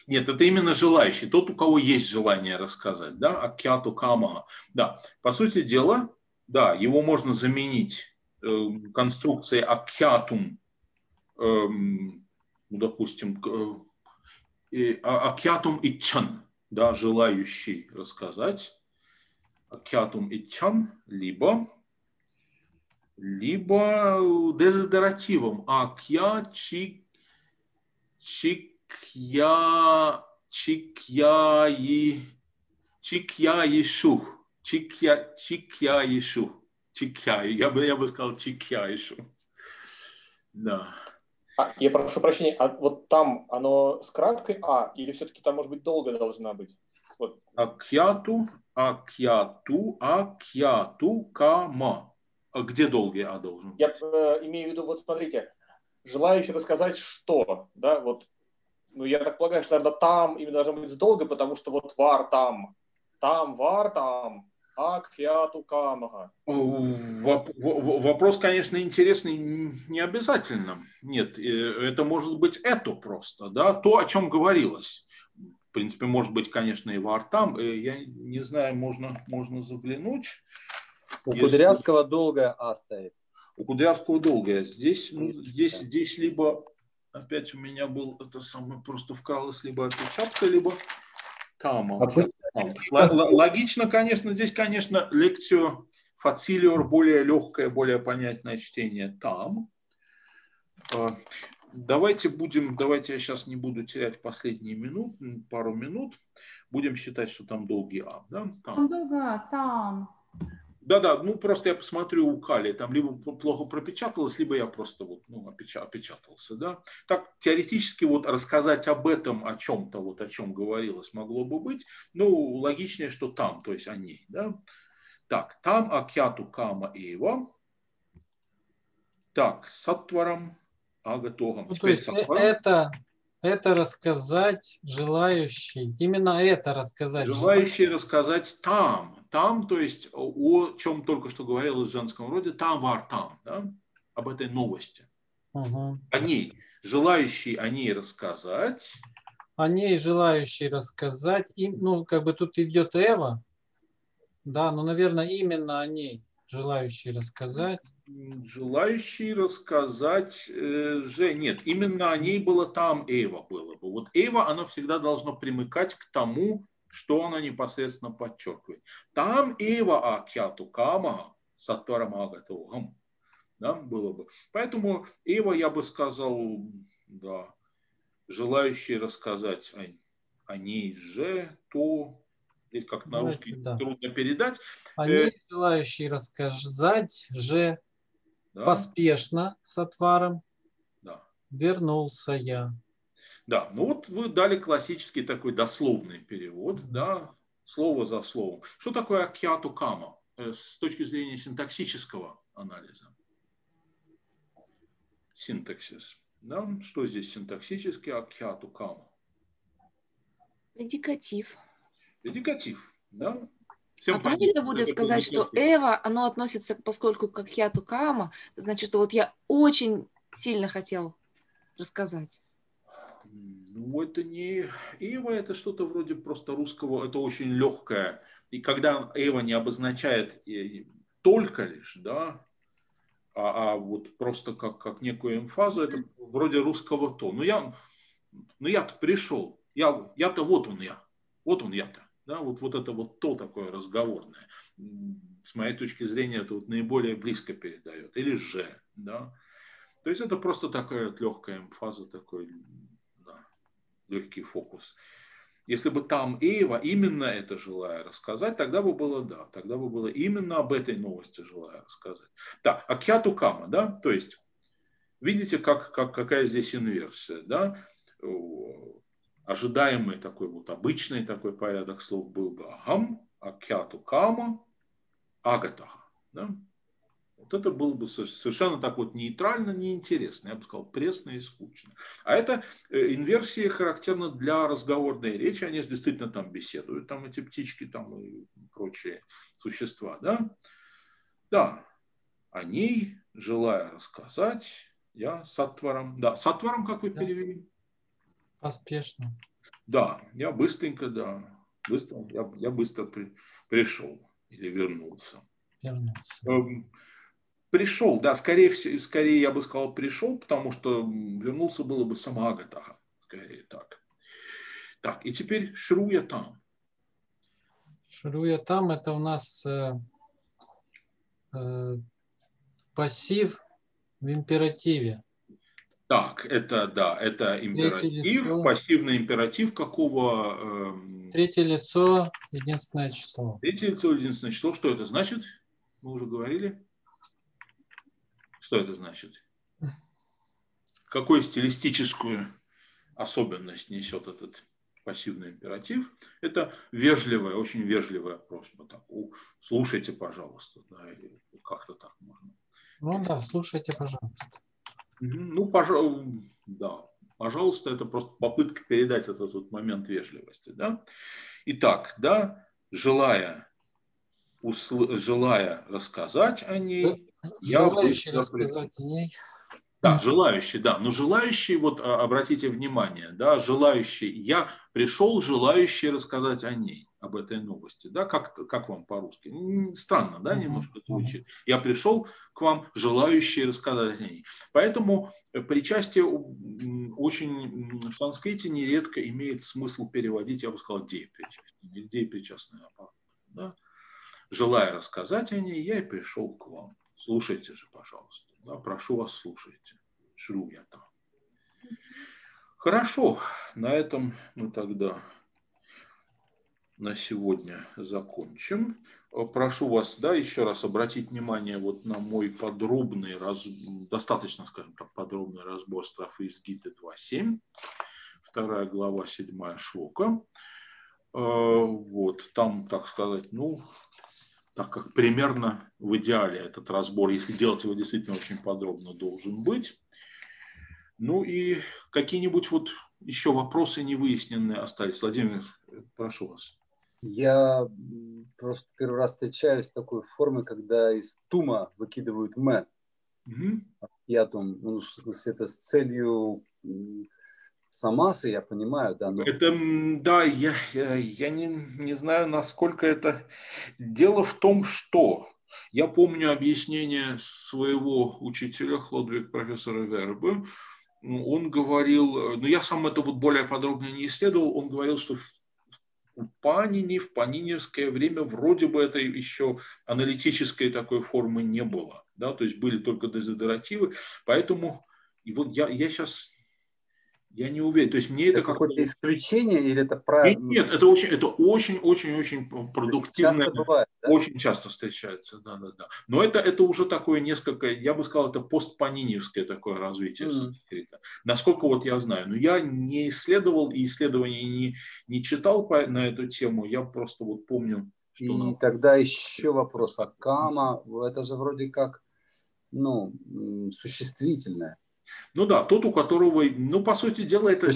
Нет, это именно желающий, тот, у кого есть желание рассказать, да, акьяту кама. Да, по сути дела, да, его можно заменить э, конструкцией акьятум, э, ну, допустим, э, акьятум и чан, да, желающий рассказать, кятум и чан, либо либо дезодоративом. Акья чик, чикья, чикья и чикья ешух. Чикья, чикья ешух. Чикья, я бы, я бы сказал чикья ешух. Да. А, я прошу прощения, а вот там оно с краткой А или все-таки там, может быть, долго должна быть? Вот. Акьяту, акьяту, акьяту, кама. А где долгий А должен быть? Я э, имею в виду, вот смотрите, желающий рассказать что, да, вот, ну, я так полагаю, что, наверное, там именно должно быть долго, потому что вот вар там, там, вар там, Акхиату Камага. Вопрос, конечно, интересный, не обязательно. Нет, э, это может быть это просто, да, то, о чем говорилось. В принципе, может быть, конечно, и вартам. Э, я не знаю, можно, можно заглянуть. У Если... Кудрявского долгая А стоит. У Кудрявского долгая. Здесь, ну, здесь, здесь либо опять у меня был это самое просто вкралось либо опечатка, либо там. Логично, конечно, здесь, конечно, лекцию фацилиор более легкое, более понятное чтение там. А, давайте будем, давайте я сейчас не буду терять последние минуты, пару минут. Будем считать, что там долгий А. Да? Там. там там. Да-да, ну просто я посмотрю у Кали, там либо плохо пропечаталось, либо я просто вот, ну, опечатался, да. Так теоретически вот рассказать об этом, о чем-то, вот о чем говорилось, могло бы быть, ну, логичнее, что там, то есть о ней, да. Так, там Акяту Кама Ива. Так, Сатваром Агатогом. Ну, то есть э, это это рассказать желающий, именно это рассказать. Желающий рассказать там, там, то есть о чем только что говорил в женском роде, там вар там, да, об этой новости. Угу. О ней, желающий о ней рассказать. О ней желающий рассказать, и, ну, как бы тут идет Эва, да, но, наверное, именно о ней желающий рассказать? Желающий рассказать э, же нет именно о ней было там Эва было бы. Вот Эва она всегда должна примыкать к тому что она непосредственно подчеркивает. Там Эва акяту кама сатварам агатугам да, было бы. Поэтому Эва я бы сказал да желающий рассказать о, о ней же то как на русский да. трудно передать. Они э, желающие рассказать же да. поспешно с отваром да. вернулся я. Да, ну вот вы дали классический такой дословный перевод, да, слово за словом. Что такое акьяту кама э, с точки зрения синтаксического анализа? Синтаксис. Да? Что здесь синтаксически акьяту кама? Предикатив. Предикатив, да? Всем а правильно будет сказать, что Эва, оно относится, поскольку как я Тукама, значит, что вот я очень сильно хотел рассказать. Ну, это не Эва, это что-то вроде просто русского, это очень легкое. И когда Эва не обозначает э, только лишь, да, а, а вот просто как, как некую эмфазу, это вроде русского то. Ну, я, ну я-то пришел, я, я-то вот он я, вот он я-то. Да, вот, вот это вот то такое разговорное. С моей точки зрения, это вот наиболее близко передает. Или же. Да. То есть это просто такая вот легкая эмфаза, такой да, легкий фокус. Если бы там Эйва именно это желая рассказать, тогда бы было да, тогда бы было именно об этой новости желая рассказать. Да, Акьяту Кама, да, то есть видите, как, как, какая здесь инверсия, да, ожидаемый такой вот обычный такой порядок слов был бы агам, акяту кама, агатаха. Да? Вот это было бы совершенно так вот нейтрально, неинтересно, я бы сказал, пресно и скучно. А это э, инверсии характерны для разговорной речи, они же действительно там беседуют, там эти птички там и прочие существа. Да, да. о ней, желая рассказать, я сатваром, да, сатваром, как вы перевели? Поспешно. Да, я быстренько, да, быстро, я, я быстро при, пришел или вернулся. Вернулся. Эм, пришел, да, скорее, скорее я бы сказал пришел, потому что вернулся было бы сама Агата, скорее так. Так, и теперь Шруя там. Шруя там это у нас э, э, пассив в императиве. Так, это да, это императив, пассивный императив какого? Эм... Третье лицо, единственное число. Третье лицо, единственное число. Что это значит? Мы уже говорили. Что это значит? Какую стилистическую особенность несет этот пассивный императив? Это вежливая, очень вежливая просьба. Так, слушайте, пожалуйста. Да, или как-то так можно. Ну да, слушайте, пожалуйста. Ну, пожалуйста, да. Пожалуйста, это просто попытка передать этот вот момент вежливости. Да? Итак, да, желая, усл... желая рассказать о ней, Желающий я рассказать о ней. Да, желающий, да. Но желающий, вот а, обратите внимание, да, желающий, я пришел желающий рассказать о ней, об этой новости, да, как, как вам по-русски? Странно, да, немножко звучит. Я пришел к вам желающий рассказать о ней. Поэтому причастие очень в санскрите нередко имеет смысл переводить, я бы сказал, деепричастие, деепричастное аппарат. Да? Желая рассказать о ней, я и пришел к вам. Слушайте же, пожалуйста. Да, прошу вас, слушайте. Шру я там. Хорошо, на этом мы тогда на сегодня закончим. Прошу вас, да, еще раз обратить внимание вот на мой подробный, раз, достаточно, скажем так, подробный разбор строфы из Гиты 2.7, вторая глава, седьмая шлока. Э, вот, там, так сказать, ну, так как примерно в идеале этот разбор, если делать его действительно очень подробно, должен быть. Ну и какие-нибудь вот еще вопросы невыясненные остались. Владимир, прошу вас. Я просто первый раз встречаюсь с такой формой, когда из тума выкидывают мэ. Угу. Я там, ну, в смысле, это с целью Самасы, я понимаю, да. Но... Это, да, я, я, я не, не знаю, насколько это... Дело в том, что я помню объяснение своего учителя, Хлодвиг профессора Вербы. Он говорил, ну я сам это вот более подробно не исследовал, он говорил, что в Панине, в паниневское время вроде бы это еще аналитической такой формы не было. Да? То есть были только дезодоративы. Поэтому и вот я, я сейчас я не уверен. То есть мне это, это какое-то исключение или это правильно? Нет, нет, это очень, это очень, очень, очень продуктивное. Часто бывает, да? Очень часто встречается, да, да, да. Но это, это уже такое несколько, я бы сказал, это постпаниневское такое развитие mm. санскрита. Насколько вот я знаю. Но я не исследовал и исследований не, не читал по, на эту тему. Я просто вот помню, что... И нам... тогда еще вопрос. А кама, это же вроде как, ну, существительное. Ну да, тот, у которого, ну, по сути дела, это...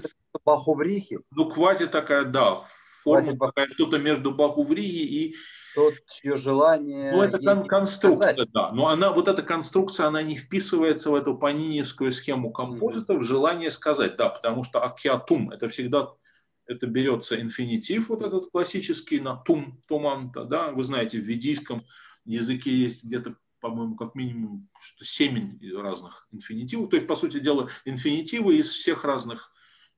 Бахуврихи? Ну, квази такая, да, форма такая, что-то между Бахуврихи и... Тот, чье желание... Ну, это кон- конструкция, сказать. да. Но она, вот эта конструкция, она не вписывается в эту паниневскую схему композитов, mm-hmm. желание сказать, да, потому что акиатум, это всегда это берется инфинитив, вот этот классический, на тум, туманта, да, вы знаете, в ведийском языке есть где-то по-моему, как минимум что 7 разных инфинитивов. То есть, по сути дела, инфинитивы из всех разных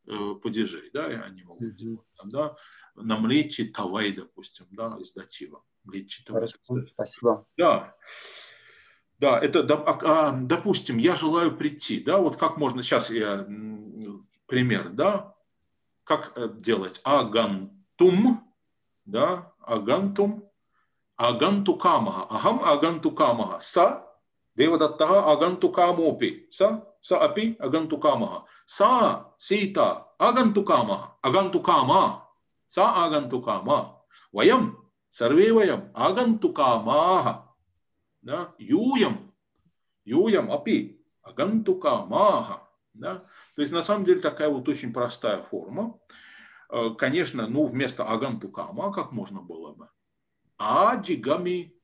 э, падежей. Да, и они могут делать. Там, да, намлечи тавай, допустим, да, из датива. Млечи тавай. Спасибо. Да. Да, это, а, допустим, я желаю прийти, да, вот как можно, сейчас я пример, да, как э, делать агантум, да, агантум, агантукамаха. Ахам агантукамаха. Са девадаттаха агантукамопи. Са са апи агантукамаха. Са сита агантукамаха. Агантукама. Са агантукама. Ваям сарве ваям агантукамаха. Да? Юям. Юям апи агантукамаха. Да? То есть на самом деле такая вот очень простая форма. Э, конечно, ну вместо агантукама как можно было бы? Аджигами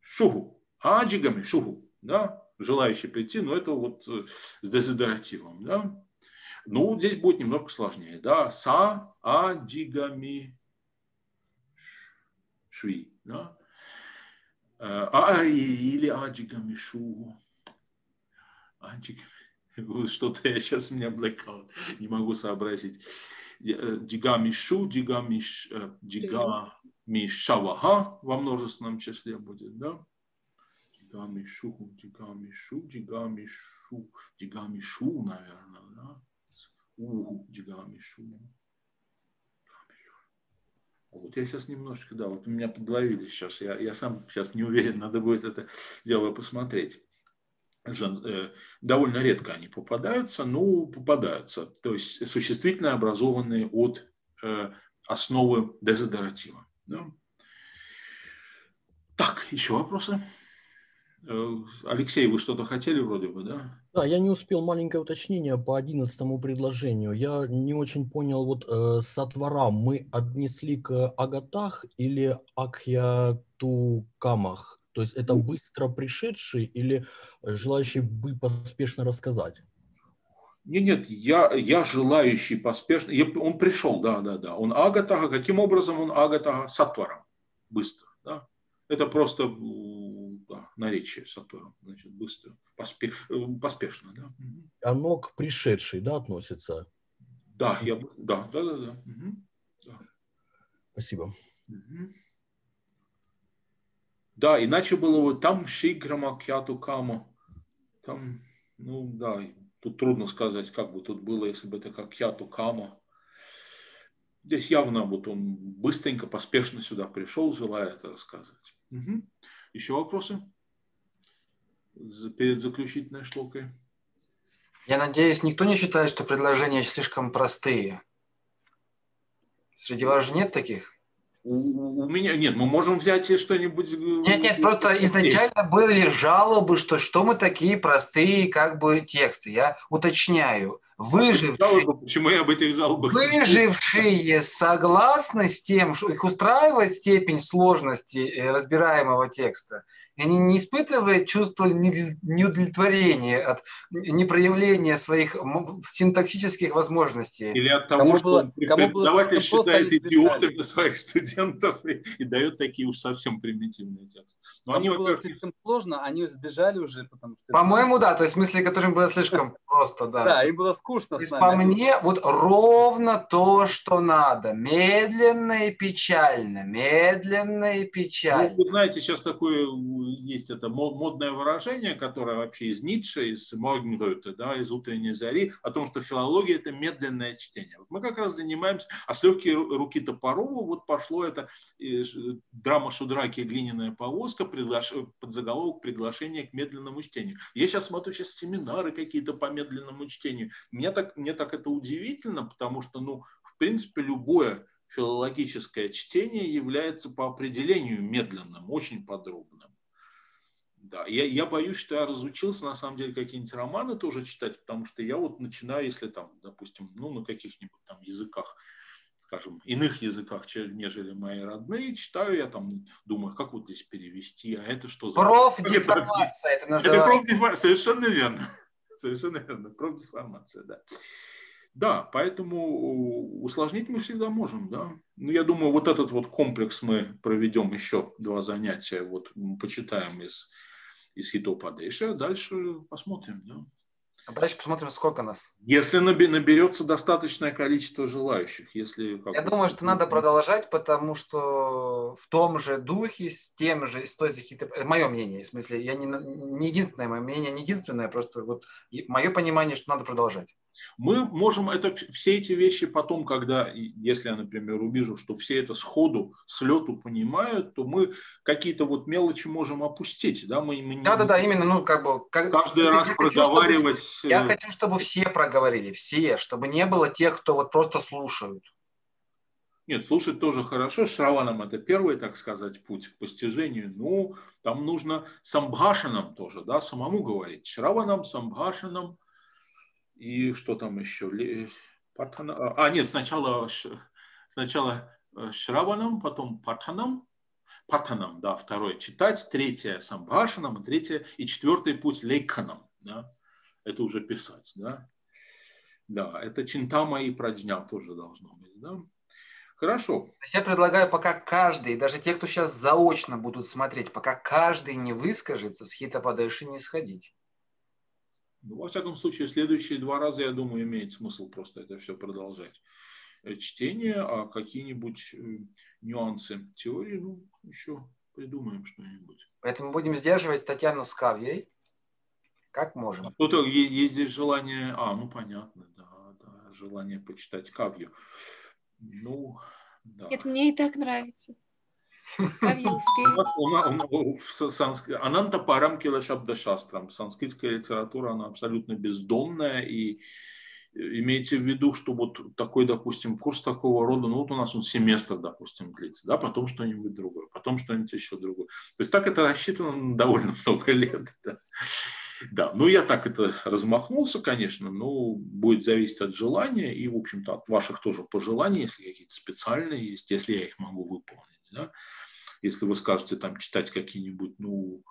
шуху. Аджигами шуху. Да? Желающий прийти, но это вот э, с дезодоративом. Да? Ну, здесь будет немножко сложнее. Да? Са аджигами шви. Да? Э, а, или аджигами шу. Аджигами. Что-то я сейчас меня блэкаут. Не могу сообразить. Э, Дигами шу, дигами, дига, Мишаваха во множественном числе будет, да? Дигамишу, дигамишу, дигамишу, дигамишу, наверное, да? Уху, дигамишу. Вот я сейчас немножечко, да, вот меня подловили сейчас, я, я сам сейчас не уверен, надо будет это дело посмотреть. Жен, э, довольно редко они попадаются, но попадаются. То есть существительные, образованные от э, основы дезодоратива. Да? Так, еще вопросы? Э, Алексей, вы что-то хотели вроде бы, да? Да, я не успел маленькое уточнение по одиннадцатому предложению. Я не очень понял, вот э, сатвара мы отнесли к агатах или акьятукамах? То есть это быстро пришедший или желающий бы поспешно рассказать? Нет, нет, я, я желающий поспешно. Я, он пришел, да, да, да. Он агатага. Каким образом он агатага? Сатваром. Быстро, да. Это просто да, наречие сатваром. Значит, быстро, поспе, поспешно, да. Оно к пришедшей, да, относится? Да, я, да, да, да, да. Угу. да. Спасибо. Угу. Да, иначе было вот там Шиграма Кяту Кама. Там, ну да, тут трудно сказать, как бы тут было, если бы это как Кяту Кама. Здесь явно вот он быстренько, поспешно сюда пришел, желая это рассказывать. Угу. Еще вопросы? Перед заключительной шлокой. Я надеюсь, никто не считает, что предложения слишком простые. Среди вас же нет таких? У, у меня нет, мы можем взять что-нибудь. Э, нет, нет, просто изначально были жалобы, что что мы такие простые, как бы тексты. Я уточняю. Выжившие, жалобы, почему я об этих жалобах? Выжившие согласны с тем, что их устраивает степень сложности э, разбираемого текста и они не испытывают чувство неудовлетворения от непроявления своих синтаксических возможностей. Или от того, кому что было, кому преподаватель было считает идиотами своих студентов и, и дает такие уж совсем примитивные тексты. Но они, было слишком сложно, они сбежали уже, потому что... По-моему, да, то есть в смысле, которым было слишком просто, да. Да, им было скучно с По мне, вот ровно то, что надо. Медленно и печально, медленно и печально. Ну, вы знаете, сейчас такое есть это модное выражение, которое вообще из Ницше, из Моргенройта, да, из «Утренней зари», о том, что филология – это медленное чтение. Вот мы как раз занимаемся, а с легкие руки Топорова вот пошло это драма Шудраки «Глиняная повозка», приглаш... под заголовок «Приглашение к медленному чтению». Я сейчас смотрю сейчас семинары какие-то по медленному чтению. Мне так, мне так это удивительно, потому что, ну, в принципе, любое филологическое чтение является по определению медленным, очень подробным. Да, я, я боюсь, что я разучился на самом деле какие-нибудь романы тоже читать, потому что я вот начинаю, если там, допустим, ну, на каких-нибудь там языках, скажем, иных языках, нежели мои родные, читаю, я там думаю, как вот здесь перевести, а это что за... Профдеформация это называется. Это профдеформация, совершенно верно. Совершенно верно, профдеформация, да. Да, поэтому усложнить мы всегда можем, да. Ну, я думаю, вот этот вот комплекс мы проведем еще два занятия, вот почитаем из из хитопадейша, а дальше посмотрим. Да? А дальше посмотрим, сколько нас. Если наберется достаточное количество желающих. Если Я думаю, что надо продолжать, потому что в том же духе, с тем же, с той же хитопадейша, мое мнение, в смысле, я не, не единственное, мое мнение не единственное, просто вот мое понимание, что надо продолжать. Мы можем это, все эти вещи потом, когда, если я, например, увижу, что все это сходу, с лету понимают, то мы какие-то вот мелочи можем опустить. Да, мы, мы да, да, да, именно, ну, как бы... Как, каждый раз я проговаривать... Хочу, чтобы, я хочу, чтобы все проговорили, все, чтобы не было тех, кто вот просто слушают. Нет, слушать тоже хорошо. Шраванам это первый, так сказать, путь к постижению. Ну, там нужно самбхашанам тоже, да, самому говорить. Шраванам, самбхашанам, и что там еще? Патана... А, нет, сначала, сначала э, Шраванам, потом Патанам, Патанам, да, второе читать, третье Самбхашанам, и третье, и четвертый путь Лейканам, да, это уже писать, да. Да, это Чинтама и Праджня тоже должно быть, да. Хорошо. Я предлагаю, пока каждый, даже те, кто сейчас заочно будут смотреть, пока каждый не выскажется, с хита подальше не сходить. Ну, во всяком случае, следующие два раза, я думаю, имеет смысл просто это все продолжать. Э, чтение, а какие-нибудь э, нюансы теории, ну, еще Придумаем что-нибудь. Поэтому будем сдерживать Татьяну с Кавьей. Как можем. А тут есть, есть здесь желание... А, ну понятно, да, да. Желание почитать Кавью. Ну, да. Нет, мне и так нравится. Ананта парам килашабда. Санскритская литература, она абсолютно бездонная и имейте в виду, что вот такой, допустим, курс такого рода, ну вот у нас он семестр, допустим, длится, да, потом что-нибудь другое, потом что-нибудь еще другое. То есть так это рассчитано довольно много лет. Да. Да, ну я так это размахнулся, конечно, но будет зависеть от желания и, в общем-то, от ваших тоже пожеланий, если какие-то специальные есть, если я их могу выполнить. Да? Если вы скажете там читать какие-нибудь, ну,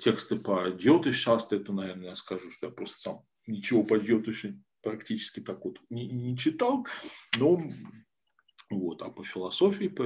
тексты по Джотиш шасты, то, наверное, я скажу, что я просто сам ничего по Джотише практически так вот не, не читал, но вот, а по философии, по